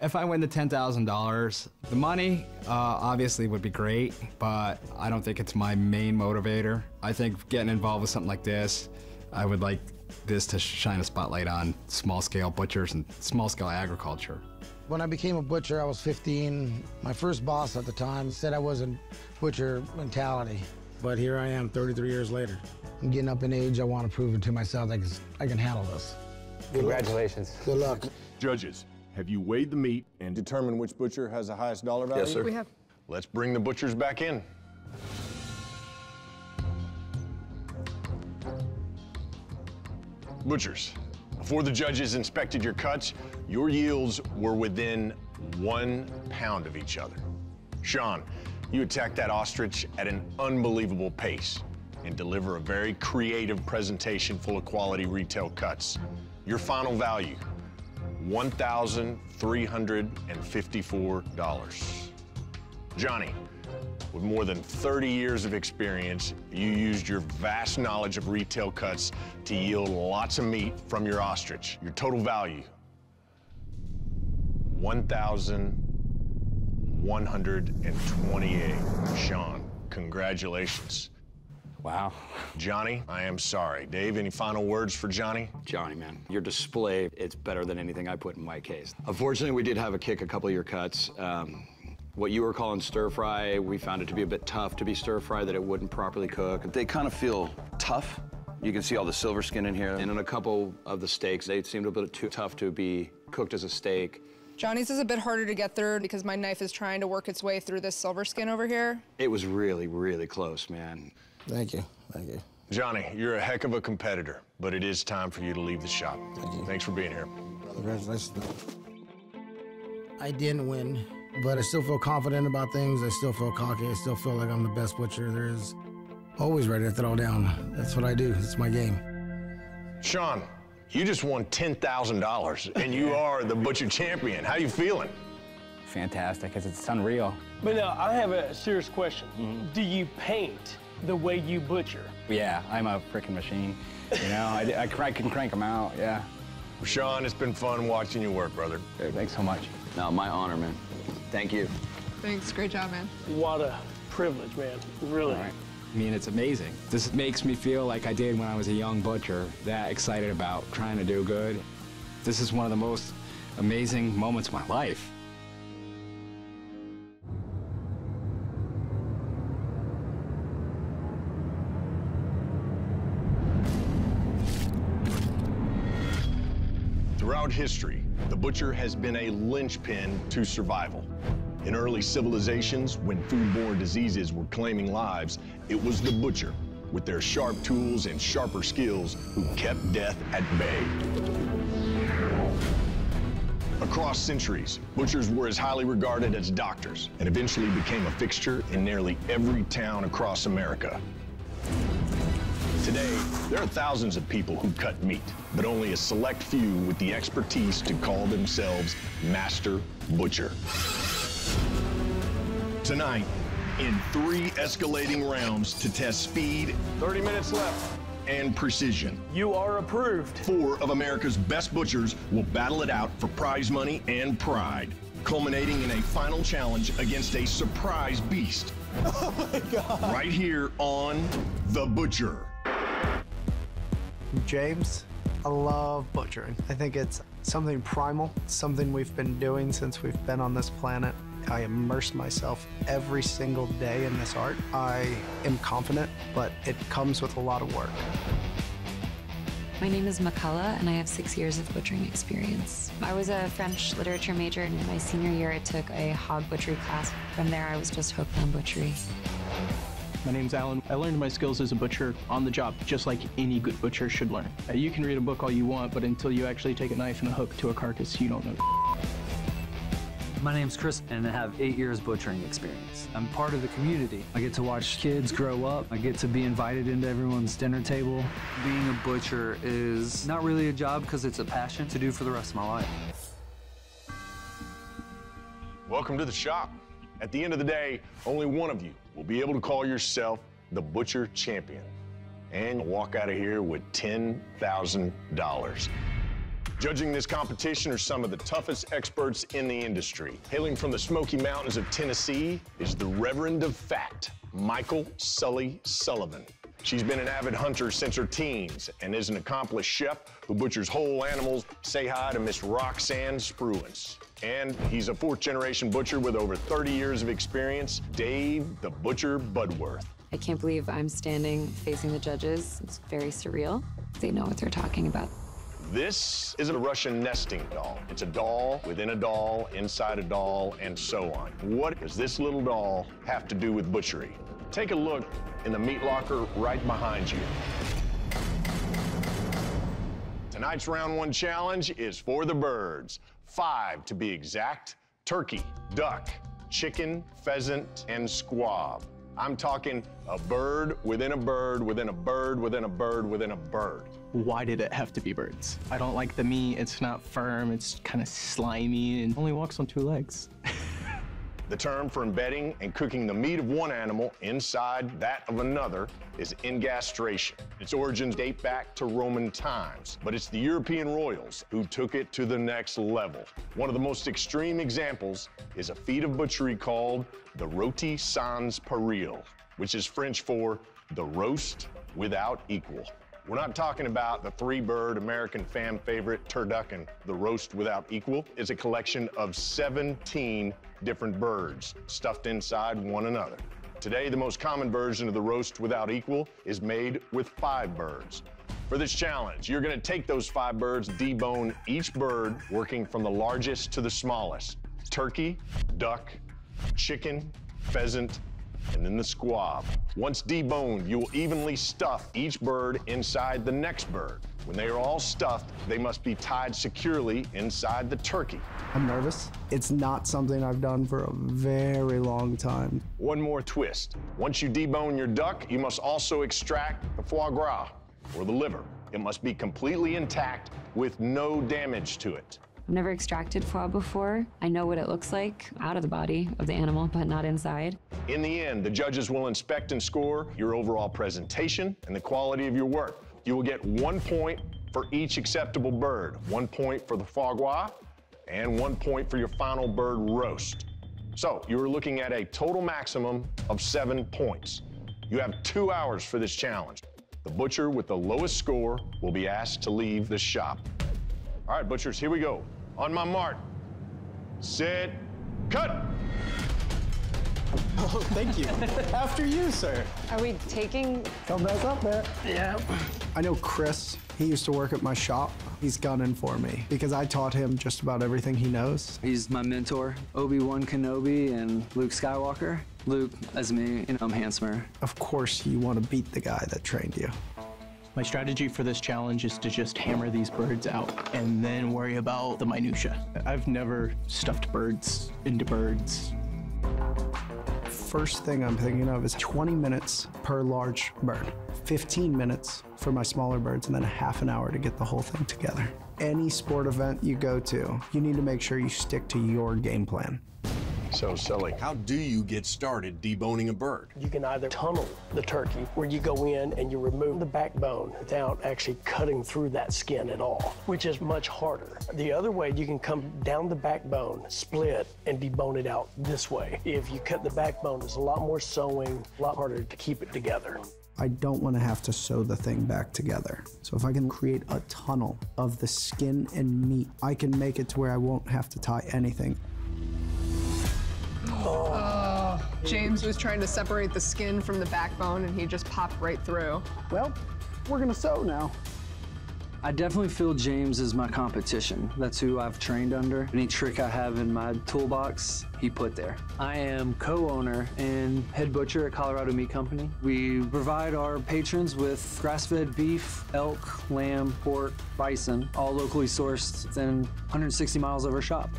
Joe, thanks. If I win the $10,000, the money uh, obviously would be great, but I don't think it's my main motivator. I think getting involved with something like this, I would like this to shine a spotlight on small scale butchers and small scale agriculture. When I became a butcher, I was 15. My first boss at the time said I wasn't butcher mentality, but here I am 33 years later. I'm getting up in age. I want to prove it to myself that I can, I can handle this. Congratulations. Good luck. Judges, have you weighed the meat and determined which butcher has the highest dollar value? Yes, sir. We have. Let's bring the butchers back in. Butchers, before the judges inspected your cuts, your yields were within one pound of each other. Sean, you attacked that ostrich at an unbelievable pace and deliver a very creative presentation full of quality retail cuts. Your final value, $1,354. Johnny, with more than 30 years of experience, you used your vast knowledge of retail cuts to yield lots of meat from your ostrich. Your total value, 1,128. Sean, congratulations. Wow. Johnny, I am sorry. Dave, any final words for Johnny? Johnny, man, your display, it's better than anything I put in my case. Unfortunately, we did have a kick a couple of your cuts. Um, what you were calling stir fry, we found it to be a bit tough to be stir fry, that it wouldn't properly cook. They kind of feel tough. You can see all the silver skin in here. And in a couple of the steaks, they seemed a bit too tough to be cooked as a steak. Johnny's is a bit harder to get through because my knife is trying to work its way through this silver skin over here. It was really, really close, man. Thank you. Thank you. Johnny, you're a heck of a competitor, but it is time for you to leave the shop. Thank you. Thanks for being here. Congratulations. I didn't win, but I still feel confident about things. I still feel cocky. I still feel like I'm the best butcher there is. Always ready to throw down. That's what I do. It's my game. Sean, you just won $10,000 and you are the butcher champion. How are you feeling? Fantastic. because it's unreal. But now, I have a serious question. Mm-hmm. Do you paint the way you butcher? Yeah, I'm a freaking machine. You know, I, I, I can crank them out, yeah. Sean, it's been fun watching you work, brother. Hey, thanks so much. No, my honor, man. Thank you. Thanks, great job, man. What a privilege, man. Really. I mean, it's amazing. This makes me feel like I did when I was a young butcher, that excited about trying to do good. This is one of the most amazing moments of my life. History, the butcher has been a linchpin to survival. In early civilizations, when foodborne diseases were claiming lives, it was the butcher, with their sharp tools and sharper skills, who kept death at bay. Across centuries, butchers were as highly regarded as doctors and eventually became a fixture in nearly every town across America. Today, there are thousands of people who cut meat, but only a select few with the expertise to call themselves Master Butcher. Tonight, in three escalating rounds to test speed, 30 minutes left. and precision. You are approved. Four of America's best butchers will battle it out for prize money and pride, culminating in a final challenge against a surprise beast. [laughs] Oh my God. Right here on The Butcher. James, I love butchering. I think it's something primal, something we've been doing since we've been on this planet. I immerse myself every single day in this art. I am confident, but it comes with a lot of work. My name is Makala, and I have six years of butchering experience. I was a French literature major, and in my senior year, I took a hog butchery class. From there, I was just hooked on butchery. My name's Alan. I learned my skills as a butcher on the job, just like any good butcher should learn. Uh, You can read a book all you want, but until you actually take a knife and a hook to a carcass, you don't know. My name's Chris, and I have eight years butchering experience. I'm part of the community. I get to watch kids grow up. I get to be invited into everyone's dinner table. Being a butcher is not really a job because it's a passion to do for the rest of my life. Welcome to the shop. At the end of the day, only one of you will be able to call yourself the Butcher Champion and walk out of here with $10,000. Judging this competition are some of the toughest experts in the industry. Hailing from the Smoky Mountains of Tennessee is the Reverend of Fat, Michael Sully Sullivan. She's been an avid hunter since her teens and is an accomplished chef who butchers whole animals. Say hi to Miss Roxanne Spruance. And he's a fourth generation butcher with over 30 years of experience, Dave the Butcher Budworth. I can't believe I'm standing facing the judges. It's very surreal. They know what they're talking about. This is a Russian nesting doll. It's a doll within a doll, inside a doll, and so on. What does this little doll have to do with butchery? Take a look in the meat locker right behind you. Tonight's round one challenge is for the birds. Five to be exact turkey, duck, chicken, pheasant, and squab. I'm talking a bird within a bird within a bird within a bird within a bird. Why did it have to be birds? I don't like the meat. It's not firm. It's kind of slimy and only walks on two legs. [laughs] The term for embedding and cooking the meat of one animal inside that of another is engastration. Its origins date back to Roman times, but it's the European royals who took it to the next level. One of the most extreme examples is a feat of butchery called the roti sans pareil, which is French for the roast without equal. We're not talking about the three bird American fan favorite turducken. The roast without equal is a collection of 17 different birds stuffed inside one another. Today, the most common version of the roast without equal is made with five birds. For this challenge, you're gonna take those five birds, debone each bird, working from the largest to the smallest. Turkey, duck, chicken, pheasant, and then the squab. Once deboned, you will evenly stuff each bird inside the next bird. When they are all stuffed, they must be tied securely inside the turkey. I'm nervous. It's not something I've done for a very long time. One more twist. Once you debone your duck, you must also extract the foie gras, or the liver. It must be completely intact with no damage to it. I've never extracted foie before. I know what it looks like out of the body of the animal, but not inside. In the end, the judges will inspect and score your overall presentation and the quality of your work. You will get one point for each acceptable bird, one point for the foie gras, and one point for your final bird roast. So you are looking at a total maximum of seven points. You have two hours for this challenge. The butcher with the lowest score will be asked to leave the shop. All right, butchers, here we go. On my mark, set, cut. [laughs] Oh, thank you. After you, sir. Are we taking? Come back up there. Yeah. I know Chris. He used to work at my shop. He's gunning for me because I taught him just about everything he knows. He's my mentor, Obi-Wan Kenobi and Luke Skywalker. Luke, as me, you know, I'm handsomer. Of course, you want to beat the guy that trained you. My strategy for this challenge is to just hammer these birds out and then worry about the minutia. I've never stuffed birds into birds. First thing I'm thinking of is 20 minutes per large bird, 15 minutes for my smaller birds, and then a half an hour to get the whole thing together. Any sport event you go to, you need to make sure you stick to your game plan. So, Sully, how do you get started deboning a bird? You can either tunnel the turkey, where you go in and you remove the backbone without actually cutting through that skin at all, which is much harder. The other way, you can come down the backbone, split, and debone it out this way. If you cut the backbone, it's a lot more sewing, a lot harder to keep it together. I don't want to have to sew the thing back together. So if I can create a tunnel of the skin and meat, I can make it to where I won't have to tie anything. Oh, James was trying to separate the skin from the backbone and he just popped right through. Well, we're gonna sew now. I definitely feel James is my competition. That's who I've trained under. Any trick I have in my toolbox, he put there. I am co-owner and head butcher at Colorado Meat Company. We provide our patrons with grass-fed beef, elk, lamb, pork, bison, all locally sourced within 160 miles of our shop.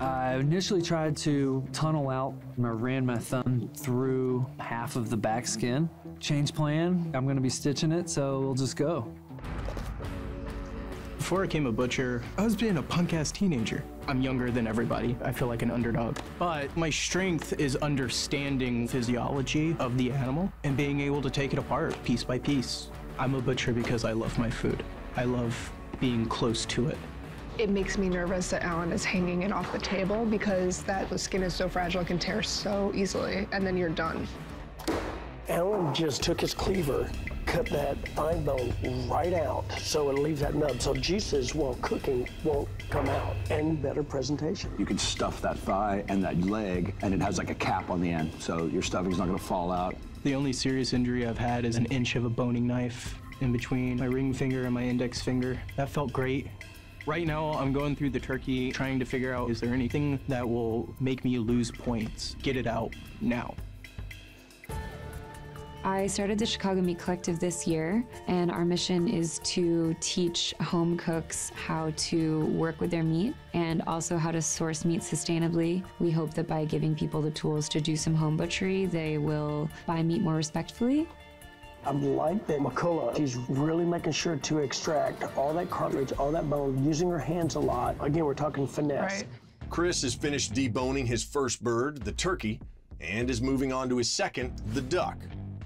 I initially tried to tunnel out. I ran my thumb through half of the back skin. Change plan. I'm gonna be stitching it, so we'll just go. Before I became a butcher, I was being a punk ass teenager. I'm younger than everybody. I feel like an underdog. But my strength is understanding physiology of the animal and being able to take it apart piece by piece. I'm a butcher because I love my food. I love being close to it. It makes me nervous that Alan is hanging it off the table because that the skin is so fragile, it can tear so easily, and then you're done. Alan just took his cleaver, cut that thigh bone right out so it leaves that nub so juices while cooking won't come out and better presentation. You can stuff that thigh and that leg, and it has like a cap on the end, so your stuffing's not gonna fall out. The only serious injury I've had is an inch of a boning knife in between my ring finger and my index finger. That felt great. Right now, I'm going through the turkey trying to figure out is there anything that will make me lose points? Get it out now. I started the Chicago Meat Collective this year, and our mission is to teach home cooks how to work with their meat and also how to source meat sustainably. We hope that by giving people the tools to do some home butchery, they will buy meat more respectfully I like that Makala, she's really making sure to extract all that cartilage, all that bone, using her hands a lot. Again, we're talking finesse. Right. Chris has finished deboning his first bird, the turkey, and is moving on to his second, the duck,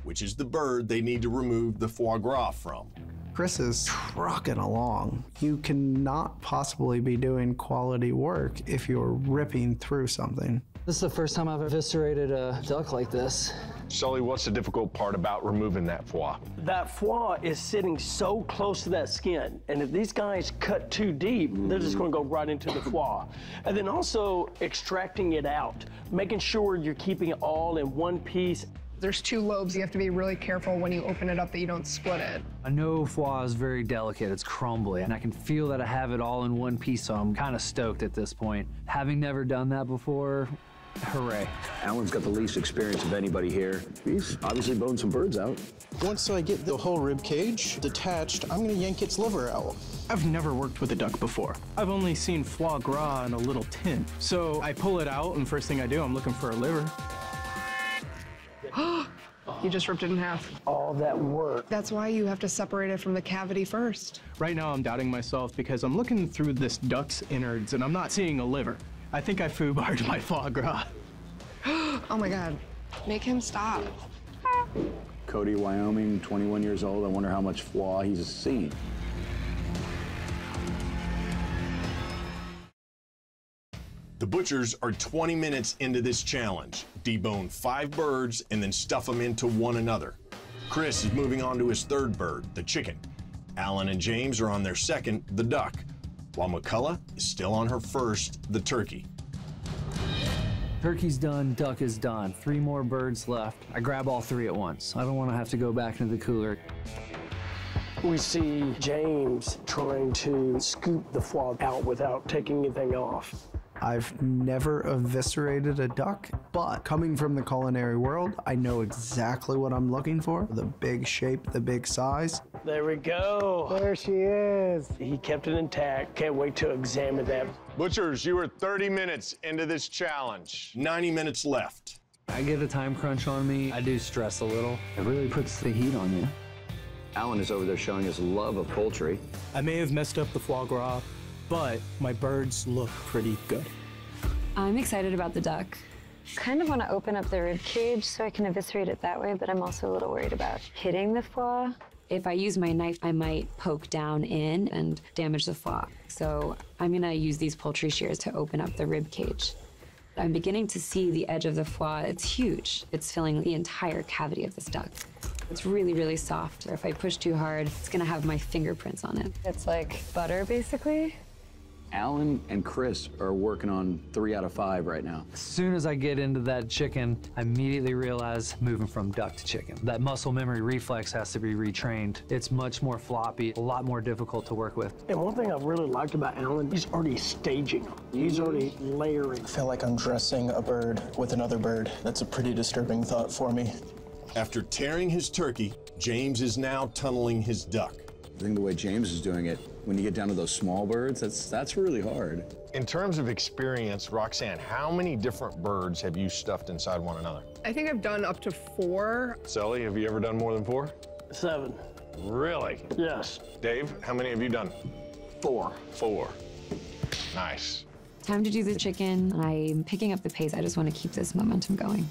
which is the bird they need to remove the foie gras from. Chris is trucking along. You cannot possibly be doing quality work if you're ripping through something. This is the first time I've eviscerated a duck like this. Sully, what's the difficult part about removing that foie? That foie is sitting so close to that skin, and if these guys cut too deep, they're just going to go right into the foie. And then also extracting it out, making sure you're keeping it all in one piece. There's two lobes. You have to be really careful when you open it up that you don't split it. I know foie is very delicate, it's crumbly, and I can feel that I have it all in one piece, so I'm kind of stoked at this point. Having never done that before, hooray. Alan's got the least experience of anybody here. He's obviously boned some birds out. Once I get the whole rib cage detached, I'm gonna yank its liver out. I've never worked with a duck before. I've only seen foie gras in a little tin. So I pull it out, and first thing I do, I'm looking for a liver. [gasps] you just ripped it in half. All that work. That's why you have to separate it from the cavity first. Right now, I'm doubting myself because I'm looking through this duck's innards and I'm not seeing a liver. I think I foobarred my foie gras. [gasps] oh my God. Make him stop. Cody, Wyoming, 21 years old. I wonder how much foie he's seen. The butchers are 20 minutes into this challenge. Debone five birds and then stuff them into one another. Chris is moving on to his third bird, the chicken. Alan and James are on their second, the duck, while Makala is still on her first, the turkey. Turkey's done, duck is done. Three more birds left. I grab all three at once. I don't want to have to go back into the cooler. We see James trying to scoop the foie out without taking anything off. I've never eviscerated a duck, but coming from the culinary world, I know exactly what I'm looking for the big shape, the big size. There we go. There she is. He kept it intact. Can't wait to examine that. Butchers, you are 30 minutes into this challenge. 90 minutes left. I get a time crunch on me. I do stress a little. It really puts the heat on you. Alan is over there showing his love of poultry. I may have messed up the foie gras, but my birds look pretty good. I'm excited about the duck. Kind of want to open up the rib cage so I can eviscerate it that way, but I'm also a little worried about hitting the foie. If I use my knife, I might poke down in and damage the foie. So I'm gonna use these poultry shears to open up the rib cage. I'm beginning to see the edge of the foie. It's huge. It's filling the entire cavity of this duck. It's really, really soft. If I push too hard, it's gonna have my fingerprints on it. It's like butter, basically. Alan and Chris are working on three out of five right now. As soon as I get into that chicken, I immediately realize moving from duck to chicken. That muscle memory reflex has to be retrained. It's much more floppy, a lot more difficult to work with. And one thing I've really liked about Alan, he's already staging. He's already layering. I feel like I'm dressing a bird with another bird. That's a pretty disturbing thought for me. After tearing his turkey, James is now tunneling his duck. I think the way James is doing it, when you get down to those small birds, that's that's really hard. In terms of experience, Roxanne, how many different birds have you stuffed inside one another? I think I've done up to four. Sully, have you ever done more than four? Seven. Really? Yes. Dave, how many have you done? Four. Four. Nice. Time to do the chicken. I'm picking up the pace. I just want to keep this momentum going.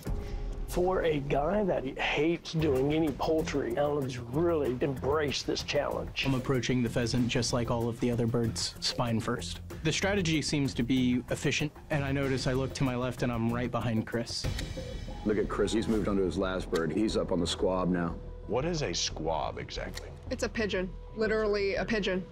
For a guy that hates doing any poultry, Alan's really embraced this challenge. I'm approaching the pheasant just like all of the other birds, spine first. The strategy seems to be efficient, and I notice I look to my left and I'm right behind Chris. Look at Chris, he's moved on to his last bird. He's up on the squab now. What is a squab exactly? It's a pigeon, literally a pigeon.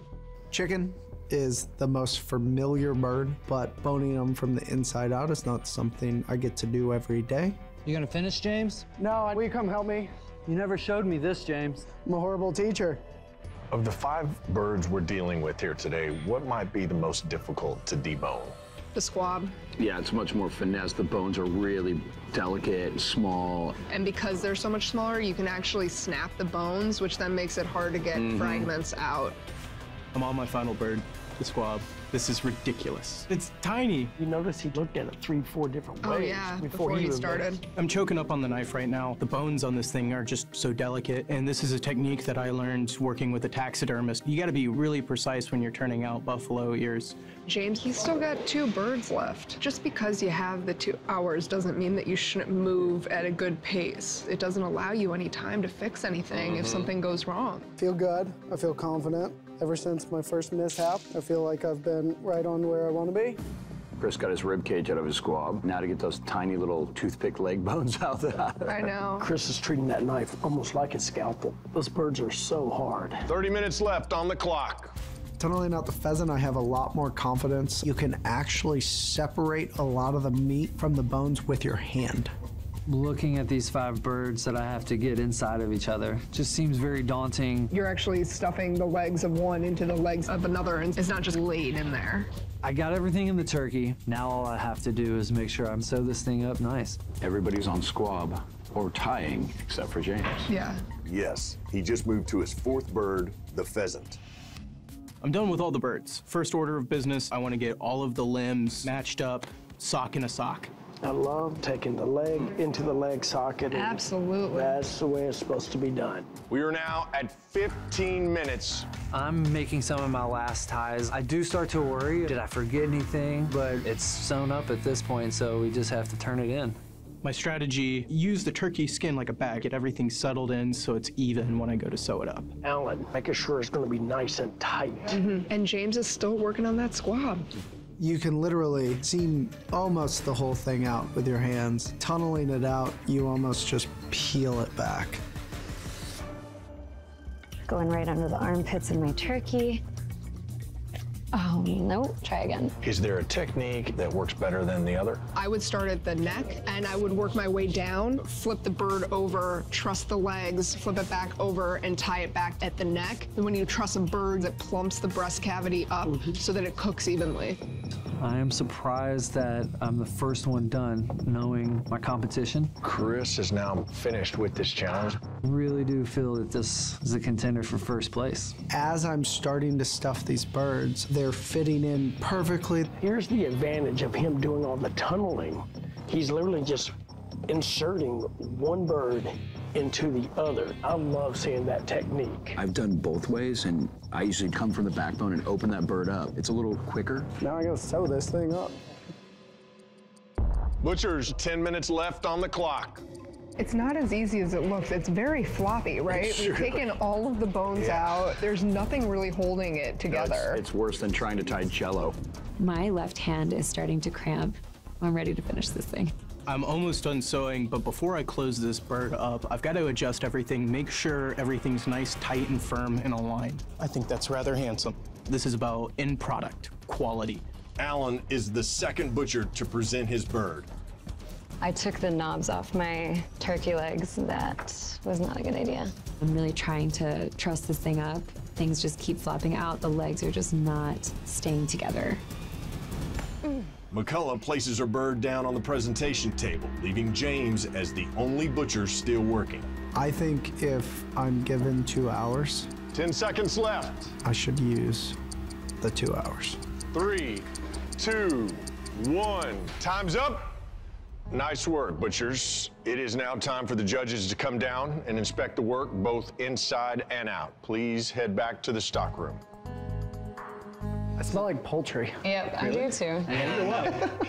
Chicken is the most familiar bird, but boning them from the inside out is not something I get to do every day. You gonna finish, James? No, will you come help me? You never showed me this, James. I'm a horrible teacher. Of the five birds we're dealing with here today, what might be the most difficult to debone? The squab. Yeah, it's much more finesse. The bones are really delicate and small. And because they're so much smaller, you can actually snap the bones, which then makes it hard to get Mhm. fragments out. I'm on my final bird, the squab. This is ridiculous. It's tiny. You notice he looked at it three, four different Oh, ways yeah, before, before he even- started. I'm choking up on the knife right now. The bones on this thing are just so delicate, and this is a technique that I learned working with a taxidermist. You gotta be really precise when you're turning out buffalo ears. James, he's still got two birds left. Just because you have the two hours doesn't mean that you shouldn't move at a good pace. It doesn't allow you any time to fix anything if Mhm. something goes wrong. Feel good. I feel confident. Ever since my first mishap, I feel like I've been right on where I want to be. Chris got his rib cage out of his squab. Now to get those tiny little toothpick leg [laughs] bones out there. I know. Chris is treating that knife almost like a scalpel. Those birds are so hard. 30 minutes left on the clock. Tunneling out the pheasant, I have a lot more confidence. You can actually separate a lot of the meat from the bones with your hand. Looking at these five birds that I have to get inside of each other just seems very daunting. You're actually stuffing the legs of one into the legs of another, and it's not just laid in there. I got everything in the turkey. Now all I have to do is make sure I sew this thing up nice. Everybody's on squab or tying except for James. Yeah. Yes, he just moved to his fourth bird, the pheasant. I'm done with all the birds. First order of business, I want to get all of the limbs matched up, sock in a sock. I love taking the leg into the leg socket. Absolutely. That's the way it's supposed to be done. We are now at 15 minutes. I'm making some of my last ties. I do start to worry, did I forget anything? But it's sewn up at this point, so we just have to turn it in. My strategy, use the turkey skin like a bag, get everything settled in so it's even when I go to sew it up. Alan, making sure it's going to be nice and tight. Mm-hmm. And James is still working on that squab. You can literally seam almost the whole thing out with your hands. Tunneling it out, you almost just peel it back. Going right under the armpits of my turkey. Oh, no. Try again. Is there a technique that works better than the other? I would start at the neck and I would work my way down, flip the bird over, truss the legs, flip it back over, and tie it back at the neck. And when you truss a bird, it plumps the breast cavity up so that it cooks evenly. I am surprised that I'm the first one done, knowing my competition. Chris is now finished with this challenge. I really do feel that this is a contender for first place. As I'm starting to stuff these birds, they're fitting in perfectly. Here's the advantage of him doing all the tunneling. He's literally just inserting one bird into the other. I love seeing that technique. I've done both ways, and I usually come from the backbone and open that bird up. It's a little quicker. Now I gotta sew this thing up. Butchers, 10 minutes left on the clock. It's not as easy as it looks. It's very floppy, right? Sure. We've taken all of the bones Yeah. out. There's nothing really holding it together. It's worse than trying to tie jello. My left hand is starting to cramp. I'm ready to finish this thing. I'm almost done sewing, but before I close this bird up, I've got to adjust everything, make sure everything's nice, tight, and firm and aligned. I think that's rather handsome. This is about end product quality. Alan is the second butcher to present his bird. I took the knobs off my turkey legs. That was not a good idea. I'm really trying to truss this thing up. Things just keep flopping out. The legs are just not staying together. Makala places her bird down on the presentation table, leaving James as the only butcher still working. I think if I'm given two hours, 10 seconds left. I should use the two hours. Three, two, one. Time's up. Nice work, butchers. It is now time for the judges to come down and inspect the work both inside and out. Please head back to the stockroom. I smell like poultry. Yep, I do too. [laughs]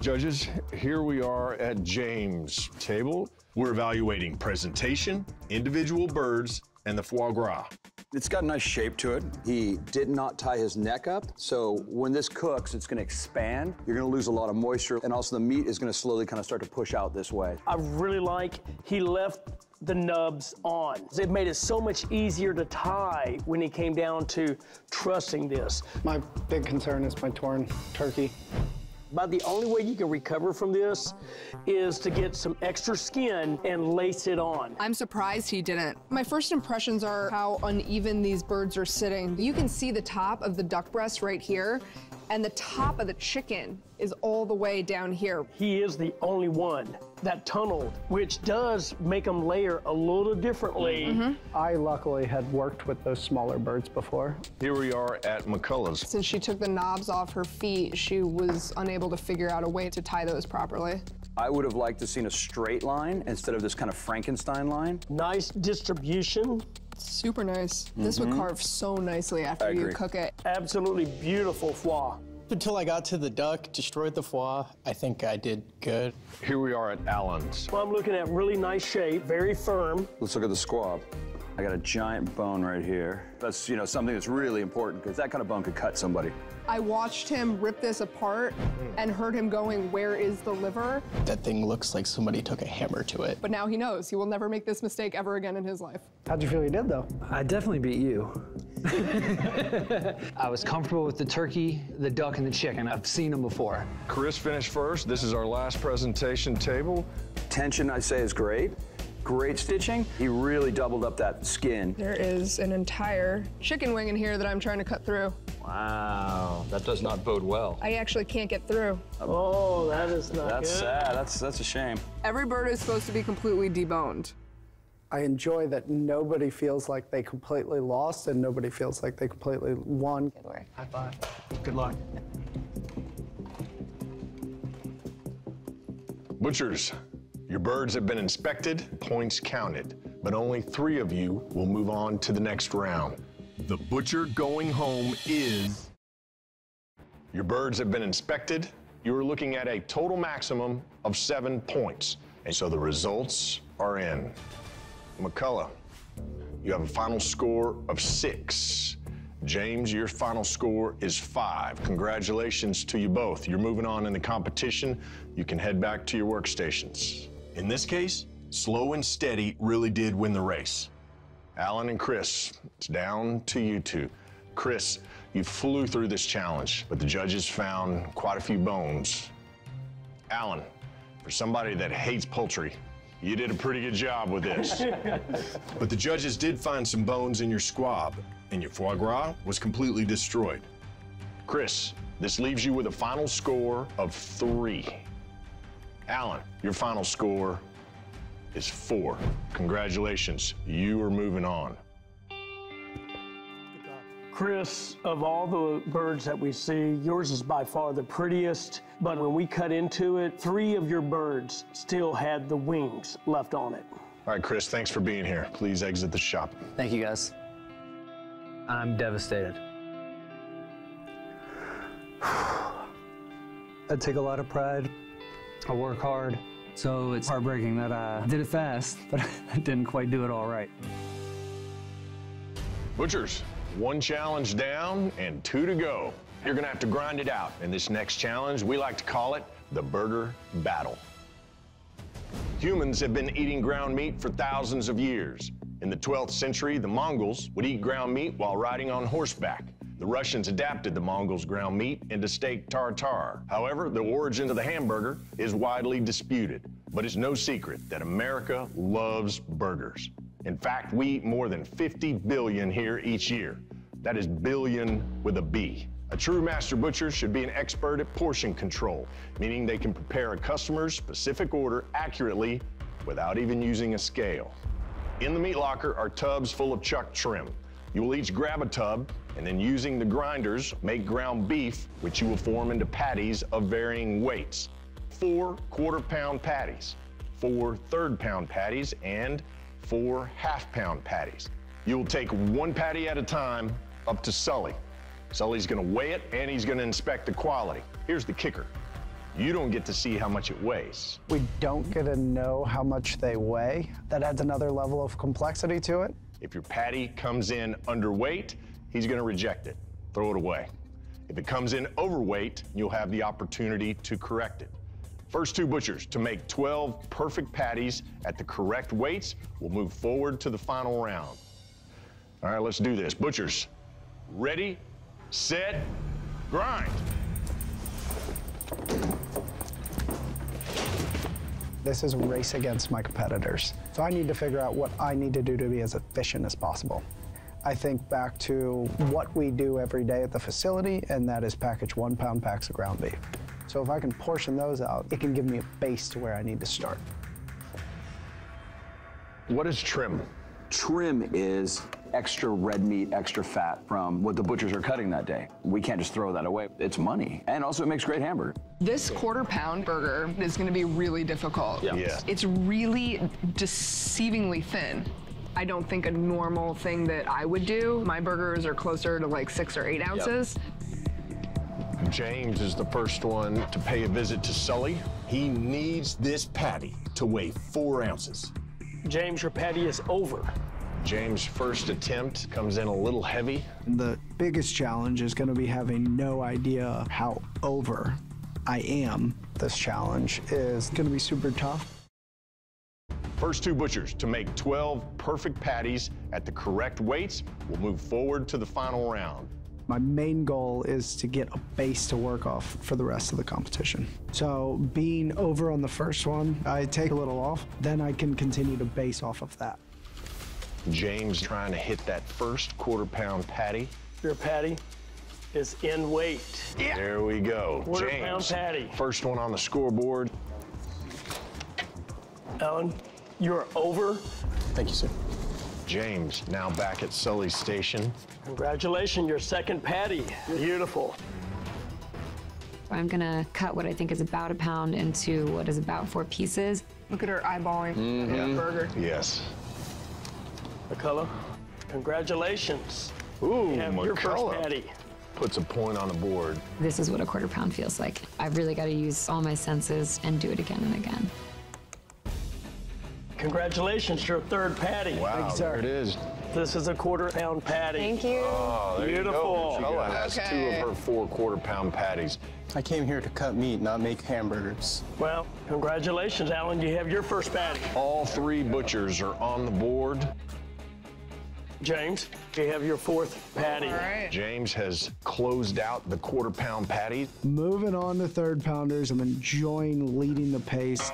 Judges, here we are at James' table. We're evaluating presentation, individual birds, and the foie gras. It's got a nice shape to it. He did not tie his neck up, so when this cooks, it's gonna expand. You're gonna lose a lot of moisture, and also the meat is gonna slowly kind of start to push out this way. I really like he left the nubs on. It made it so much easier to tie when he came down to trussing this. My big concern is my torn turkey. About the only way you can recover from this is to get some extra skin and lace it on. I'm surprised he didn't. My first impressions are how uneven these birds are sitting. You can see the top of the duck breast right here, and the top of the chicken is all the way down here. He is the only one that tunneled, which does make them layer a little differently. I luckily had worked with those smaller birds before. Here we are at Makala's. Since she took the knobs off her feet, she was unable to figure out a way to tie those properly. I would have liked to seen a straight line instead of this kind of Frankenstein line. Nice distribution. Super nice. This would Mhm. carve so nicely after you cook it. Absolutely beautiful foie. Until I got to the duck, destroyed the foie, I think I did good. Here we are at Alan's. Well, I'm looking at really nice shape, very firm. Let's look at the squab. I got a giant bone right here. That's, you know, something that's really important because that kind of bone could cut somebody. I watched him rip this apart and heard him going, Where is the liver? That thing looks like somebody took a hammer to it. But now he knows he will never make this mistake ever again in his life. How'd you feel you did, though? I definitely beat you. [laughs] I was comfortable with the turkey, the duck, and the chicken. I've seen them before. Chris finished first. This is our last presentation table. Tension, I say, is great. Great stitching. He really doubled up that skin. There is an entire chicken wing in here that I'm trying to cut through. Wow, that does not bode well. I actually can't get through. Oh, that is not That's good. sad. That's that's a shame. Every bird is supposed to be completely deboned. I enjoy that nobody feels like they completely lost and nobody feels like they completely won. Good work. High five. Good luck. Butchers, your birds have been inspected, points counted, but only three of you will move on to the next round. The butcher going home is Your birds have been inspected. You are looking at a total maximum of seven points. And so the results are in. Makala, you have a final score of six. James, your final score is five. Congratulations to you both. You're moving on in the competition. You can head back to your workstations. In this case, slow and steady really did win the race. Alan and Chris, it's down to you two. Chris, you flew through this challenge, but the judges found quite a few bones. Alan, for somebody that hates poultry, you did a pretty good job with this. [laughs] But the judges did find some bones in your squab, and your foie gras was completely destroyed. Chris, this leaves you with a final score of three. Alan, your final score is four. Congratulations, you are moving on. Chris, of all the birds that we see, yours is by far the prettiest. But when we cut into it, three of your birds still had the wings left on it. All right, Chris, thanks for being here. Please exit the shop. Thank you, guys. I'm devastated. [sighs] I take a lot of pride. I work hard. So it's heartbreaking that I did it fast, but [laughs] I didn't quite do it all right. Butchers, one challenge down and two to go. You're gonna have to grind it out. In this next challenge, we like to call it the burger battle. Humans have been eating ground meat for thousands of years. In the 12th century, the Mongols would eat ground meat while riding on horseback. The Russians adapted the Mongols' ground meat into steak tartare. However, the origin of the hamburger is widely disputed, but it's no secret that America loves burgers. In fact, we eat more than 50 billion here each year. That is billion with a B. A true master butcher should be an expert at portion control, meaning they can prepare a customer's specific order accurately without even using a scale. In the meat locker are tubs full of chuck trim. You will each grab a tub and then using the grinders, make ground beef, which you will form into patties of varying weights. Four quarter pound patties, four third pound patties, and four half pound patties. You will take one patty at a time up to Sully. Sully's gonna weigh it and he's gonna inspect the quality. Here's the kicker. You don't get to see how much it weighs. We don't get to know how much they weigh. That adds another level of complexity to it. If your patty comes in underweight, he's gonna reject it, throw it away. If it comes in overweight, you'll have the opportunity to correct it. First two butchers to make 12 perfect patties at the correct weights will move forward to the final round. All right, let's do this. Butchers, ready, set, grind. This is a race against my competitors. So I need to figure out what I need to do to be as efficient as possible. I think back to what we do every day at the facility, and that is package one pound packs of ground beef. So if I can portion those out, it can give me a base to where I need to start. What is trim? Trim is extra red meat, extra fat from what the butchers are cutting that day. We can't just throw that away. It's money. And also it makes great hamburger. This quarter pound burger is gonna be really difficult. Yeah. Yeah. It's really deceivingly thin. I don't think a normal thing that I would do. My burgers are closer to like six or eight ounces. James is the first one to pay a visit to Sully. He needs this patty to weigh four ounces. James, your patty is over. James' first attempt comes in a little heavy. The biggest challenge is going to be having no idea how over I am. This challenge is going to be super tough. First two butchers to make 12 perfect patties at the correct weights will move forward to the final round. My main goal is to get a base to work off for the rest of the competition. So being over on the first one, I take a little off, then I can continue to base off of that. James trying to hit that first quarter pound patty. Your patty is in weight. Yeah. There we go. Quarter James, pound patty. First one on the scoreboard. Alan, you're over. Thank you, sir. James now back at Sully's station. Congratulations, your second patty. Beautiful. I'm gonna cut what I think is about a pound into what is about four pieces. Look at her eyeballing Mhm. that burger. Yes. Makala, congratulations. Ooh, You have your first patty. Puts a point on the board. This is what a quarter pound feels like. I've really got to use all my senses and do it again and again. Congratulations, your third patty. Wow, there it is. This is a quarter pound patty. Thank you. Oh, there Beautiful. you go. Makala has two of her four quarter pound patties. I came here to cut meat, not make hamburgers. Well, congratulations, Alan. You have your first patty. All three butchers are on the board. James, you have your fourth patty. James has closed out the quarter pound patty. Moving on to third pounders, I'm enjoying leading the pace.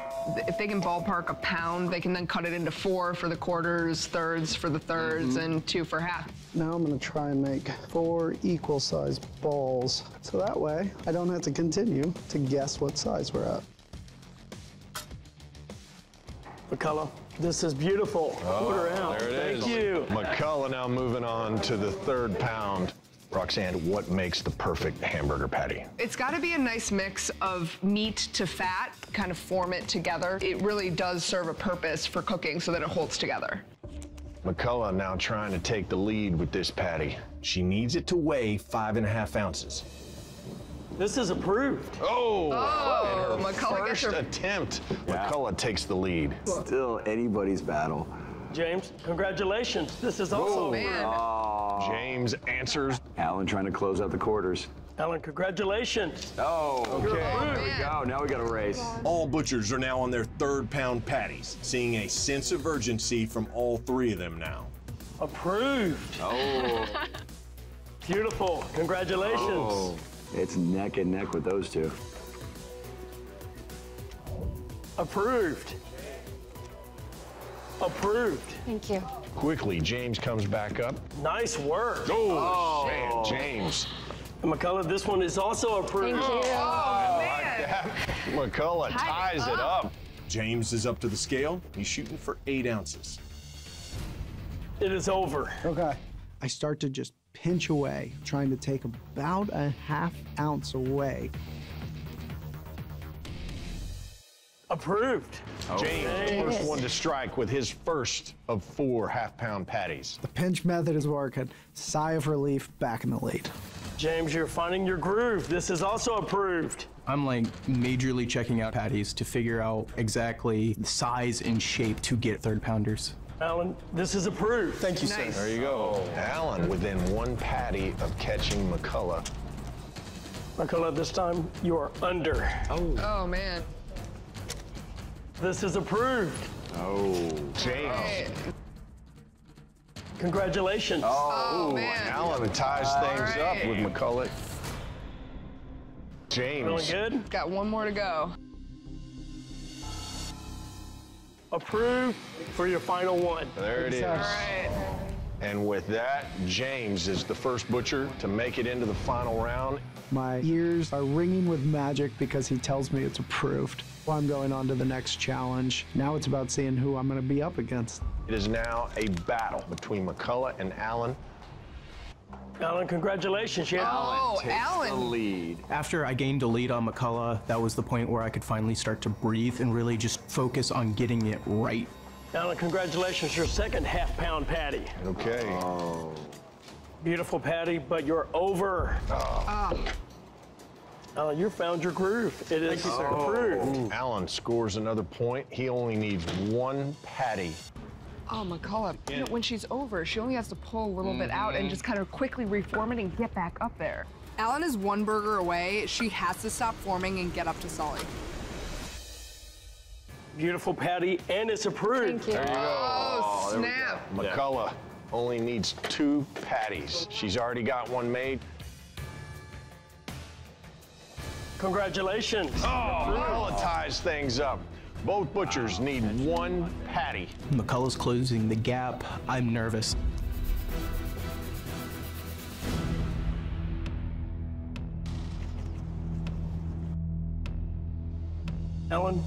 If they can ballpark a pound, they can then cut it into four for the quarters, thirds for the 3rds mm-hmm. and two for half. Now I'm gonna try and make four equal sized balls. So that way I don't have to continue to guess what size we're at. Makala, this is beautiful. Oh, quarter out. Oh, There it Thank is. you. Makala now moving on to the third pound. Roxanne, what makes the perfect hamburger patty? It's got to be a nice mix of meat to fat, kind of form it together. It really does serve a purpose for cooking so that it holds together. Makala now trying to take the lead with this patty. She needs it to weigh five and a half ounces. This is approved. Oh, Oh, and her Makala gets first her- attempt. Makala takes the lead. Still anybody's battle. James, congratulations. This is also oh, James answers. Alan trying to close out the quarters. Alan, congratulations. Oh, oh Okay. there we go. Now we got a race. All butchers are now on their third pound patties, seeing a sense of urgency from all three of them now. Approved. Oh. Beautiful. Congratulations. Oh, it's neck and neck with those two. Approved. Approved. Thank you. Quickly, James comes back up. Nice work. Oh, oh, man, James. And Makala, this one is also approved. Thank you. Oh, Makala Tie it ties it up. up. James is up to the scale. He's shooting for eight ounces. It is over. Okay. I start to just pinch away, trying to take about a half ounce away. Approved. James, first one to strike with his first of four half pound patties. The pinch method is working. Sigh of relief, back in the lead. James, you're finding your groove. This is also approved. I'm like majorly checking out patties to figure out exactly the size and shape to get third pounders. Alan, this is approved. Thank you, Nice. There you go. Oh, Alan within one patty of catching Makala. Makala, this time you are under. Oh, Oh, man. This is approved. Oh, James. Congratulations. Oh, oh man. Alan ties things right. up with Makala. Really James. good. Got one more to go. Approved for your final one. There it is. All right. And with that, James is the first butcher to make it into the final round. My ears are ringing with magic because he tells me it's approved. I'm going on to the next challenge. Now it's about seeing who I'm going to be up against. It is now a battle between Makala and Alan. Alan, congratulations. You had- Oh, Takes the Alan. lead. After I gained a lead on Makala, that was the point where I could finally start to breathe and really just focus on getting it right. Alan, congratulations. Your second half pound patty. Okay. Oh. Beautiful patty, but you're over. Ah. Alan, you found your groove. It is approved. Alan scores another point. He only needs one patty. Oh, Makala. You know, when she's over, she only has to pull a little bit out and mm-hmm. just kind of quickly reform it and get back up there. Alan is one burger away. She has to stop forming and get up to Sully. Beautiful patty, and it's approved. Thank you. Oh, oh snap. Makala only needs two patties. She's already got one made. Congratulations. Oh, Makala ties things up. Both butchers need one patty. Makala's closing the gap. I'm nervous. Alan,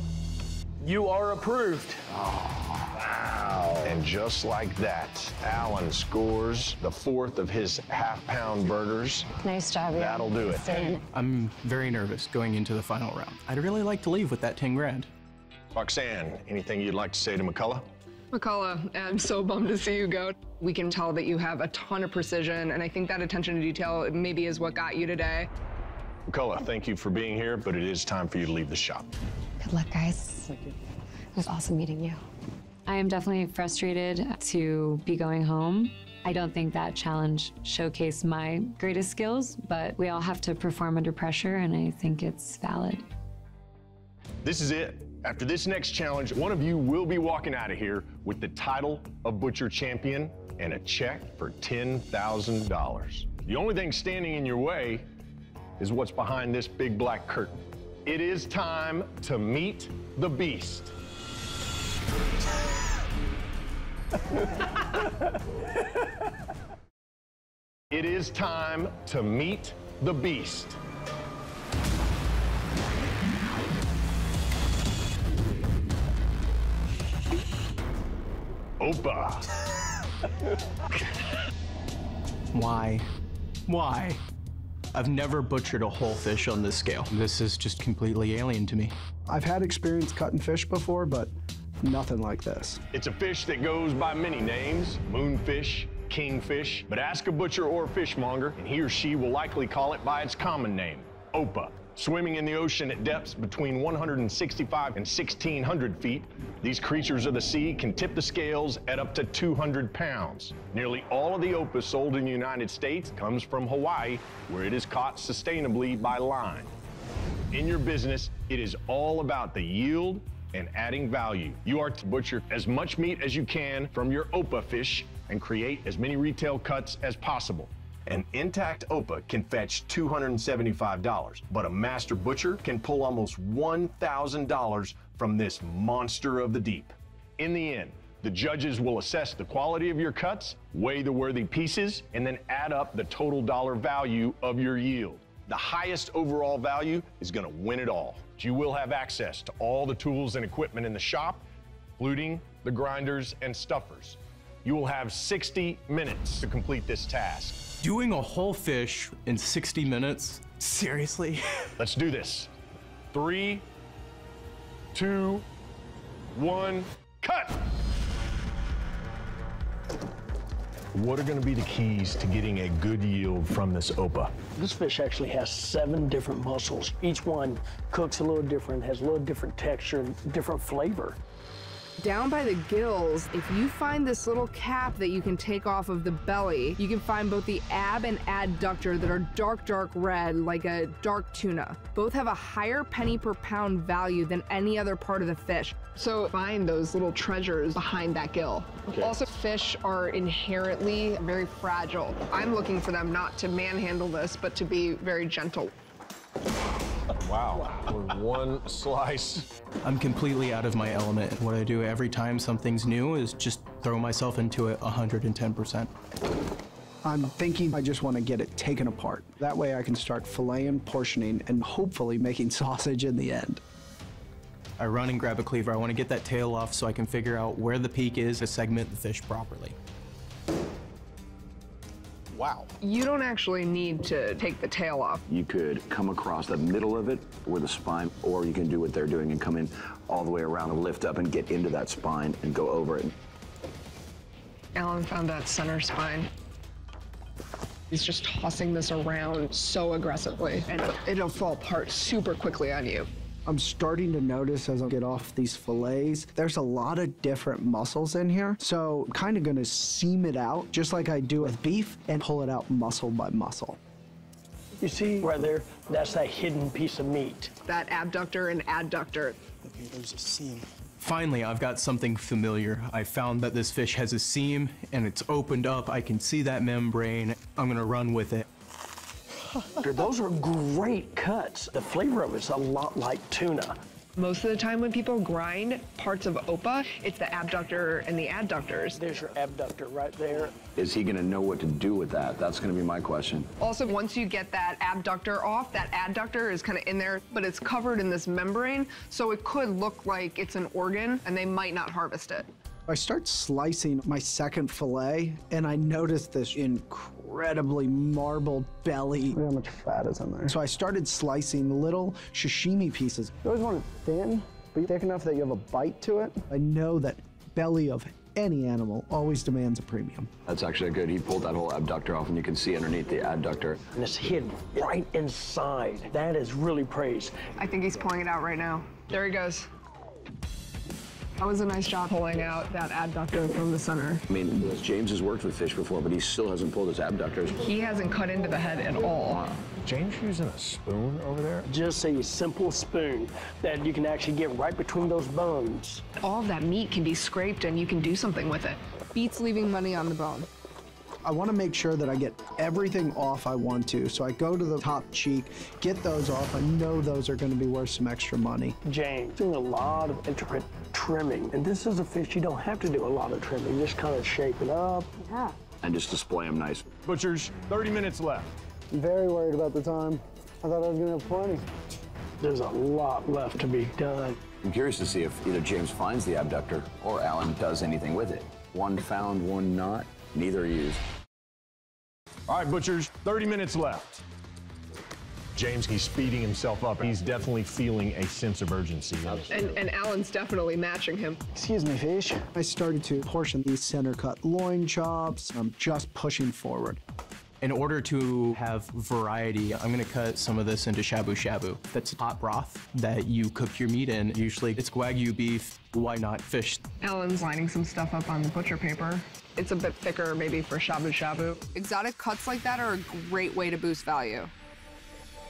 you are approved. Wow! And just like that, Alan scores the fourth of his half pound burgers. Nice job. Ian. That'll do it. I'm very nervous going into the final round. I'd really like to leave with that 10 grand. Roxanne, anything you'd like to say to Makala? Makala, I'm so bummed to see you go. We can tell that you have a ton of precision, and I think that attention to detail maybe is what got you today. Makala, thank you for being here, but it is time for you to leave the shop. Good luck, guys. It was awesome meeting you. I am definitely frustrated to be going home. I don't think that challenge showcased my greatest skills, but we all have to perform under pressure, and I think it's valid. This is it. After this next challenge, one of you will be walking out of here with the title of Butcher Champion and a check for $10,000. The only thing standing in your way is what's behind this big black curtain. It is time to meet the beast. [laughs] it is time to meet the beast. Opah. Why Why? I've never butchered a whole fish on this scale. This is just completely alien to me. I've had experience cutting fish before, but nothing like this. It's a fish that goes by many names moonfish, kingfish, but ask a butcher or fishmonger, and he or she will likely call it by its common name, Opah. Swimming in the ocean at depths between 165 and 1600 feet, these creatures of the sea can tip the scales at up to 200 pounds. Nearly all of the Opah sold in the United States comes from Hawaii, where it is caught sustainably by line. In your business, it is all about the yield and adding value. You are to butcher as much meat as you can from your Opah fish and create as many retail cuts as possible. An intact Opah can fetch $275, but a master butcher can pull almost $1,000 from this monster of the deep. In the end, the judges will assess the quality of your cuts, weigh the worthy pieces, and then add up the total dollar value of your yield. The highest overall value is going to win it all. You will have access to all the tools and equipment in the shop, including the grinders and stuffers. You will have 60 minutes to complete this task. Doing a whole fish in 60 minutes? Seriously? [laughs] Let's do this. Three, two, one, cut! What are going to be the keys to getting a good yield from this Opah? This fish actually has seven different muscles. Each one cooks a little different, has a little different texture, different flavor. Down by the gills, if you find this little cap that you can take off of the belly, you can find both the ab and adductor that are dark, dark red, like a dark tuna. Both have a higher penny per pound value than any other part of the fish. So find those little treasures behind that gill. Okay. Also, fish are inherently very fragile. I'm looking for them not to manhandle this, but to be very gentle. Wow. One slice. I'm completely out of my element. What I do every time something's new is just throw myself into it 110%. I'm thinking I just want to get it taken apart. That way I can start filleting, portioning, and hopefully making [laughs] sausage in the end. I run and grab a cleaver. I want to get that tail off so I can figure out where the peak is to segment the fish properly. Wow. You don't actually need to take the tail off. You could come across the middle of it with a spine, or you can do what they're doing and come in all the way around and lift up and get into that spine and go over it. Alan found that center spine. He's just tossing this around so aggressively, and it'll fall apart super quickly on you. I'm starting to notice as I get off these fillets, there's a lot of different muscles in here. So I'm kind of going to seam it out just like I do with beef and pull it out muscle by muscle. You see right there, that's that hidden piece of meat. That abductor and adductor. Okay, there's a seam. Finally, I've got something familiar. I found that this fish has a seam and it's opened up. I can see that membrane. I'm gonna run with it. Those are great cuts. The flavor of it's a lot like tuna. Most of the time when people grind parts of Opah, it's the abductor and the adductors. There's your abductor right there. Is he going to know what to do with that? That's going to be my question. Also, once you get that abductor off, that adductor is kind of in there, but it's covered in this membrane, so it could look like it's an organ, and they might not harvest it. I start slicing my second fillet, and I notice this incredibly marbled belly. Look how much fat is in there. So I started slicing little sashimi pieces. You always want it thin, but thick enough that you have a bite to it. I know that belly of any animal always demands a premium. That's actually good. He pulled that whole abductor off, and you can see underneath the adductor. And it's hidden right inside. That is really praise. I think he's pulling it out right now. There he goes. That was a nice job pulling out that adductor from the center. I mean, James has worked with fish before, but he still hasn't pulled his abductors. He hasn't cut into the head at all. James using a spoon over there? Just a simple spoon that you can actually get right between those bones. All of that meat can be scraped and you can do something with it. Beats leaving money on the bone. I want to make sure that I get everything off I want to. So I go to the top cheek, get those off. I know those are going to be worth some extra money. James doing a lot of intricate trimming. And this is a fish you don't have to do a lot of trimming. Just kind of shape it up. Yeah. And just display them nice. Butchers, 30 minutes left. I'm very worried about the time. I thought I was gonna have plenty. There's a lot left to be done. I'm curious to see if either James finds the abductor or Alan does anything with it. One found, one not. Neither used. All right, butchers, 30 minutes left. James, he's speeding himself up. He's definitely feeling a sense of urgency. And, and Alan's definitely matching him. Excuse me, fish. I started to portion these center cut loin chops. I'm just pushing forward. In order to have variety, I'm gonna cut some of this into shabu shabu. That's hot broth that you cook your meat in. Usually it's wagyu beef, why not fish? Alan's lining some stuff up on the butcher paper. It's a bit thicker maybe for shabu shabu. Exotic cuts like that are a great way to boost value.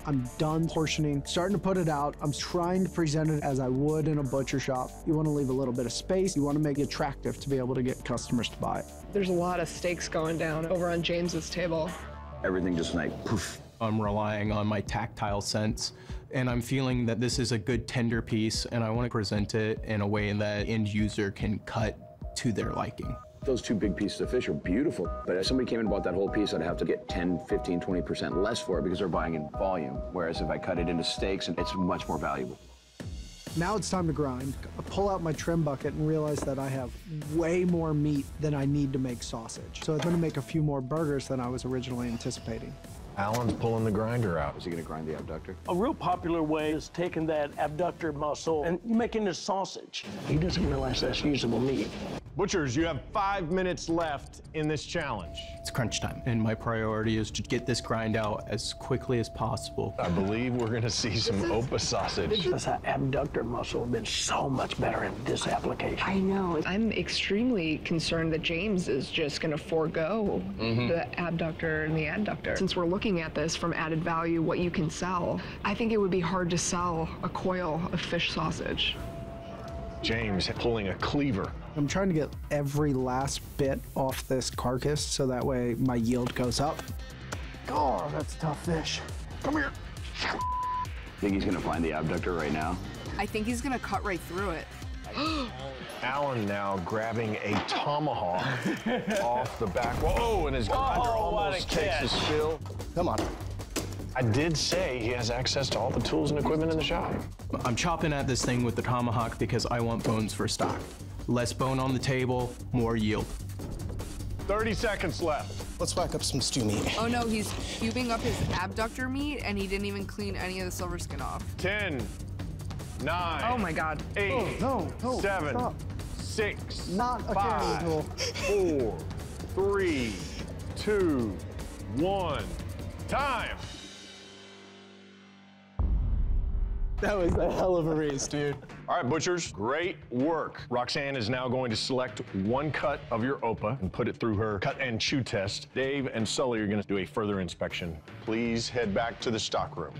I'm done portioning, starting to put it out. I'm trying to present it as I would in a butcher shop. You want to leave a little bit of space. You want to make it attractive to be able to get customers to buy it. There's a lot of steaks going down over on James's table. Everything just like poof. I'm relying on my tactile sense, and I'm feeling that this is a good tender piece, and I want to present it in a way that end user can cut to their liking. Those two big pieces of fish are beautiful, but if somebody came and bought that whole piece, I'd have to get 10, 15, 20% less for it because they're buying in volume. Whereas if I cut it into steaks, it's much more valuable. Now it's time to grind. I pull out my trim bucket and realize that I have way more meat than I need to make sausage. So I'm gonna make a few more burgers than I was originally anticipating. Alan's pulling the grinder out. Is he gonna grind the abductor? A real popular way is taking that abductor muscle and you making it sausage. He doesn't realize that's usable meat. Butchers, you have five minutes left in this challenge. It's crunch time, and my priority is to get this grind out as quickly as possible. I believe we're gonna see some Opah sausage. This abductor muscle have been so much better in this application. I know. I'm extremely concerned that James is just going to forego Mhm. the abductor and the adductor. Since we're looking at this from added value, what you can sell, I think it would be hard to sell a coil of fish sausage. James pulling a cleaver. I'm trying to get every last bit off this carcass so that way my yield goes up. Oh, that's tough fish. Come here. I Think he's gonna find the abductor right now? I think he's going to cut right through it. [gasps] Alan now grabbing a tomahawk [laughs] off the back. Whoa, and his grinder Oh, almost takes catch. a spill. Come on. I did say he has access to all the tools and equipment in the shop. I'm chopping at this thing with the tomahawk because I want bones for stock. Less bone on the table, more yield. 30 seconds left. Let's whack up some stew meat. Oh no, he's cubing up his abductor meat and he didn't even clean any of the silver skin off. 10, 9. Oh my God. 8, Oh, no, no, 7, stop. 6, Not a five, tool. 4, 3, 2, 1. Time. That was a hell of a race, dude. All right, butchers, great work. Roxanne is now going to select one cut of your Opah and put it through her cut and chew test. Dave and Sully are going to do a further inspection. Please head back to the stock room.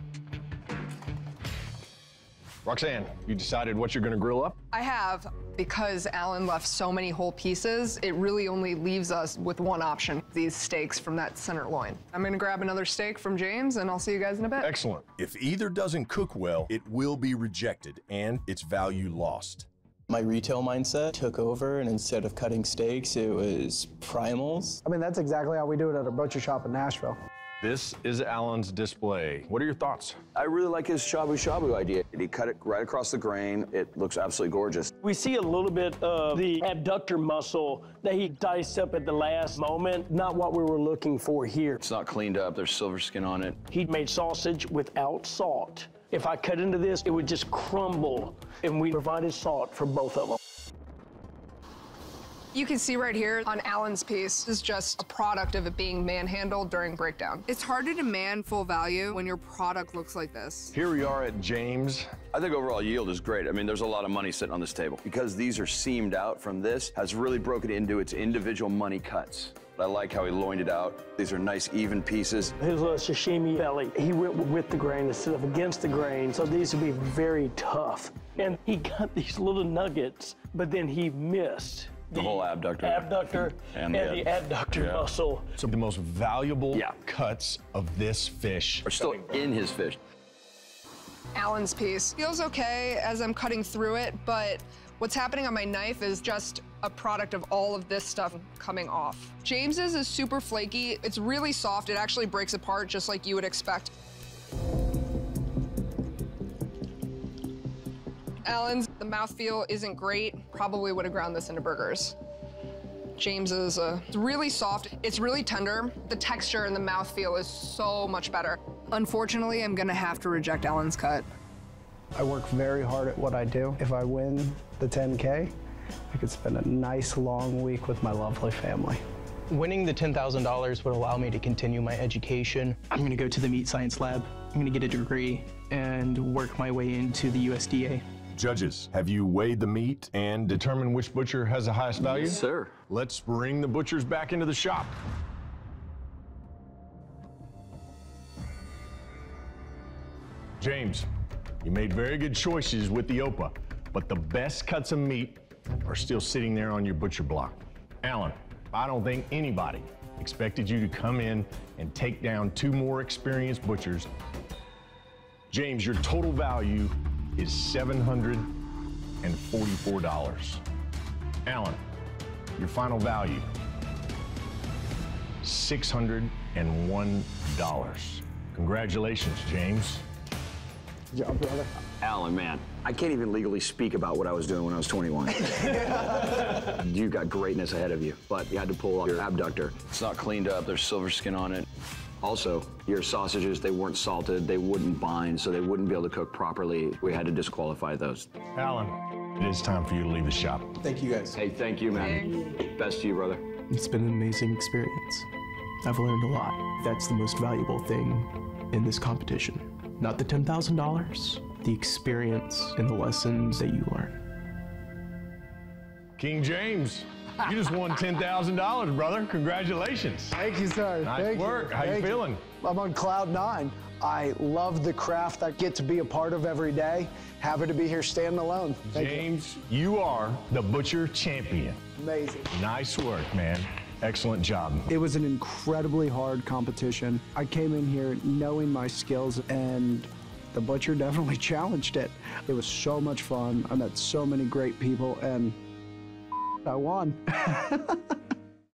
Roxanne, you decided what you're going to grill up? I have, because Alan left so many whole pieces, it really only leaves us with one option, these steaks from that center loin. I'm gonna grab another steak from James and I'll see you guys in a bit. Excellent. If either doesn't cook well, it will be rejected and its value lost. My retail mindset took over, and instead of cutting steaks, it was primals. I mean, that's exactly how we do it at a butcher shop in Nashville. This is Alan's display. What are your thoughts? I really like his shabu shabu idea. He cut it right across the grain. It looks absolutely gorgeous. We see a little bit of the abductor muscle that he diced up at the last moment, not what we were looking for here. It's not cleaned up. There's silver skin on it. He made sausage without salt. If I cut into this, it would just crumble. And we provided salt for both of them. You can see right here on Alan's piece, this is just a product of it being manhandled during breakdown. It's hard to demand full value when your product looks like this. Here we are at James. I think overall yield is great. I mean, there's a lot of money sitting on this table. Because these are seamed out from this, has really broken into its individual money cuts. I like how he loined it out. These are nice, even pieces. His little sashimi belly, he went with the grain instead of against the grain, so these would be very tough. And he got these little nuggets, but then he missed. The whole abductor. Abductor [laughs] And and, the the, ab- adductor yeah. muscle. So the most valuable cuts of this fish are still in his fish. Alan's piece feels okay as I'm cutting through it, but what's happening on my knife is just a product of all of this stuff coming off. James's is super flaky. It's really soft. It actually breaks apart just like you would expect. Alan's, the mouthfeel isn't great. Probably would have ground this into burgers. James is uh, really soft. It's really tender. The texture and the mouthfeel is so much better. Unfortunately, I'm gonna have to reject Ellen's cut. I work very hard at what I do. If I win the 10K, I could spend a nice long week with my lovely family. Winning the $10,000 would allow me to continue my education. I'm going to go to the meat science lab. I'm going to get a degree and work my way into the USDA. Judges, have you weighed the meat and determined which butcher has the highest value? Yes, sir. Let's bring the butchers back into the shop. James, you made very good choices with the Opah, but the best cuts of meat are still sitting there on your butcher block. Alan, I don't think anybody expected you to come in and take down two more experienced butchers. James, your total value is $744. Alan, your final value, $601. Congratulations, James. Good job, brother. Alan, man, I can't even legally speak about what I was doing when I was 21. [laughs] you got greatness ahead of you, but you had to pull off your abductor. It's not cleaned up, there's silver skin on it. Also, your sausages, they weren't salted, they wouldn't bind, so they wouldn't be able to cook properly. We had to disqualify those. Alan, it is time for you to leave the shop. Thank you, guys. Hey, thank you, man. Best to you, brother. It's been an amazing experience. I've learned a lot. That's the most valuable thing in this competition. Not the $10,000, the experience and the lessons that you learn. King James, you just won $10,000, brother. Congratulations. Thank you, sir. Nice Thank work. You. How you Thank feeling? I'm on cloud nine. I love the craft I get to be a part of every day. Happy to be here standing alone. Thank James, you. are the butcher champion. Amazing. Nice work, man. Excellent job. It was an incredibly hard competition. I came in here knowing my skills and the butcher [laughs] definitely challenged it. It was so much fun. I met so many great people and I won. [laughs]